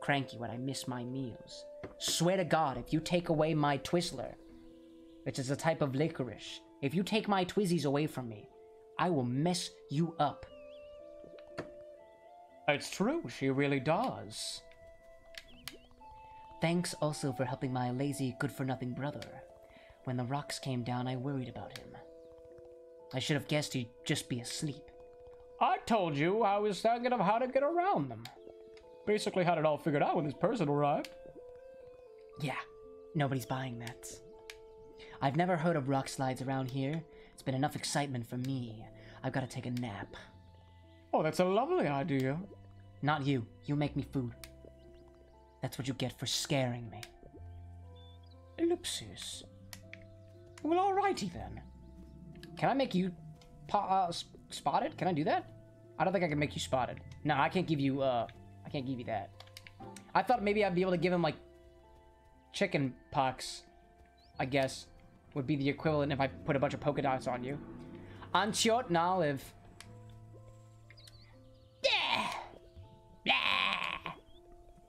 cranky when I miss my meals. Swear to God, if you take away my Twizzler, which is a type of licorice, if you take my Twizzies away from me, I will mess you up. It's true, she really does. Thanks also for helping my lazy, good for nothing brother. When the rocks came down, I worried about him. I should have guessed he'd just be asleep. I told you I was thinking of how to get around them. Basically had it all figured out when this person arrived. Yeah, nobody's buying that. I've never heard of rock slides around here. It's been enough excitement for me. I've got to take a nap. Oh, that's a lovely idea. Not you. You make me food. That's what you get for scaring me. Ellipsis. Well, alrighty then. Can I make you uh, spotted? Can I do that? I don't think I can make you spotted. No, I can't give you, uh, I can't give you that. I thought maybe I'd be able to give him, like, chicken pox, I guess, would be the equivalent if I put a bunch of polka dots on you. Antiot and Olive.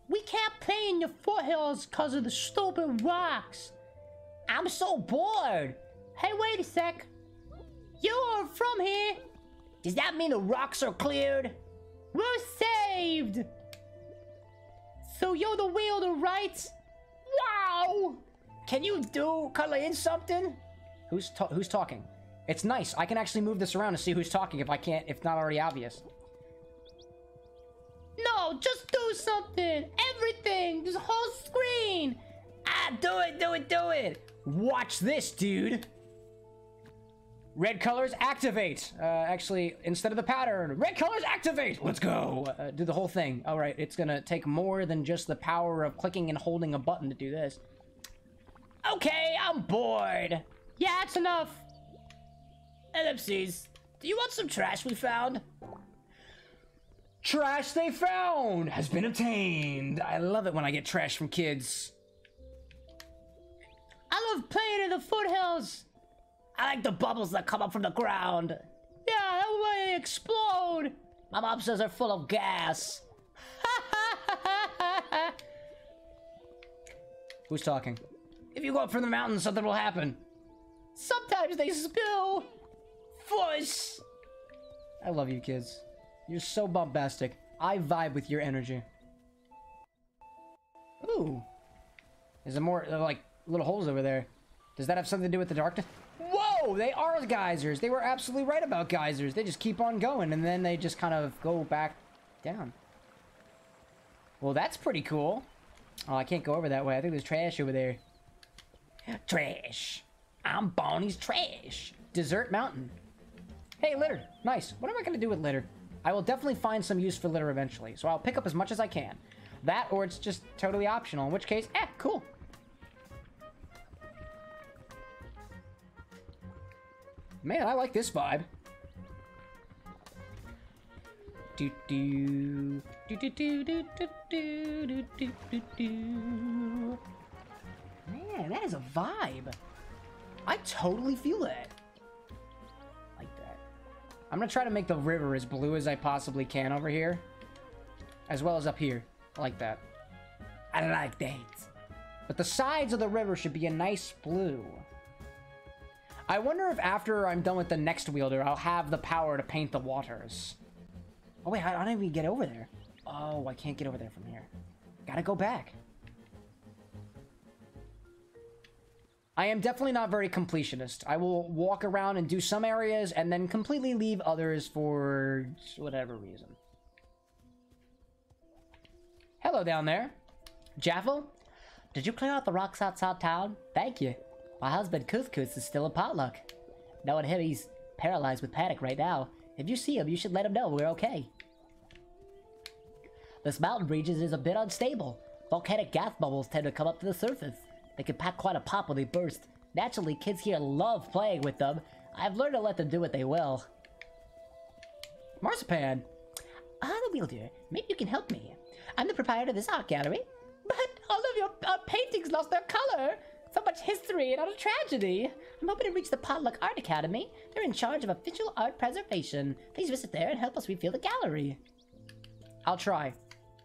We can't play in your foothills because of the stupid rocks. I'm so bored. Hey, wait a sec. You are from here. Does that mean the rocks are cleared? We're saved. So you're the wielder, right? Wow. Can you do color in something? Who's ta- who's talking? It's nice. I can actually move this around to see who's talking if I can't if not already obvious. No, just do something. Everything. This whole screen. Ah, do it, do it, do it. Watch this, dude. Red colors activate. Uh, actually, instead of the pattern, red colors activate. Let's go. Uh, do the whole thing. All right, it's gonna take more than just the power of clicking and holding a button to do this. Okay, I'm bored. Yeah, that's enough. Ellipses. Do you want some trash we found? Trash they found has been obtained. I love it when I get trash from kids. I love playing in the foothills. I like the bubbles that come up from the ground. Yeah, that way they explode. My mom says they're full of gas. Who's talking? If you go up from the mountain, something will happen. Sometimes they spill. Fuss! I love you kids. You're so bombastic. I vibe with your energy. Ooh. Is there more, like, little holes over there? Does that have something to do with the darkness? They are geysers! They were absolutely right about geysers. They just keep on going, and then they just kind of go back down. Well, that's pretty cool. Oh, I can't go over that way. I think there's trash over there. Trash. I'm Bonnie's trash. Desert Mountain. Hey, litter. Nice. What am I going to do with litter? I will definitely find some use for litter eventually, so I'll pick up as much as I can. That, or it's just totally optional, in which case, eh, cool. Man, I like this vibe. Do do do do do do do do do do do. Man, that is a vibe. I totally feel that. Like that. I'm gonna try to make the river as blue as I possibly can over here. As well as up here. I like that. I like that. But the sides of the river should be a nice blue. I wonder if after I'm done with the next wielder, I'll have the power to paint the waters. Oh wait, I I don't even get over there. Oh, I can't get over there from here. Gotta go back. I am definitely not very completionist. I will walk around and do some areas and then completely leave others for whatever reason. Hello down there. Jaffel? Did you clear out the rocks outside town? Thank you. My husband Couscous is still in potluck. Knowing him, he's paralyzed with panic right now. If you see him, you should let him know we're okay. This mountain region is a bit unstable. Volcanic gas bubbles tend to come up to the surface. They can pack quite a pop when they burst. Naturally, kids here love playing with them. I've learned to let them do what they will. Marzipan! Ah, the wielder. Maybe you can help me. I'm the proprietor of this art gallery. But all of your uh, paintings lost their color. So much history and utter tragedy. I'm hoping to reach the Potluck Art Academy. They're in charge of official art preservation. Please visit there and help us refill the gallery. I'll try.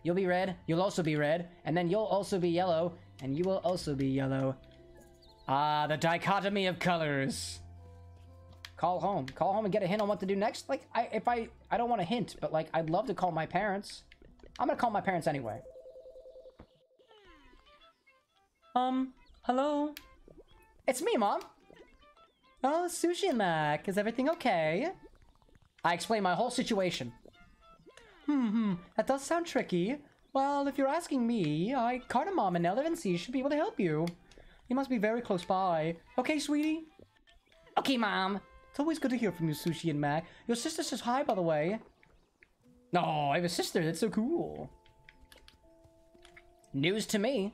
You'll be red, you'll also be red, and then you'll also be yellow, and you will also be yellow. Ah, the dichotomy of colors. Call home. Call home and get a hint on what to do next. Like, I if I I don't want a hint, but like I'd love to call my parents. I'm gonna call my parents anyway. Um, hello? It's me, Mom. Oh, Sushi and Mac, is everything okay? I explain my whole situation. Hmm, hmm, that does sound tricky. Well, if you're asking me, I, Cardamom and Elevenses should be able to help you. You must be very close by. Okay, sweetie? Okay, Mom. It's always good to hear from you, Sushi and Mac. Your sister says hi, by the way. Oh, I have a sister. That's so cool. News to me.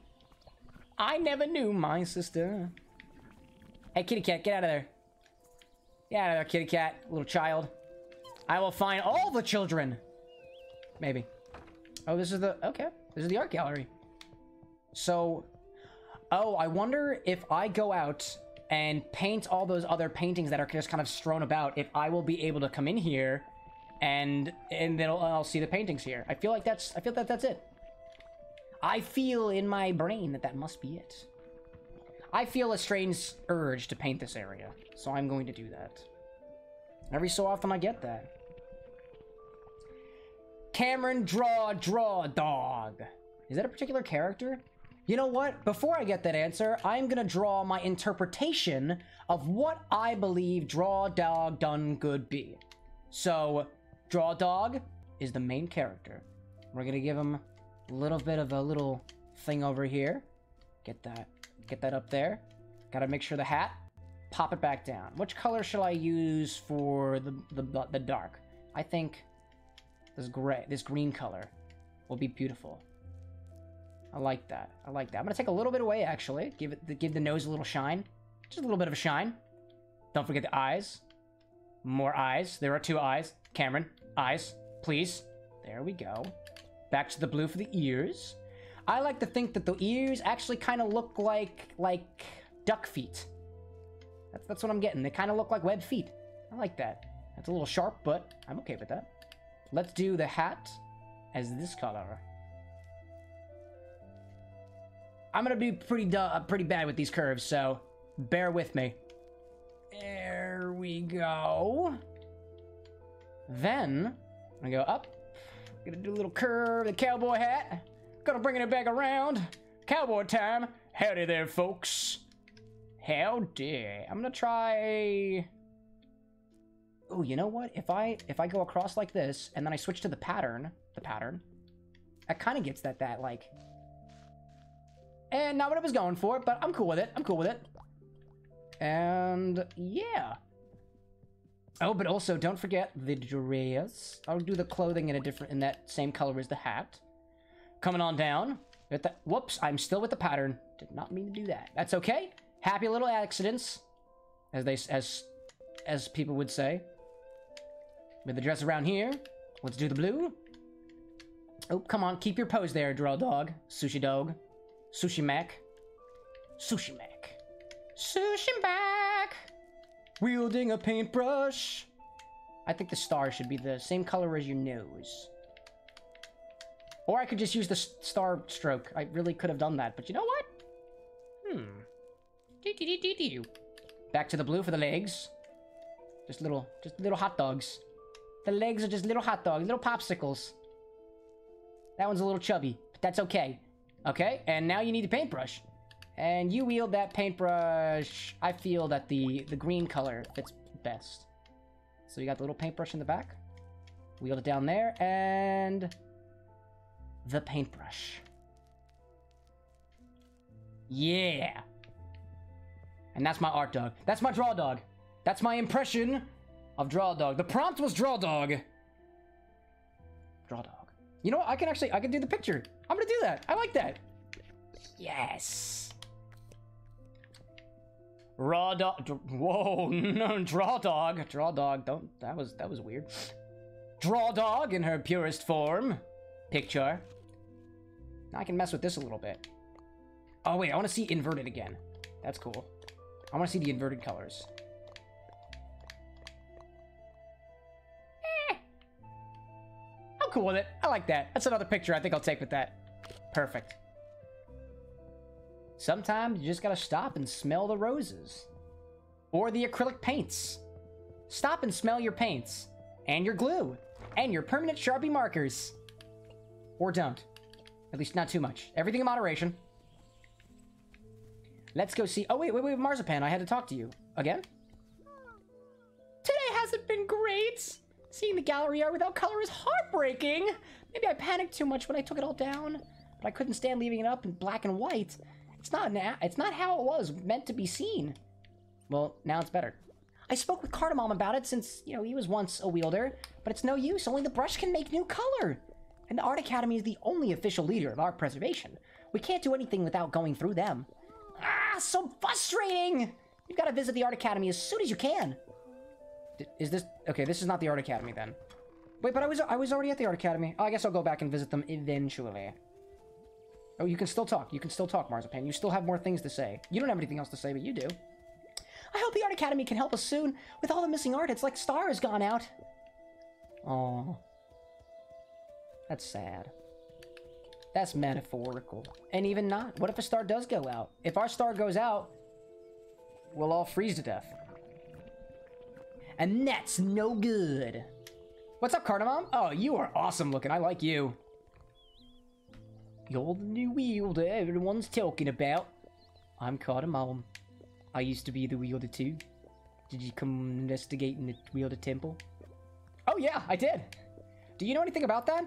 I never knew my sister. Hey, kitty cat, get out of there. Get out of there, kitty cat, little child. I will find all the children. Maybe. Oh, this is the... Okay. This is the art gallery. So... Oh, I wonder if I go out and paint all those other paintings that are just kind of strewn about, if I will be able to come in here and and then I'll, I'll see the paintings here. I feel like that's... I feel that that's it. I feel in my brain that that must be it. I feel a strange urge to paint this area, so I'm going to do that. Every so often I get that. Cameron Draw Draw Dog. Is that a particular character? You know what? Before I get that answer, I'm gonna draw my interpretation of what I believe Draw Dog Done Good be. So, Draw Dog is the main character. We're gonna give him little bit of a little thing over here. Get that, get that up there. Gotta make sure the hat, pop it back down. Which color shall I use for the, the, the dark? I think this gray, this green color will be beautiful. I like that. I like that. I'm gonna take a little bit away, actually. Give it, give the nose a little shine. Just a little bit of a shine. Don't forget the eyes. More eyes. There are two eyes. Cameron, eyes, please. There we go. Back to the blue for the ears. I like to think that the ears actually kind of look like like duck feet. That's that's what I'm getting. They kind of look like web feet. I like that. That's a little sharp, but I'm okay with that. Let's do the hat as this color. I'm gonna be pretty uh, pretty bad with these curves, so bear with me. There we go. Then I'm go up. Gonna do a little curve, the cowboy hat. Gonna bring it back around. Cowboy time. Howdy there, folks. Howdy. I'm gonna try. Oh, you know what? If I if I go across like this and then I switch to the pattern, the pattern, that kind of gets that that like And not what I was going for, but I'm cool with it. I'm cool with it. And yeah. Oh, but also don't forget the dress. I'll do the clothing in a different in that same color as the hat. Coming on down. The, whoops, I'm still with the pattern. Did not mean to do that. That's okay. Happy little accidents, as they as as people would say. With the dress around here. Let's do the blue. Oh, come on, keep your pose there, draw dog, sushi dog, sushi mac, sushi mac, sushi mac, wielding a paintbrush. I think the star should be the same color as your nose. Or I could just use the star stroke. I really could have done that, but you know what? Hmm. Back to the blue for the legs. Just little, just little hot dogs. The legs are just little hot dogs, little popsicles. That one's a little chubby, but that's okay. Okay, and now you need a paintbrush. And you wield that paintbrush. I feel that the, the green color fits best. So you got the little paintbrush in the back. Wield it down there, and the paintbrush. Yeah. And that's my art dog. That's my draw dog. That's my impression of draw dog. The prompt was draw dog. Draw dog. You know what? I can actually I can do the picture. I'm gonna do that. I like that. Yes. Raw dog. Whoa, no, draw dog. Draw dog. Don't. That was that was weird. Draw dog in her purest form. Picture. Now I can mess with this a little bit. Oh wait, I want to see inverted again. That's cool. I want to see the inverted colors. Eh. I'm cool with it. I like that. That's another picture I think I'll take with that. Perfect. Sometimes you just gotta stop and smell the roses. Or the acrylic paints. Stop and smell your paints. And your glue. And your permanent Sharpie markers. Or don't. At least not too much. Everything in moderation. Let's go see. Oh, wait, wait, wait, Marzipan. I had to talk to you. Again? Today hasn't been great. Seeing the gallery art without color is heartbreaking. Maybe I panicked too much when I took it all down, but I couldn't stand leaving it up in black and white. It's not na- it's not how it was meant to be seen. Well, now it's better. I spoke with Cardamom about it since, you know, he was once a wielder, but it's no use. Only the brush can make new color. And the Art Academy is the only official leader of art preservation. We can't do anything without going through them. Ah, so frustrating! You've got to visit the Art Academy as soon as you can. D- Is this okay? This is not the Art Academy then. Wait, but I was I was already at the Art Academy. Oh, I guess I'll go back and visit them eventually. Oh, you can still talk. You can still talk, Marzipan. You still have more things to say. You don't have anything else to say, but you do. I hope the Art Academy can help us soon. With all the missing art, it's like Star has gone out. Oh, that's sad. That's metaphorical. And even not. What if a star does go out? If our star goes out, we'll all freeze to death. And that's no good. What's up, Cardamom? Oh, you are awesome looking. I like you. You're the new wielder everyone's talking about. I'm Cardamom. I used to be the wielder too. Did you come investigate in the wielder temple? Oh yeah, I did. Do you know anything about that?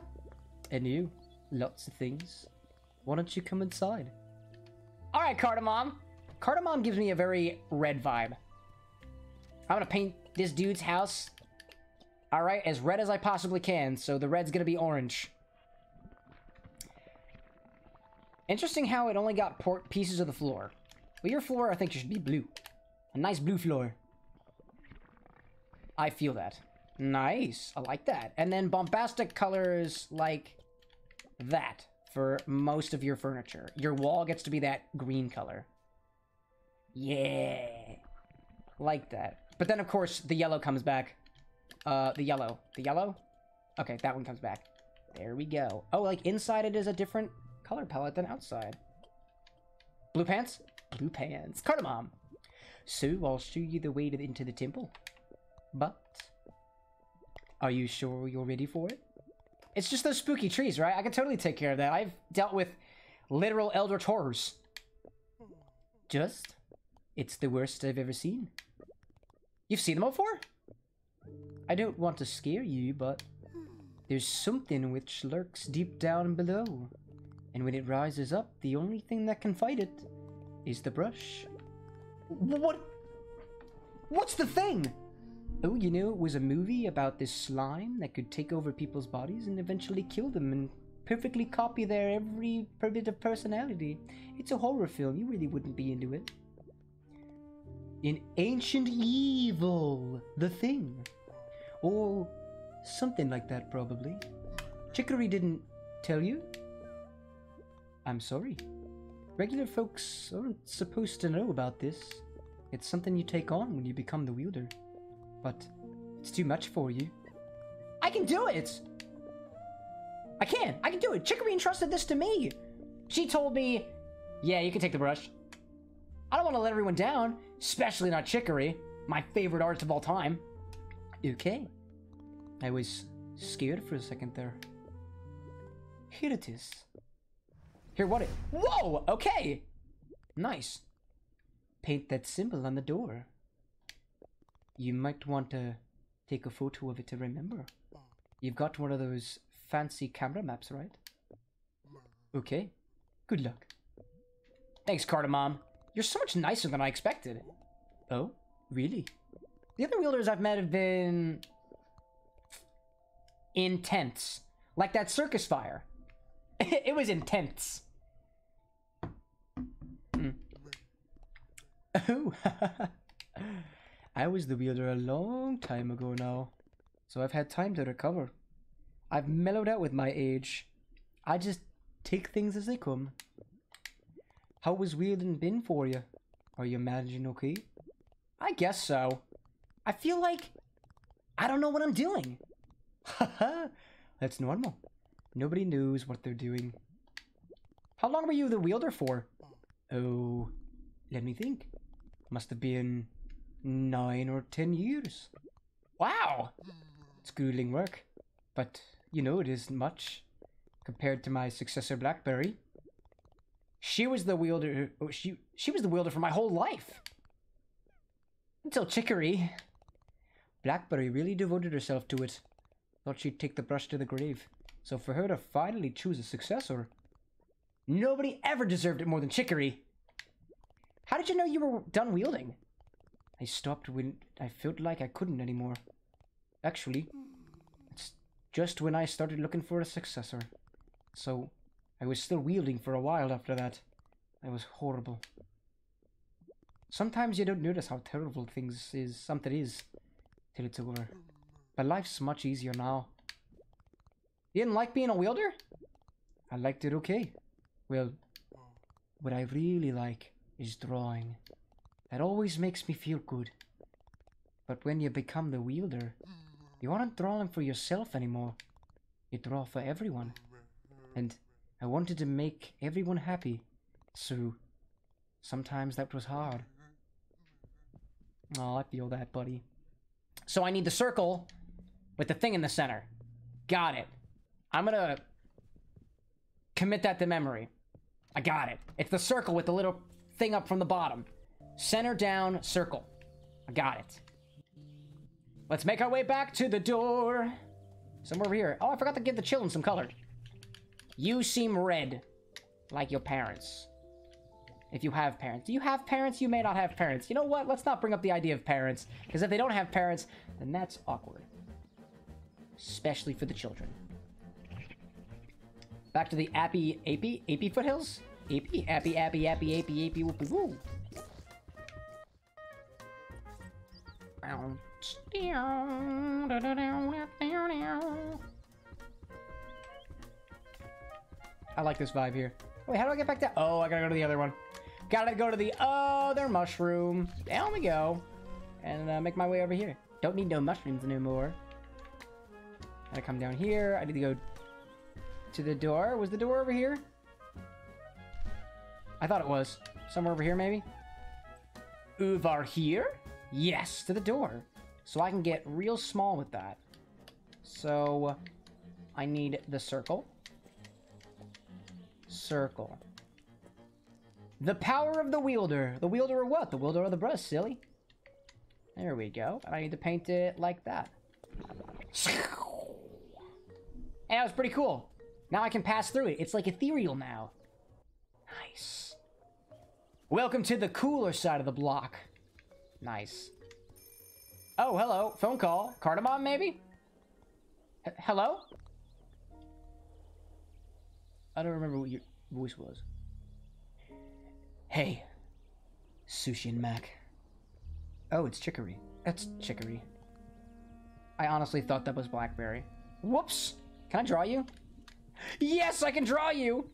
I knew. Lots of things. Why don't you come inside? Alright, Cardamom. Cardamom gives me a very red vibe. I'm gonna paint this dude's house, alright, as red as I possibly can, so the red's gonna be orange. Interesting how it only got port pieces of the floor. Well, your floor, I think, should be blue. A nice blue floor. I feel that. Nice. I like that. And then bombastic colors like that for most of your furniture. Your wall gets to be that green color. Yeah. Like that. But then, of course, the yellow comes back. Uh, the yellow. The yellow? Okay, that one comes back. There we go. Oh, like inside it is a different color palette than outside. Blue pants? Blue pants. Cardamom. So, I'll show you the way to into the temple. But, are you sure you're ready for it? It's just those spooky trees, right? I can totally take care of that. I've dealt with literal elder horrors. Just, it's the worst I've ever seen. You've seen them before? I don't want to scare you, but there's something which lurks deep down below. And when it rises up, the only thing that can fight it is the brush. What? What's the thing? Oh, you know, it was a movie about this slime that could take over people's bodies and eventually kill them and perfectly copy their every bit of personality. It's a horror film. You really wouldn't be into it. In Ancient Evil, the thing. Or something like that, probably. Chicory didn't tell you? I'm sorry. Regular folks aren't supposed to know about this. It's something you take on when you become the wielder. But it's too much for you. I can do it! I can! I can do it! Chicory entrusted this to me! She told me, yeah, you can take the brush. I don't want to let everyone down, especially not Chicory, my favorite artist of all time. Okay. I was scared for a second there. Here it is. Here, what it? Whoa! Okay! Nice. Paint that symbol on the door. You might want to take a photo of it to remember. You've got one of those fancy camera maps, right? Okay. Good luck. Thanks, Cardamom. You're so much nicer than I expected. Oh? Really? The other wielders I've met have been... intense. Like that circus fire. it was intense. Hmm. Oh, I was the wielder a long time ago now, so I've had time to recover. I've mellowed out with my age. I just take things as they come. How was wielding been for you? Are you managing okay? I guess so. I feel like I don't know what I'm doing. Haha, that's normal. Nobody knows what they're doing. How long were you the wielder for? Oh, let me think. Must have been nine or ten years. Wow! It's grueling work. But, you know, it isn't much compared to my successor Blackberry. She was the wielder. Oh, she she was the wielder for my whole life. Until Chicory. Blackberry really devoted herself to it. Thought she'd take the brush to the grave. So for her to finally choose a successor, nobody ever deserved it more than Chicory. How did you know you were done wielding? I stopped when I felt like I couldn't anymore. Actually, it's just when I started looking for a successor. So, I was still wielding for a while after that. I was horrible. Sometimes you don't notice how terrible things is something is till it's over. But life's much easier now. You didn't like being a wielder? I liked it okay. Well, what I really like is drawing. That always makes me feel good. But when you become the wielder, you aren't drawing for yourself anymore. You draw for everyone. And I wanted to make everyone happy. So, sometimes that was hard. Oh, I feel that, buddy. So I need the circle with the thing in the center. Got it. I'm gonna commit that to memory. I got it. It's the circle with the little thing up from the bottom. Center down, circle. I got it. Let's make our way back to the door. Somewhere over here. Oh, I forgot to give the children some color. You seem red. Like your parents. If you have parents. Do you have parents? You may not have parents. You know what? Let's not bring up the idea of parents. Because if they don't have parents, then that's awkward. Especially for the children. Back to the Appy, Appy, Appie foothills? Appy, Appy, Appy, Appy, Appy, Appy, whoopie woo. I like this vibe here. Wait, how do I get back to- Oh, I gotta go to the other one. Gotta go to the other mushroom. Down we go. And uh, make my way over here. Don't need no mushrooms anymore. Gotta come down here. I need to go to the door. Was the door over here? I thought it was. Somewhere over here, maybe? Over here? Yes, to the door. So I can get real small with that. So, uh, I need the circle. Circle. The power of the wielder. The wielder of what? The wielder of the brush, silly. There we go. And I need to paint it like that. And that was pretty cool. Now I can pass through it. It's like ethereal now. Nice. Welcome to the cooler side of the block. Nice. Oh, hello. Phone call. Cardamom, maybe? H- hello? I don't remember what your voice was. Hey. Sushi and Mac. Oh, it's Chicory. That's Chicory. I honestly thought that was Blackberry. Whoops! Can I draw you? Yes, I can draw you!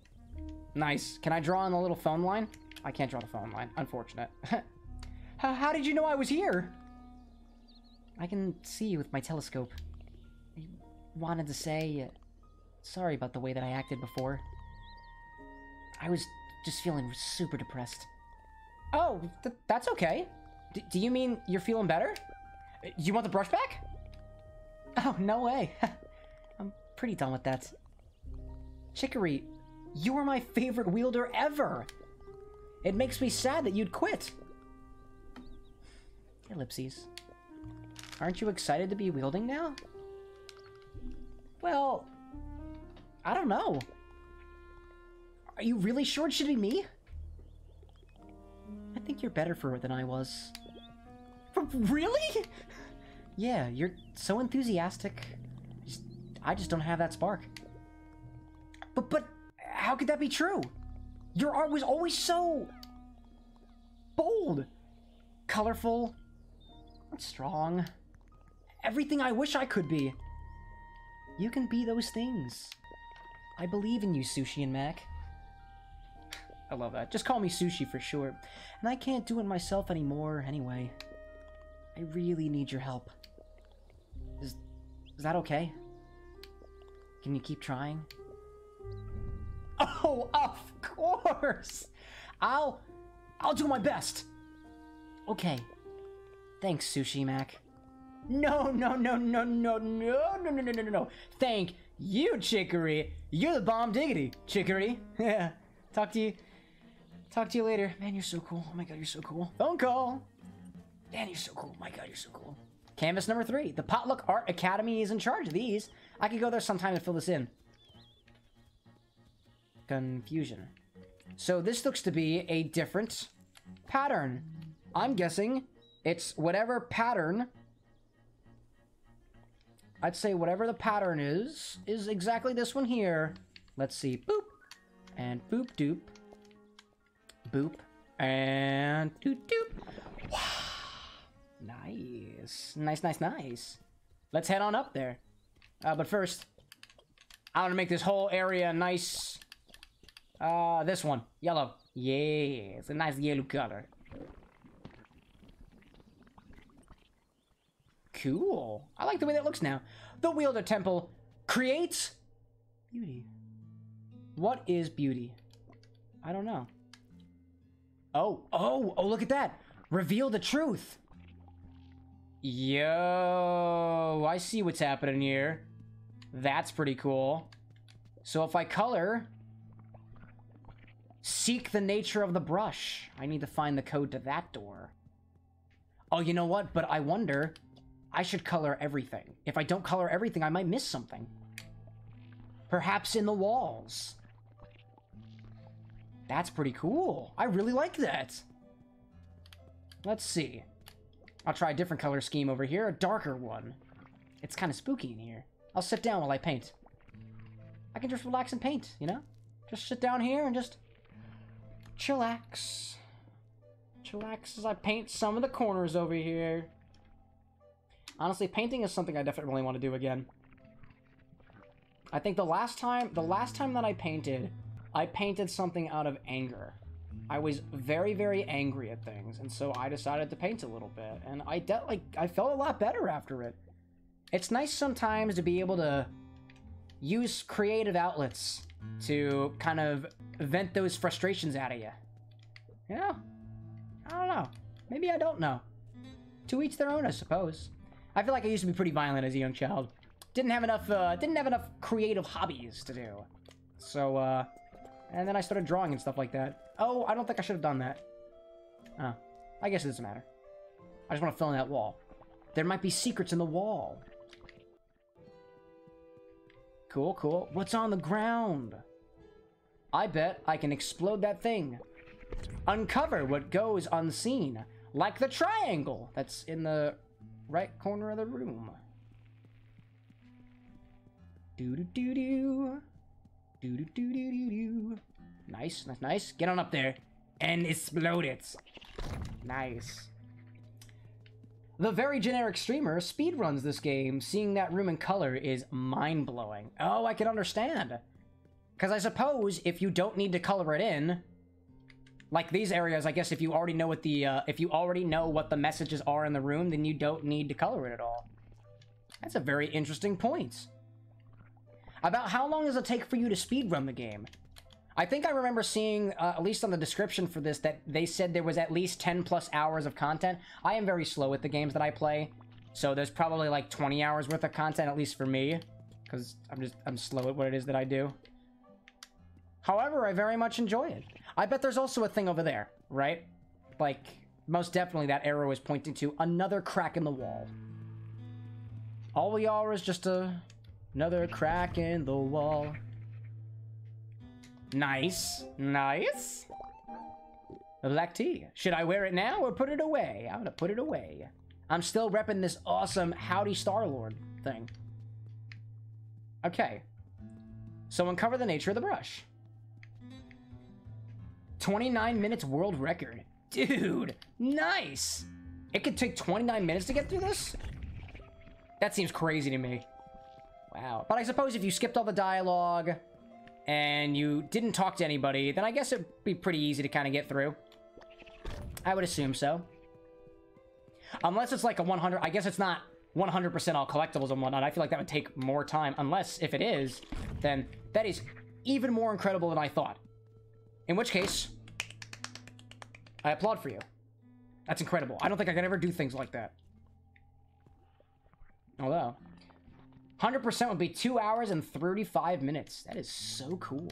Nice. Can I draw on the little phone line? I can't draw the phone line. Unfortunate. how, how did you know I was here? I can see you with my telescope. I wanted to say... uh, Sorry about the way that I acted before. I was just feeling super depressed. Oh, th- that's okay. D- do you mean you're feeling better? Uh, You want the brush back? Oh, no way. I'm pretty done with that. Chicory, you are my favorite wielder ever. It makes me sad that you'd quit. Ellipses. Aren't you excited to be wielding now? Well, I don't know. Are you really sure it should be me? I think you're better for it than I was. Really? Yeah, you're so enthusiastic. I just don't have that spark. But but how could that be true? Your art was always so bold, colorful, strong. Everything I wish I could be. You can be those things. I believe in you, Sushi and Mac. I love that. Just call me Sushi for short. And I can't do it myself anymore anyway. I really need your help. Is, is that okay? Can you keep trying? Oh, of course! I'll... I'll do my best! Okay. Thanks, Sushi Mac. No, no, no, no, no, no, no, no, no, no, no, no. Thank you, Chicory. You're the bomb diggity, Chicory. Yeah. Talk to you. Talk to you later. Man, you're so cool. Oh my god, you're so cool. Phone call. Man, you're so cool. Oh my god, you're so cool. Canvas number three. The Potluck Art Academy is in charge of these. I could go there sometime to fill this in. Confusion. So this looks to be a different pattern. I'm guessing it's whatever pattern. I'd say whatever the pattern is, is exactly this one here. Let's see. Boop. And boop doop. Boop. And doot doop. Nice. Nice, nice, nice. Let's head on up there. Uh, but first, I want to make this whole area nice. Uh, this one. Yellow. Yeah, it's a nice yellow color. Cool. I like the way that looks now. The Wielder Temple creates beauty. What is beauty? I don't know. Oh, oh, oh, look at that. Reveal the truth. Yo, I see what's happening here. That's pretty cool. So if I color, seek the nature of the brush. I need to find the code to that door. Oh, you know what? But I wonder, I should color everything. If I don't color everything, I might miss something. Perhaps in the walls. That's pretty cool. I really like that. Let's see. I'll try a different color scheme over here, a darker one. It's kind of spooky in here. I'll sit down while I paint. I can just relax and paint, you know? Just sit down here and just chillax. Chillax as I paint some of the corners over here. Honestly, painting is something I definitely want to do again. I think the last time, the last time that I painted, I painted something out of anger. I was very, very angry at things, and so I decided to paint a little bit, and I de- like I felt a lot better after it. It's nice sometimes to be able to use creative outlets to kind of vent those frustrations out of you. You know? I don't know. Maybe I don't know. To each their own, I suppose. I feel like I used to be pretty violent as a young child. Didn't have enough. Uh, didn't have enough creative hobbies to do. So, uh, and then I started drawing and stuff like that. Oh, I don't think I should have done that. Oh, I guess it doesn't matter. I just want to fill in that wall. There might be secrets in the wall. Cool, cool. What's on the ground? I bet I can explode that thing. Uncover what goes unseen, like the triangle that's in the right corner of the room. Do do do do. Do do do do do do. Nice, nice, nice. Get on up there and explode it. Nice. The very generic streamer speedruns this game. Seeing that room in color is mind blowing. Oh, I can understand. Because I suppose if you don't need to color it in, like these areas, I guess if you already know what the uh, if you already know what the messages are in the room, then you don't need to color it at all. That's a very interesting point. About how long does it take for you to speedrun the game? I think I remember seeing, uh, at least on the description for this, that they said there was at least 10 plus hours of content. I am very slow with the games that I play, so there's probably like 20 hours worth of content, at least for me, because I'm just, I'm slow at what it is that I do. However, I very much enjoy it. I bet there's also a thing over there, right? Like, most definitely that arrow is pointing to another crack in the wall. All we are is just a another crack in the wall. Nice, nice. A black tea. Should I wear it now or put it away? I'm gonna put it away. I'm still repping this awesome Howdy Star-Lord thing. Okay. So uncover the nature of the brush. 29 minutes world record. Dude, nice! It could take 29 minutes to get through this? That seems crazy to me. Wow. But I suppose if you skipped all the dialogue and you didn't talk to anybody, then I guess it'd be pretty easy to kind of get through. I would assume so. Unless it's like a 100... I guess it's not 100% all collectibles and whatnot. I feel like that would take more time. Unless, if it is, then that is even more incredible than I thought. In which case, I applaud for you. That's incredible. I don't think I could ever do things like that. Although, 100% would be 2 hours and 35 minutes. That is so cool.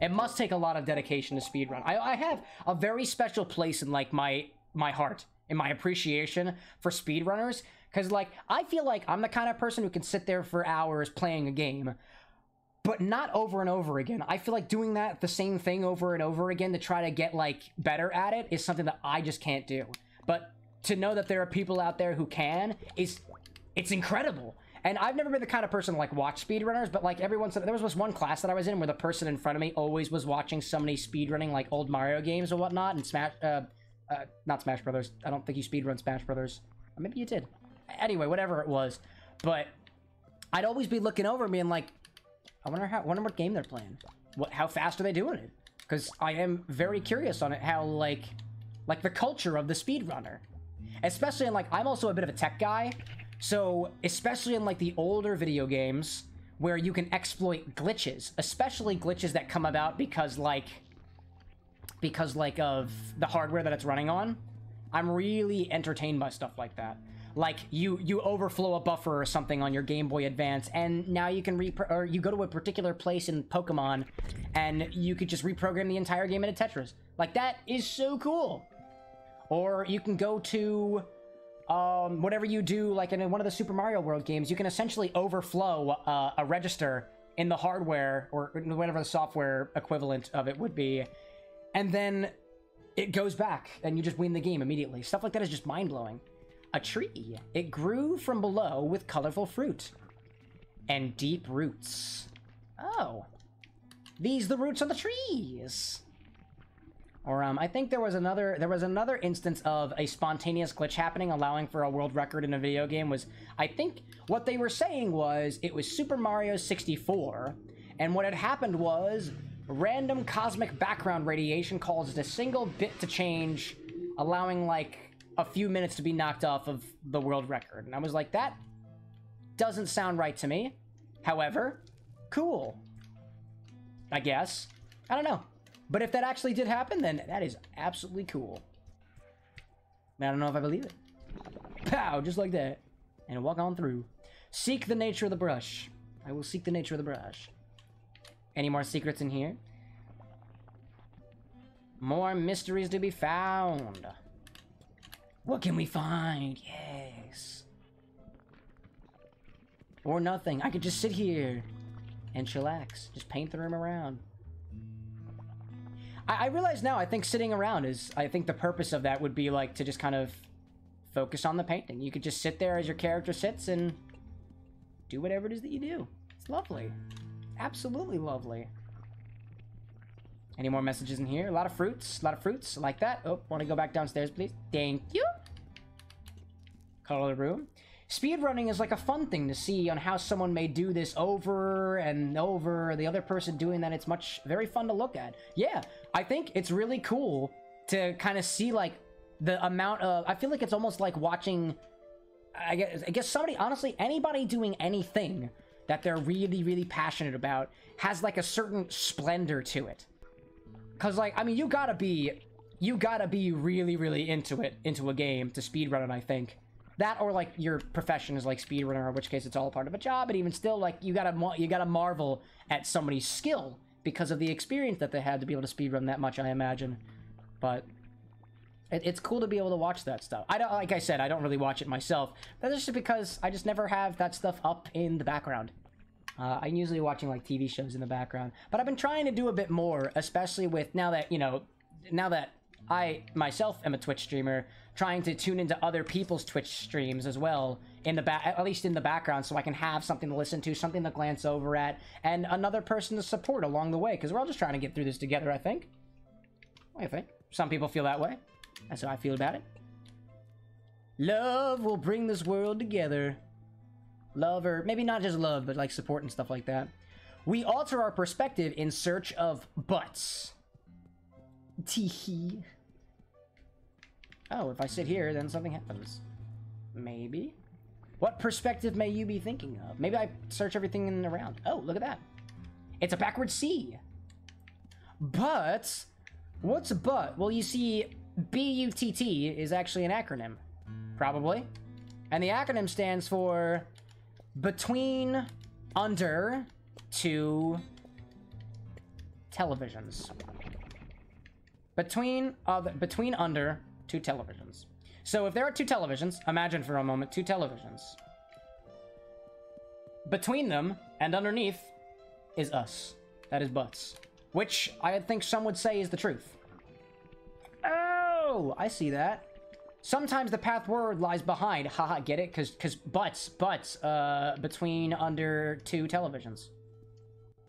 It must take a lot of dedication to speedrun. I, I have a very special place in, like, my, my heart, in my appreciation for speedrunners. Because, like, I feel like I'm the kind of person who can sit there for hours playing a game, but not over and over again. I feel like doing that, the same thing over and over again to try to get, like, better at it is something that I just can't do. But to know that there are people out there who can is, it's incredible. And I've never been the kind of person to like watch speedrunners, but like every once in there was this one class that I was in where the person in front of me always was watching somebody speedrunning like old Mario games or whatnot and Smash, uh, uh, not Smash Brothers. I don't think you speedrun Smash Brothers. Or maybe you did. Anyway, whatever it was. But I'd always be looking over and being like, I wonder how, wonder what game they're playing. What, how fast are they doing it? Because I am very curious on it. How like, like the culture of the speedrunner, especially in like I'm also a bit of a tech guy, so especially in like the older video games where you can exploit glitches, especially glitches that come about because like because like of the hardware that it's running on. I'm really entertained by stuff like that. Like you you overflow a buffer or something on your Game Boy Advance, and now you can re or you go to a particular place in Pokemon, and you could just reprogram the entire game into Tetris. Like that is so cool. Or you can go to um, whatever you do, like in one of the Super Mario World games, you can essentially overflow uh, a register in the hardware or whatever the software equivalent of it would be, and then it goes back and you just win the game immediately. Stuff like that is just mind blowing. A tree. It grew from below with colorful fruit and deep roots. Oh. These the roots of the trees. Or um, I think there was another there was another instance of a spontaneous glitch happening, allowing for a world record in a video game. Was I think what they were saying was it was Super Mario 64, and what had happened was random cosmic background radiation caused a single bit to change, allowing like a few minutes to be knocked off of the world record. And I was like, that doesn't sound right to me. However, cool. I guess. I don't know. But if that actually did happen, then that is absolutely cool. I don't know if I believe it. Pow, just like that. And walk on through. Seek the nature of the brush. I will seek the nature of the brush. Any more secrets in here? More mysteries to be found. What can we find? Yes. Or nothing. I could just sit here and chillax. Just paint the room around. I, I realize now, I think sitting around is, I think the purpose of that would be like to just kind of focus on the painting. You could just sit there as your character sits and do whatever it is that you do. It's lovely. Absolutely lovely. Any more messages in here? A lot of fruits. A lot of fruits. Like that. Oh, want to go back downstairs, please? Thank you. Color the room. Speedrunning is like a fun thing to see on how someone may do this over and over. The other person doing that, it's much, very fun to look at. Yeah, I think it's really cool to kind of see like the amount of, I feel like it's almost like watching, I guess, I guess somebody, honestly, anybody doing anything that they're really, really passionate about has like a certain splendor to it. Cause like, I mean, you gotta be, you gotta be really, really into it, into a game to speedrun it, I think. That or like your profession is like speedrunner, in which case it's all part of a job, but even still, like you gotta, you gotta marvel at somebody's skill because of the experience that they had to be able to speedrun that much, I imagine. But it, it's cool to be able to watch that stuff. I don't, like I said, I don't really watch it myself. That's just because I just never have that stuff up in the background. Uh, I'm usually watching like TV shows in the background, but I've been trying to do a bit more, especially with now that you know, now that I myself am a Twitch streamer, trying to tune into other people's Twitch streams as well in the back, at least in the background, so I can have something to listen to, something to glance over at, and another person to support along the way. Because we're all just trying to get through this together. I think. I think some people feel that way. That's how I feel about it. Love will bring this world together. Love, or maybe not just love, but like support and stuff like that. We alter our perspective in search of butts. Teehee. Oh, if I sit here, then something happens. Maybe. What perspective may you be thinking of? Maybe I search everything in and around. Oh, look at that. It's a backward C. But, what's but? Well, you see, B-U-T-T is actually an acronym. Probably. And the acronym stands for between under two televisions. Between uh, between under two televisions. So if there are two televisions, imagine for a moment two televisions. Between them and underneath is us. That is butts. Which I think some would say is the truth. Oh, I see that. Sometimes the path word lies behind. Haha, get it? Cause, cause butts, butts, uh, between under two televisions.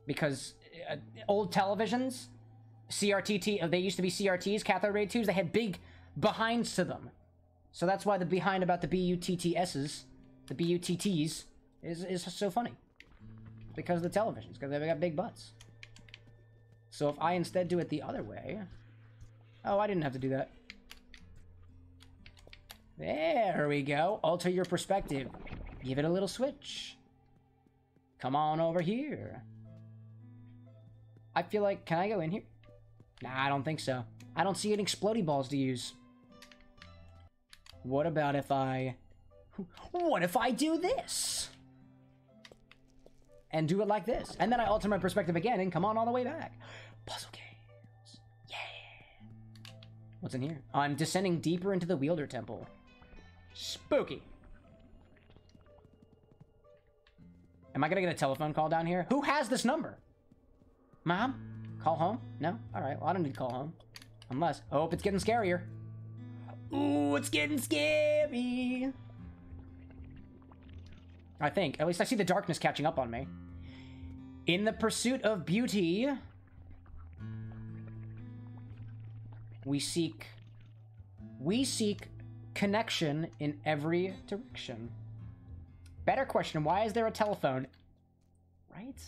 Because uh, old televisions, CRT, uh, they used to be CRTs, cathode ray tubes, they had big behinds to them. So that's why the behind about the BUTTSs, the BUTTs, is, is so funny. Because of the televisions, because they've got big butts. So if I instead do it the other way... Oh, I didn't have to do that. There we go. Alter your perspective. Give it a little switch. Come on over here. I feel like, can I go in here? Nah, I don't think so. I don't see any explodey balls to use. What about if I... What if I do this? And do it like this. And then I alter my perspective again and come on all the way back. Puzzle games. Yeah. What's in here? I'm descending deeper into the Wielder Temple. Spooky. Am I gonna get a telephone call down here? Who has this number? Mom? Call home? No? Alright, well I don't need to call home. Unless, oh, it's getting scarier. Ooh, it's getting scary. I think. At least I see the darkness catching up on me. In the pursuit of beauty, we seek we seek connection in every direction. Better question, why is there a telephone? Right?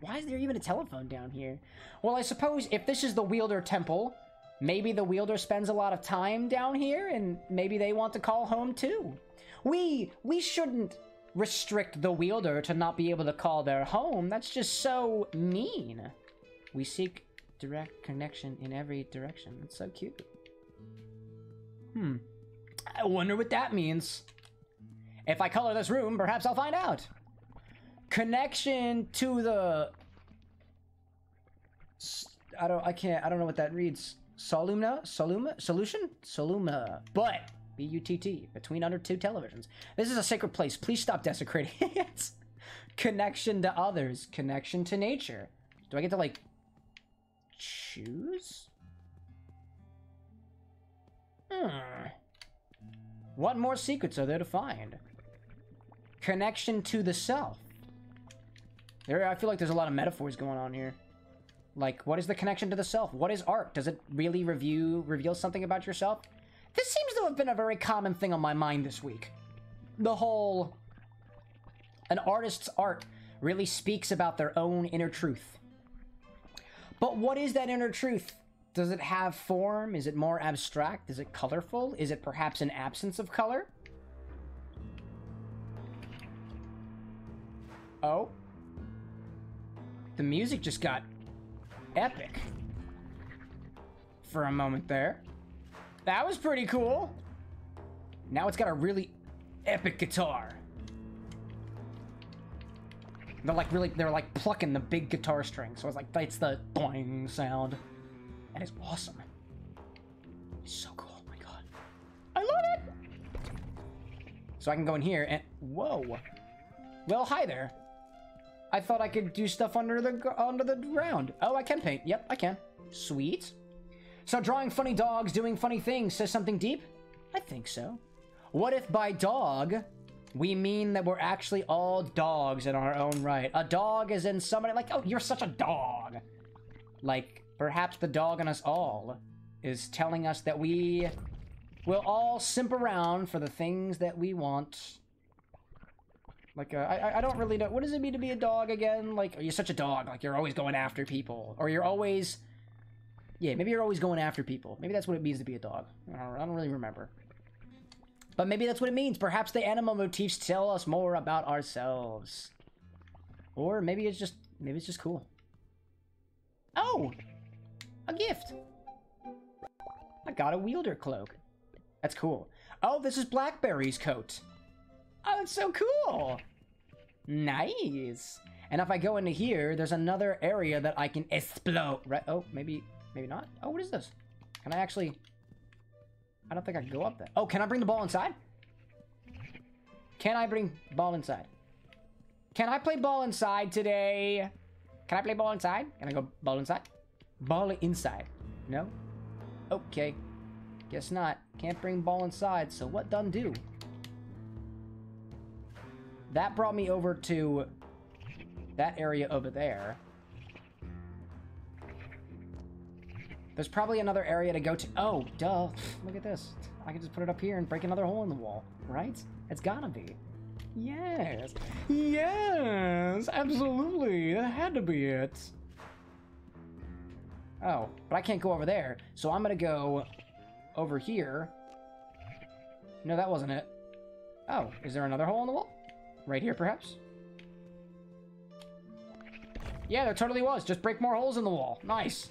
Why is there even a telephone down here? Well, I suppose if this is the Wielder Temple, maybe the Wielder spends a lot of time down here and maybe they want to call home too. We we shouldn't restrict the Wielder to not be able to call their home. That's just so mean. We seek direct connection in every direction. That's so cute. Hmm. I wonder what that means. If I color this room, perhaps I'll find out. Connection to the. I don't. I can't. I don't know what that reads. Solumna, Soluma, solution, Soluma. But B U T T between under two televisions. This is a sacred place. Please stop desecrating it. connection to others, connection to nature. Do I get to like choose? Hmm. What more secrets are there to find? Connection to the self. There, I feel like there's a lot of metaphors going on here. Like, what is the connection to the self? What is art? Does it really review reveal something about yourself? This seems to have been a very common thing on my mind this week. The whole an artist's art really speaks about their own inner truth. But what is that inner truth? Does it have form? Is it more abstract? Is it colorful? Is it perhaps an absence of color? Oh. The music just got epic for a moment there. That was pretty cool. Now it's got a really epic guitar. They're like really, they're like plucking the big guitar string. So it's like, it's the boing sound. That is awesome. It's so cool. Oh my god. I love it. So I can go in here and, whoa. Well, hi there. I thought I could do stuff under the under the ground. Oh, I can paint. Yep, I can. Sweet. So drawing funny dogs doing funny things says something deep? I think so. What if by dog we mean that we're actually all dogs in our own right? A dog is in somebody like, oh, you're such a dog. Like perhaps the dog in us all is telling us that we will all simp around for the things that we want. Like, uh, I, I- don't really know. What does it mean to be a dog again? Like, are you're such a dog. Like, you're always going after people. Or you're always. Yeah, maybe you're always going after people. Maybe that's what it means to be a dog. I don't, I don't really remember. But maybe that's what it means. Perhaps the animal motifs tell us more about ourselves. Or maybe it's just. Maybe it's just cool. Oh! A gift! I got a wielder cloak. That's cool. Oh, this is Blackberry's coat. Oh, it's so cool. Nice. And if I go into here, there's another area that I can explode. Right? Oh, maybe, maybe not. Oh, what is this? Can I actually? I don't think I can go up there. Oh, can I bring the ball inside? Can I bring ball inside? Can I play ball inside today? Can I play ball inside? Can I go ball inside? Ball inside. No? Okay. Guess not. Can't bring ball inside, so what done do? That brought me over to that area over there. There's probably another area to go to. Oh, duh. Look at this. I can just put it up here and break another hole in the wall, right? It's gotta be. Yes. Yes, absolutely. That had to be it. Oh, but I can't go over there, so I'm gonna go over here. No, that wasn't it. Oh, is there another hole in the wall? Right here, perhaps? Yeah, there totally was. Just break more holes in the wall. Nice.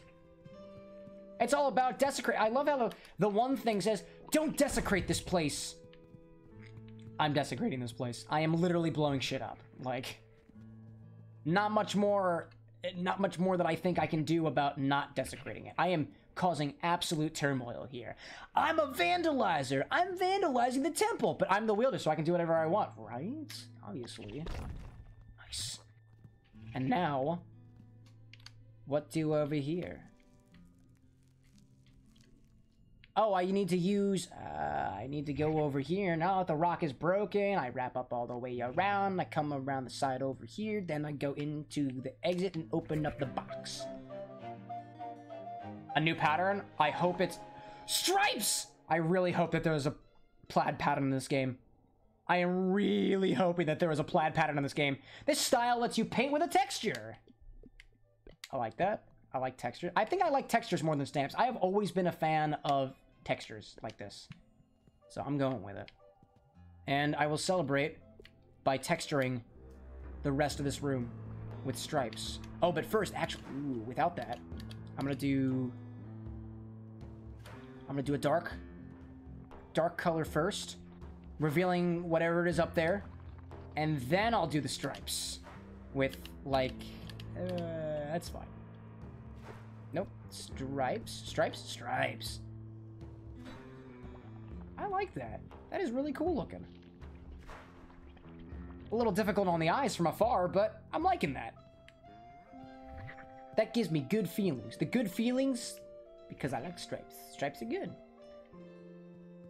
It's all about desecrate. I love how the, the one thing says, don't desecrate this place. I'm desecrating this place. I am literally blowing shit up. Like, not much more, not much more that I think I can do about not desecrating it. I am causing absolute turmoil here. I'm a vandalizer. I'm vandalizing the temple, but I'm the wielder, so I can do whatever I want, right? Obviously. Nice. And now, what do over here? Oh, I need to use, uh, I need to go over here. Now that the rock is broken, I wrap up all the way around. I come around the side over here. Then I go into the exit and open up the box. A new pattern? I hope it's stripes! I really hope that there's a plaid pattern in this game. I am really hoping that there is a plaid pattern in this game. This style lets you paint with a texture. I like that. I like texture. I think I like textures more than stamps. I have always been a fan of textures like this. So I'm going with it. And I will celebrate by texturing the rest of this room with stripes. Oh, but first, actually, ooh, without that, I'm gonna do... I'm gonna do a dark, dark color first, revealing whatever it is up there, and then I'll do the stripes with, like, uh, that's fine. Nope. Stripes? Stripes? Stripes. I like that. That is really cool looking. A little difficult on the eyes from afar, but I'm liking that. That gives me good feelings. The good feelings, because I like stripes. Stripes are good.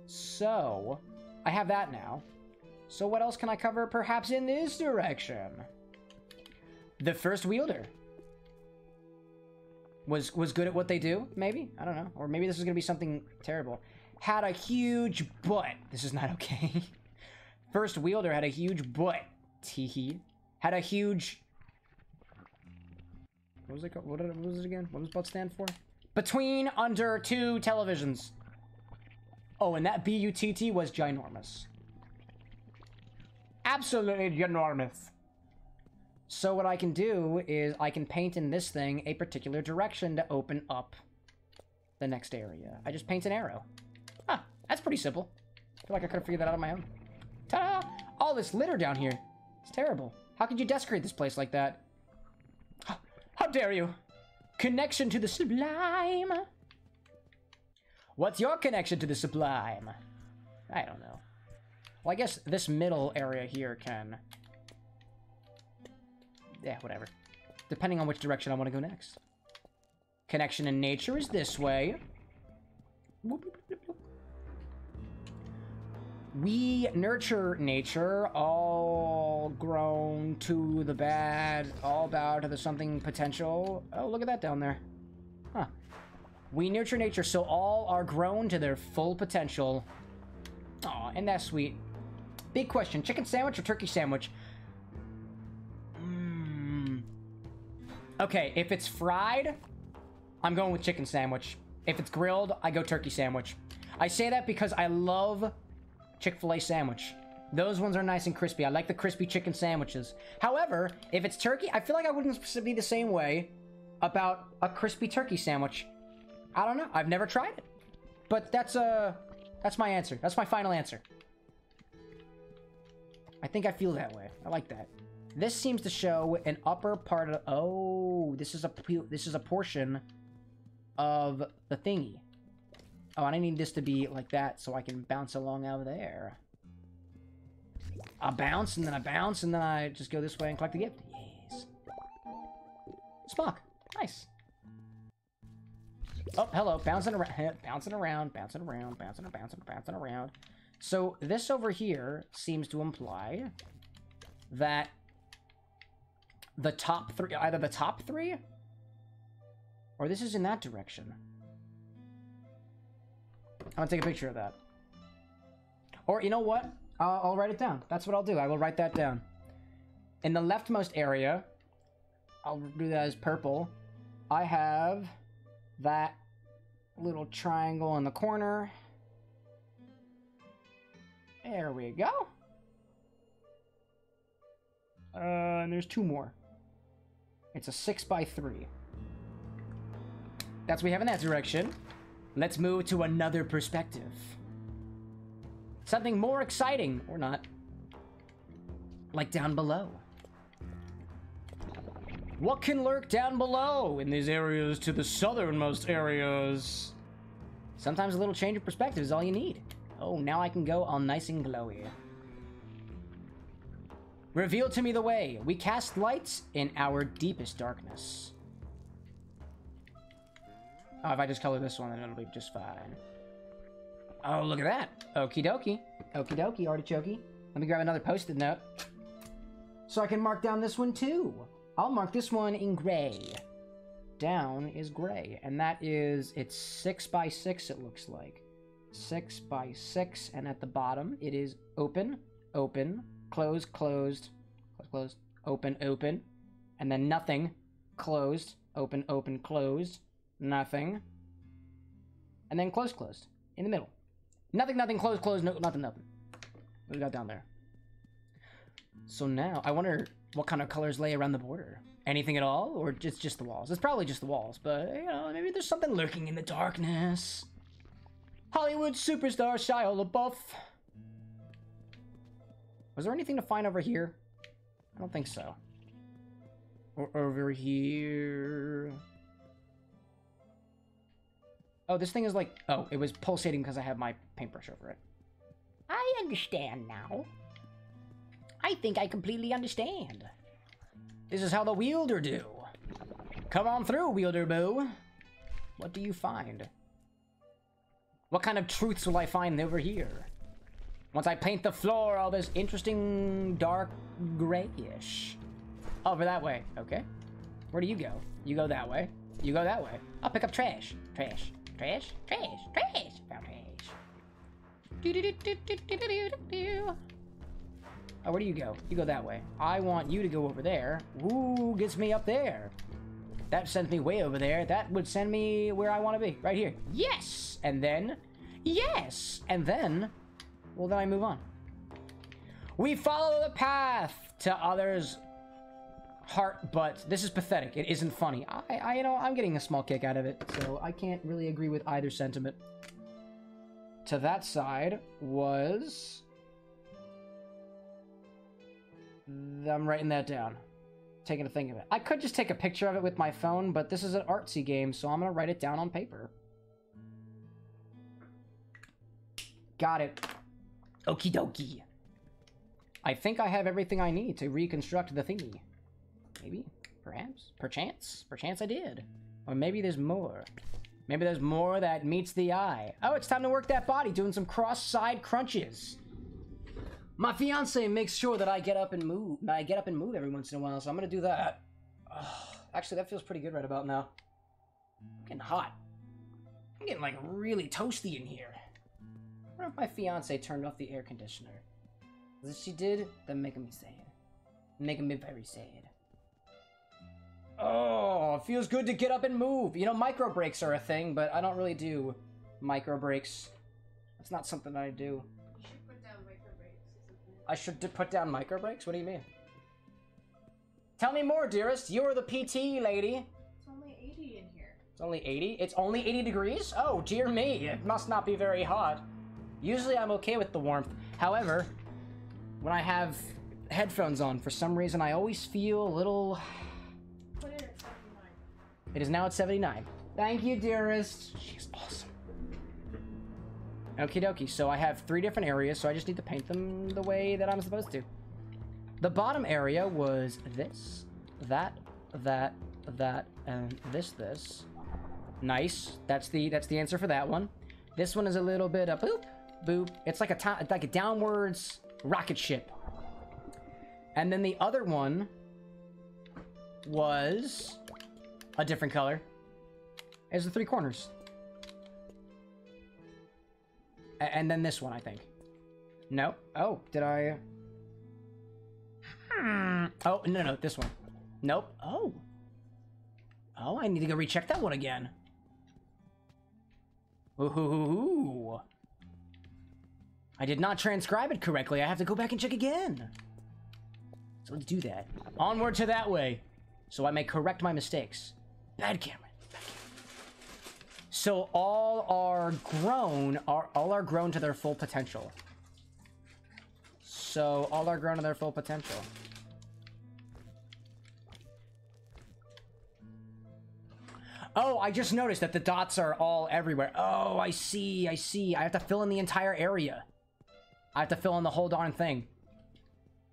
So, I have that now. So what else can I cover perhaps in this direction? The first wielder. Was was good at what they do, maybe? I don't know. Or maybe this is gonna be something terrible. Had a huge butt. This is not okay. First wielder had a huge butt. Teehee. Had a huge what was it called? What, what was it again? What does butt stand for? Between under two televisions. Oh, and that B-U-T-T was ginormous. Absolutely ginormous. So what I can do is I can paint in this thing a particular direction to open up the next area. I just paint an arrow. Huh, that's pretty simple. I feel like I could have figured that out on my own. Ta-da! All this litter down here. It's terrible. How could you desecrate this place like that? How dare you? Connection to the sublime. What's your connection to the sublime? I don't know. Well, I guess this middle area here can... Yeah, whatever. Depending on which direction I want to go next. Connection in nature is this way. We nurture nature, all grown to the bad, all bow to the something potential. Oh, look at that down there. Huh. We nurture nature so all are grown to their full potential. Aw, and that's sweet. Big question, chicken sandwich or turkey sandwich? Mm. Okay, if it's fried, I'm going with chicken sandwich. If it's grilled, I go turkey sandwich. I say that because I love Chick-fil-A sandwich. Those ones are nice and crispy. I like the crispy chicken sandwiches. However, if it's turkey, I feel like I wouldn't be the same way about a crispy turkey sandwich. I don't know. I've never tried it. But that's uh that's my answer. That's my final answer. I think I feel that way. I like that. This seems to show an upper part of Oh, this is a this is a portion of the thingy. Oh, I need this to be like that so I can bounce along out of there. I bounce and then I bounce and then I just go this way and collect the gift. Yes. Smock. Nice. Oh, hello. Bouncing around, bouncing around, bouncing around, bouncing and bouncing, bouncing around. So this over here seems to imply that the top three, either the top three, or this is in that direction. I'm gonna take a picture of that. Or you know what? I'll, write it down. That's what I'll do. I will write that down. In the leftmost area, I'll do that as purple. I have that little triangle in the corner. There we go. Uh, and there's two more. It's a six by three. That's what we have in that direction. Let's move to another perspective. Something more exciting, or not. Like down below. What can lurk down below in these areas to the southernmost areas? Sometimes a little change of perspective is all you need. Oh, now I can go all nice and glowy. Reveal to me the way. We cast lights in our deepest darkness. Oh, if I just color this one, then it'll be just fine. Oh, look at that. Okie dokie. Okie dokie, artichokey. Let me grab another post-it note. So I can mark down this one too. I'll mark this one in gray. Down is gray. And that is, it's six by six, it looks like. Six by six. And at the bottom, it is open, open, close, closed, close, closed, open, open. And then nothing, closed, open, open, closed, nothing. And then close, closed, in the middle. Nothing, nothing, close, close, no, nothing, nothing. What we got down there? So now, I wonder what kind of colors lay around the border. Anything at all, or just just the walls? It's probably just the walls, but you know, maybe there's something lurking in the darkness. Hollywood superstar Shia LaBeouf. Was there anything to find over here? I don't think so. Or over here. Oh, this thing is like. Oh, it was pulsating because I have my paintbrush over it. I understand now. I think I completely understand. This is how the wielder do. Come on through, wielder boo. What do you find? What kind of truths will I find over here? Once I paint the floor all this interesting dark grayish. Oh, over that way, okay. Where do you go? You go that way. You go that way. I'll pick up trash. Trash. Trash. Trash. Trash. Trash. Do-do-do-do-do-do-do-do. Oh, where do you go? You go that way. I want you to go over there. Ooh, gets me up there. That sends me way over there. That would send me where I want to be. Right here. Yes! And then... Yes! And then... Well, then I move on. We follow the path to others' heart, but this is pathetic. It isn't funny. I, I, you know, I'm getting a small kick out of it, so I can't really agree with either sentiment. To that side was... I'm writing that down. Taking a think of it. I could just take a picture of it with my phone, but this is an artsy game, so I'm gonna write it down on paper. Got it. Okie dokie. I think I have everything I need to reconstruct the thingy. Maybe? Perhaps? Perchance? Perchance I did. Or maybe there's more. Maybe there's more that meets the eye. Oh, it's time to work that body, doing some cross-side crunches. My fiance makes sure that I get up and move. I get up and move every once in a while, so I'm gonna do that. Actually, that feels pretty good right about now. I'm getting hot. I'm getting like really toasty in here. I wonder if my fiance turned off the air conditioner. if she did, then making me sad. Making me very sad. Oh, it feels good to get up and move. You know, micro breaks are a thing, but I don't really do micro breaks. It's not something I do. You should put down micro breaks. I should d- put down micro breaks? What do you mean? Tell me more, dearest. You're the PT lady. It's only 80 in here. It's only 80? It's only 80 degrees? Oh, dear me. It must not be very hot. Usually I'm okay with the warmth. However, when I have headphones on, for some reason I always feel a little. It is now at 79. Thank you, dearest. She's awesome. Okie dokie. So I have three different areas, so I just need to paint them the way that I'm supposed to. The bottom area was this, that, that, that, and this, this. Nice. That's the that's the answer for that one. This one is a little bit of boop, boop. It's like a like a downwards rocket ship. And then the other one was a different color. As the three corners. A- and then this one, I think. No. Oh, did I? Hmm. Oh no no this one. Nope. Oh. Oh, I need to go recheck that one again. Ooh. I did not transcribe it correctly. I have to go back and check again. So let's do that. Onward to that way. So I may correct my mistakes. Bad Cameron. So all are grown, are all are grown to their full potential. So all are grown to their full potential. Oh, I just noticed that the dots are all everywhere. Oh, I see, I see. I have to fill in the entire area. I have to fill in the whole darn thing.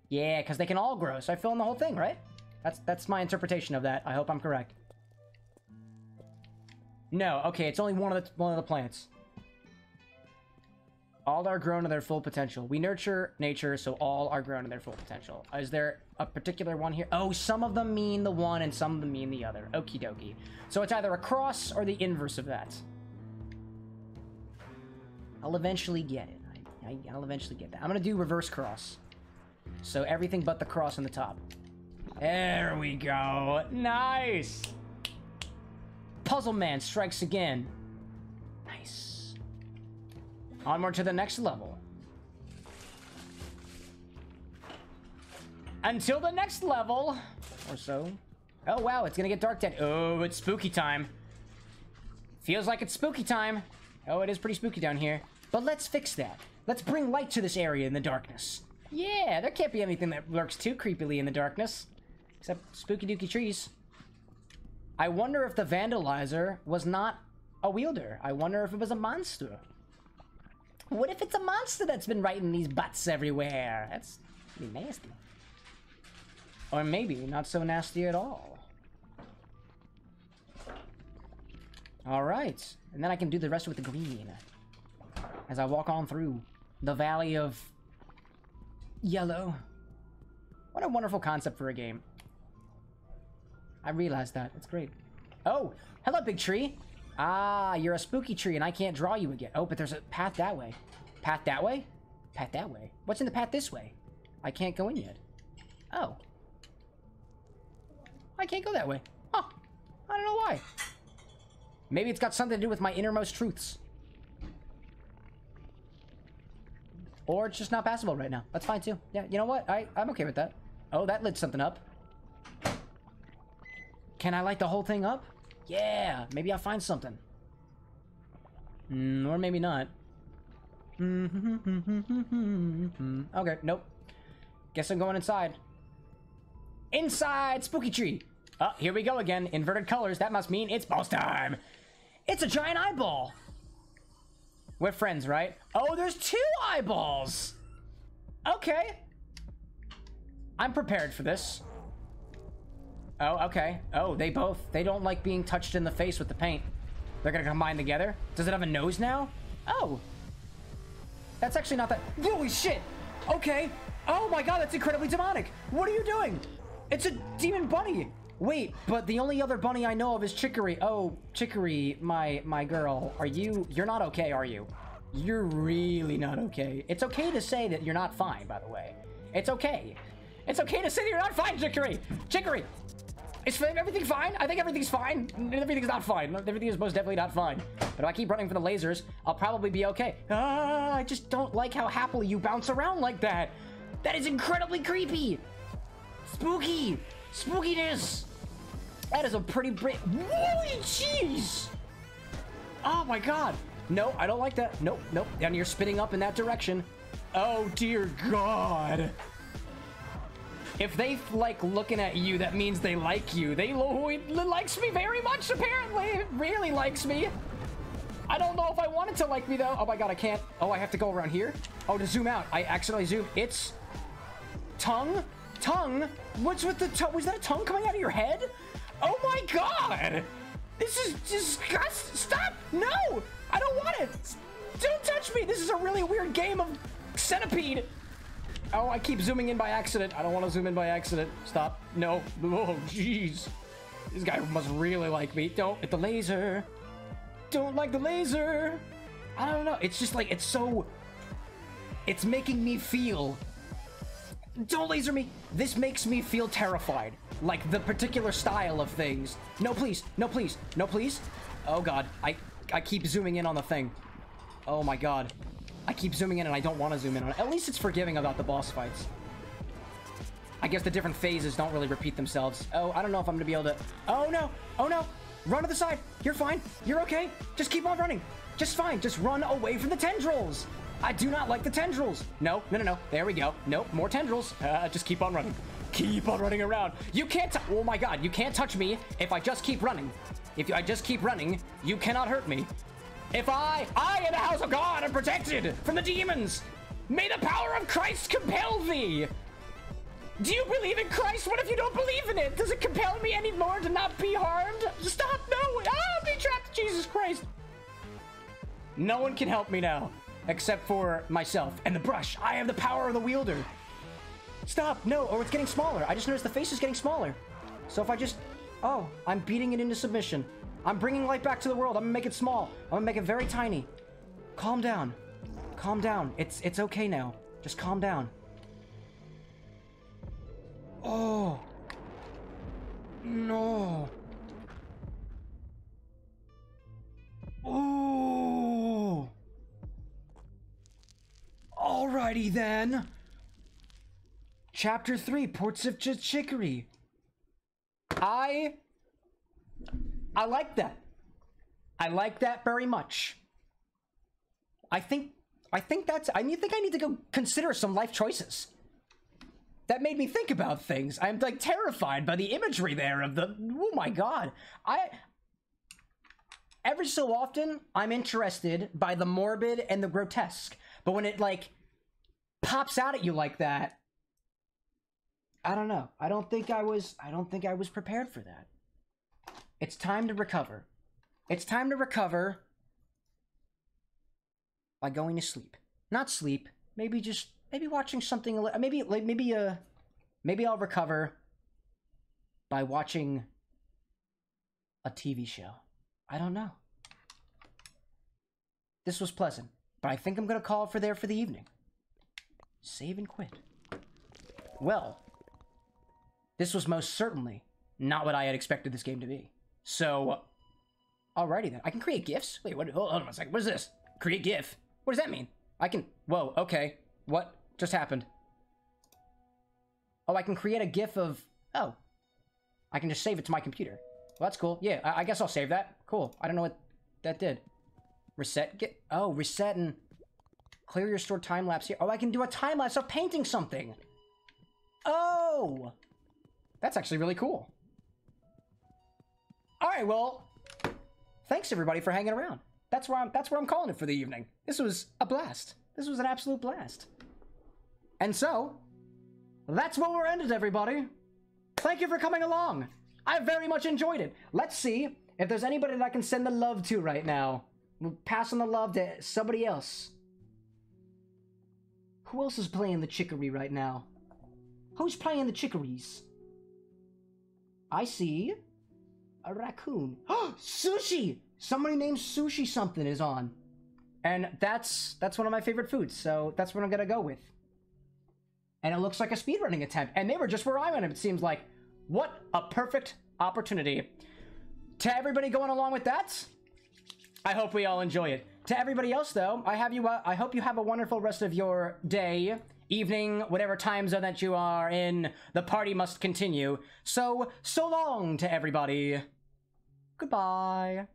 Yeah, because they can all grow, so I fill in the whole thing, right? That's that's my interpretation of that. I hope I'm correct. No, okay, it's only one of the one of the plants. All are grown to their full potential. We nurture nature, so all are grown to their full potential. Is there a particular one here? Oh, some of them mean the one and some of them mean the other. Okie dokie. So it's either a cross or the inverse of that. I'll eventually get it. I, I, I'll eventually get that. I'm gonna do reverse cross. So everything but the cross on the top. There we go. Nice. Puzzle Man strikes again. Nice. Onward to the next level. Until the next level, or so. Oh wow, it's gonna get dark then. Oh, it's spooky time. Feels like it's spooky time. Oh, it is pretty spooky down here. But let's fix that. Let's bring light to this area in the darkness. Yeah, there can't be anything that lurks too creepily in the darkness. Except spooky dooky trees. I wonder if the vandalizer was not a wielder. I wonder if it was a monster. What if it's a monster that's been writing these butts everywhere? That's Be nasty. Or maybe not so nasty at all. Alright. And then I can do the rest with the green. As I walk on through the valley of yellow. What a wonderful concept for a game. I realized that. It's great. Oh, hello, big tree. Ah, you're a spooky tree, and I can't draw you again. Oh, but there's a path that way. Path that way? Path that way. What's in the path this way? I can't go in yet. Oh. I can't go that way. Huh. I don't know why. Maybe it's got something to do with my innermost truths. Or it's just not passable right now. That's fine too. Yeah, you know what? I, I'm okay with that. Oh, that lit something up. Can I light the whole thing up? Yeah, maybe I'll find something. Mm, or maybe not. okay, nope. Guess I'm going inside. Inside Spooky Tree. Oh, here we go again. Inverted colors. That must mean it's boss time. It's a giant eyeball. We're friends, right? Oh, there's two eyeballs. Okay. I'm prepared for this. Oh, okay. Oh, they both, they don't like being touched in the face with the paint. They're gonna combine together. Does it have a nose now? Oh. That's actually not that, holy shit. Okay. Oh my god, that's incredibly demonic. What are you doing? It's a demon bunny. Wait, but the only other bunny I know of is Chicory. Oh, Chicory, my my girl, are you? You're not okay, are you? You're really not okay. It's okay to say that you're not fine, by the way. It's okay. It's okay to say that you're not fine, Chicory. Chicory, is everything fine? I think everything's fine. Everything's not fine. Everything is most definitely not fine. But if I keep running for the lasers, I'll probably be okay. Ah, I just don't like how happily you bounce around like that. That is incredibly creepy. Spooky. Spookiness. That is a pretty bri- Holy jeez! Oh my god. No, I don't like that. Nope, nope. And you're spinning up in that direction. Oh dear god. If they like looking at you, that means they like you. They lo likes me very much, apparently. Really likes me. I don't know if I wanted to like me, though. Oh my god, I can't. Oh, I have to go around here? Oh, to zoom out. I accidentally zoomed. It's... Tongue? Tongue? What's with the tongue? Was that a tongue coming out of your head? Oh my god! This is disgust. Stop! No! I don't want it! Don't touch me! This is a really weird game of centipede. Oh, I keep zooming in by accident. I don't want to zoom in by accident. Stop. No. Oh, jeez. This guy must really like me. Don't hit the laser. Don't like the laser. I don't know. It's just like, it's so... It's making me feel... Don't laser me. This makes me feel terrified. Like the particular style of things. No, please. No, please. No, please. Oh, God. I, I keep zooming in on the thing. Oh, my God. I keep zooming in and I don't want to zoom in on it. At least it's forgiving about the boss fights. I guess the different phases don't really repeat themselves. Oh, I don't know if I'm going to be able to... Oh, no. Oh, no. Run to the side. You're fine. You're okay. Just keep on running. Just fine. Just run away from the tendrils. I do not like the tendrils. No, no, no, no. There we go. Nope, more tendrils. Uh, just keep on running. Keep on running around. You can't... Oh, my God. You can't touch me if I just keep running. If I just keep running, you cannot hurt me. If I, I in the house of God am protected from the demons, may the power of Christ compel thee. Do you believe in Christ? What if you don't believe in it? Does it compel me anymore to not be harmed? Stop, no, I'll be trapped, Jesus Christ. No one can help me now, except for myself and the brush. I have the power of the wielder. Stop, no, or it's getting smaller. I just noticed the face is getting smaller. So if I just, oh, I'm beating it into submission. I'm bringing light back to the world. I'm gonna make it small. I'm gonna make it very tiny. Calm down. Calm down. It's it's okay now. Just calm down. Oh. No. Oh. Alrighty then. Chapter 3, Ports of Ch Chicory. I I like that. I like that very much. I think I think that's I need think I need to go consider some life choices. That made me think about things. I'm like terrified by the imagery there of the oh my god. I every so often I'm interested by the morbid and the grotesque. But when it like pops out at you like that, I don't know. I don't think I was I don't think I was prepared for that. It's time to recover. It's time to recover by going to sleep. Not sleep, maybe just maybe watching something maybe like maybe uh maybe I'll recover by watching a TV show. I don't know. This was pleasant, but I think I'm to call for there for the evening. Save and quit. Well, this was most certainly not what I had expected this game to be. So, alrighty then. I can create GIFs? Wait, what? Hold on a second. What is this? Create GIF? What does that mean? I can. Whoa, okay. What just happened? Oh, I can create a GIF of. Oh. I can just save it to my computer. Well, that's cool. Yeah, I, I guess I'll save that. Cool. I don't know what that did. Reset? Get. Oh, reset and. Clear your stored time lapse here. Oh, I can do a time lapse of painting something. Oh! That's actually really cool. All right, well, thanks everybody for hanging around. That's where I'm. That's where I'm calling it for the evening. This was a blast. This was an absolute blast. And so, that's where we're ended, everybody. Thank you for coming along. I very much enjoyed it. Let's see if there's anybody that I can send the love to right now. We'll pass on the love to somebody else. Who else is playing the chicory right now? Who's playing the chicories? I see a raccoon. sushi! Somebody named Sushi something is on. And that's that's one of my favorite foods, so that's what I'm gonna go with. And it looks like a speedrunning attempt. And they were just where I went, it seems like. What a perfect opportunity. To everybody going along with that, I hope we all enjoy it. To everybody else, though, I have you. Uh, I hope you have a wonderful rest of your day, evening, whatever time zone that you are in. The party must continue. So, so long to everybody. Goodbye.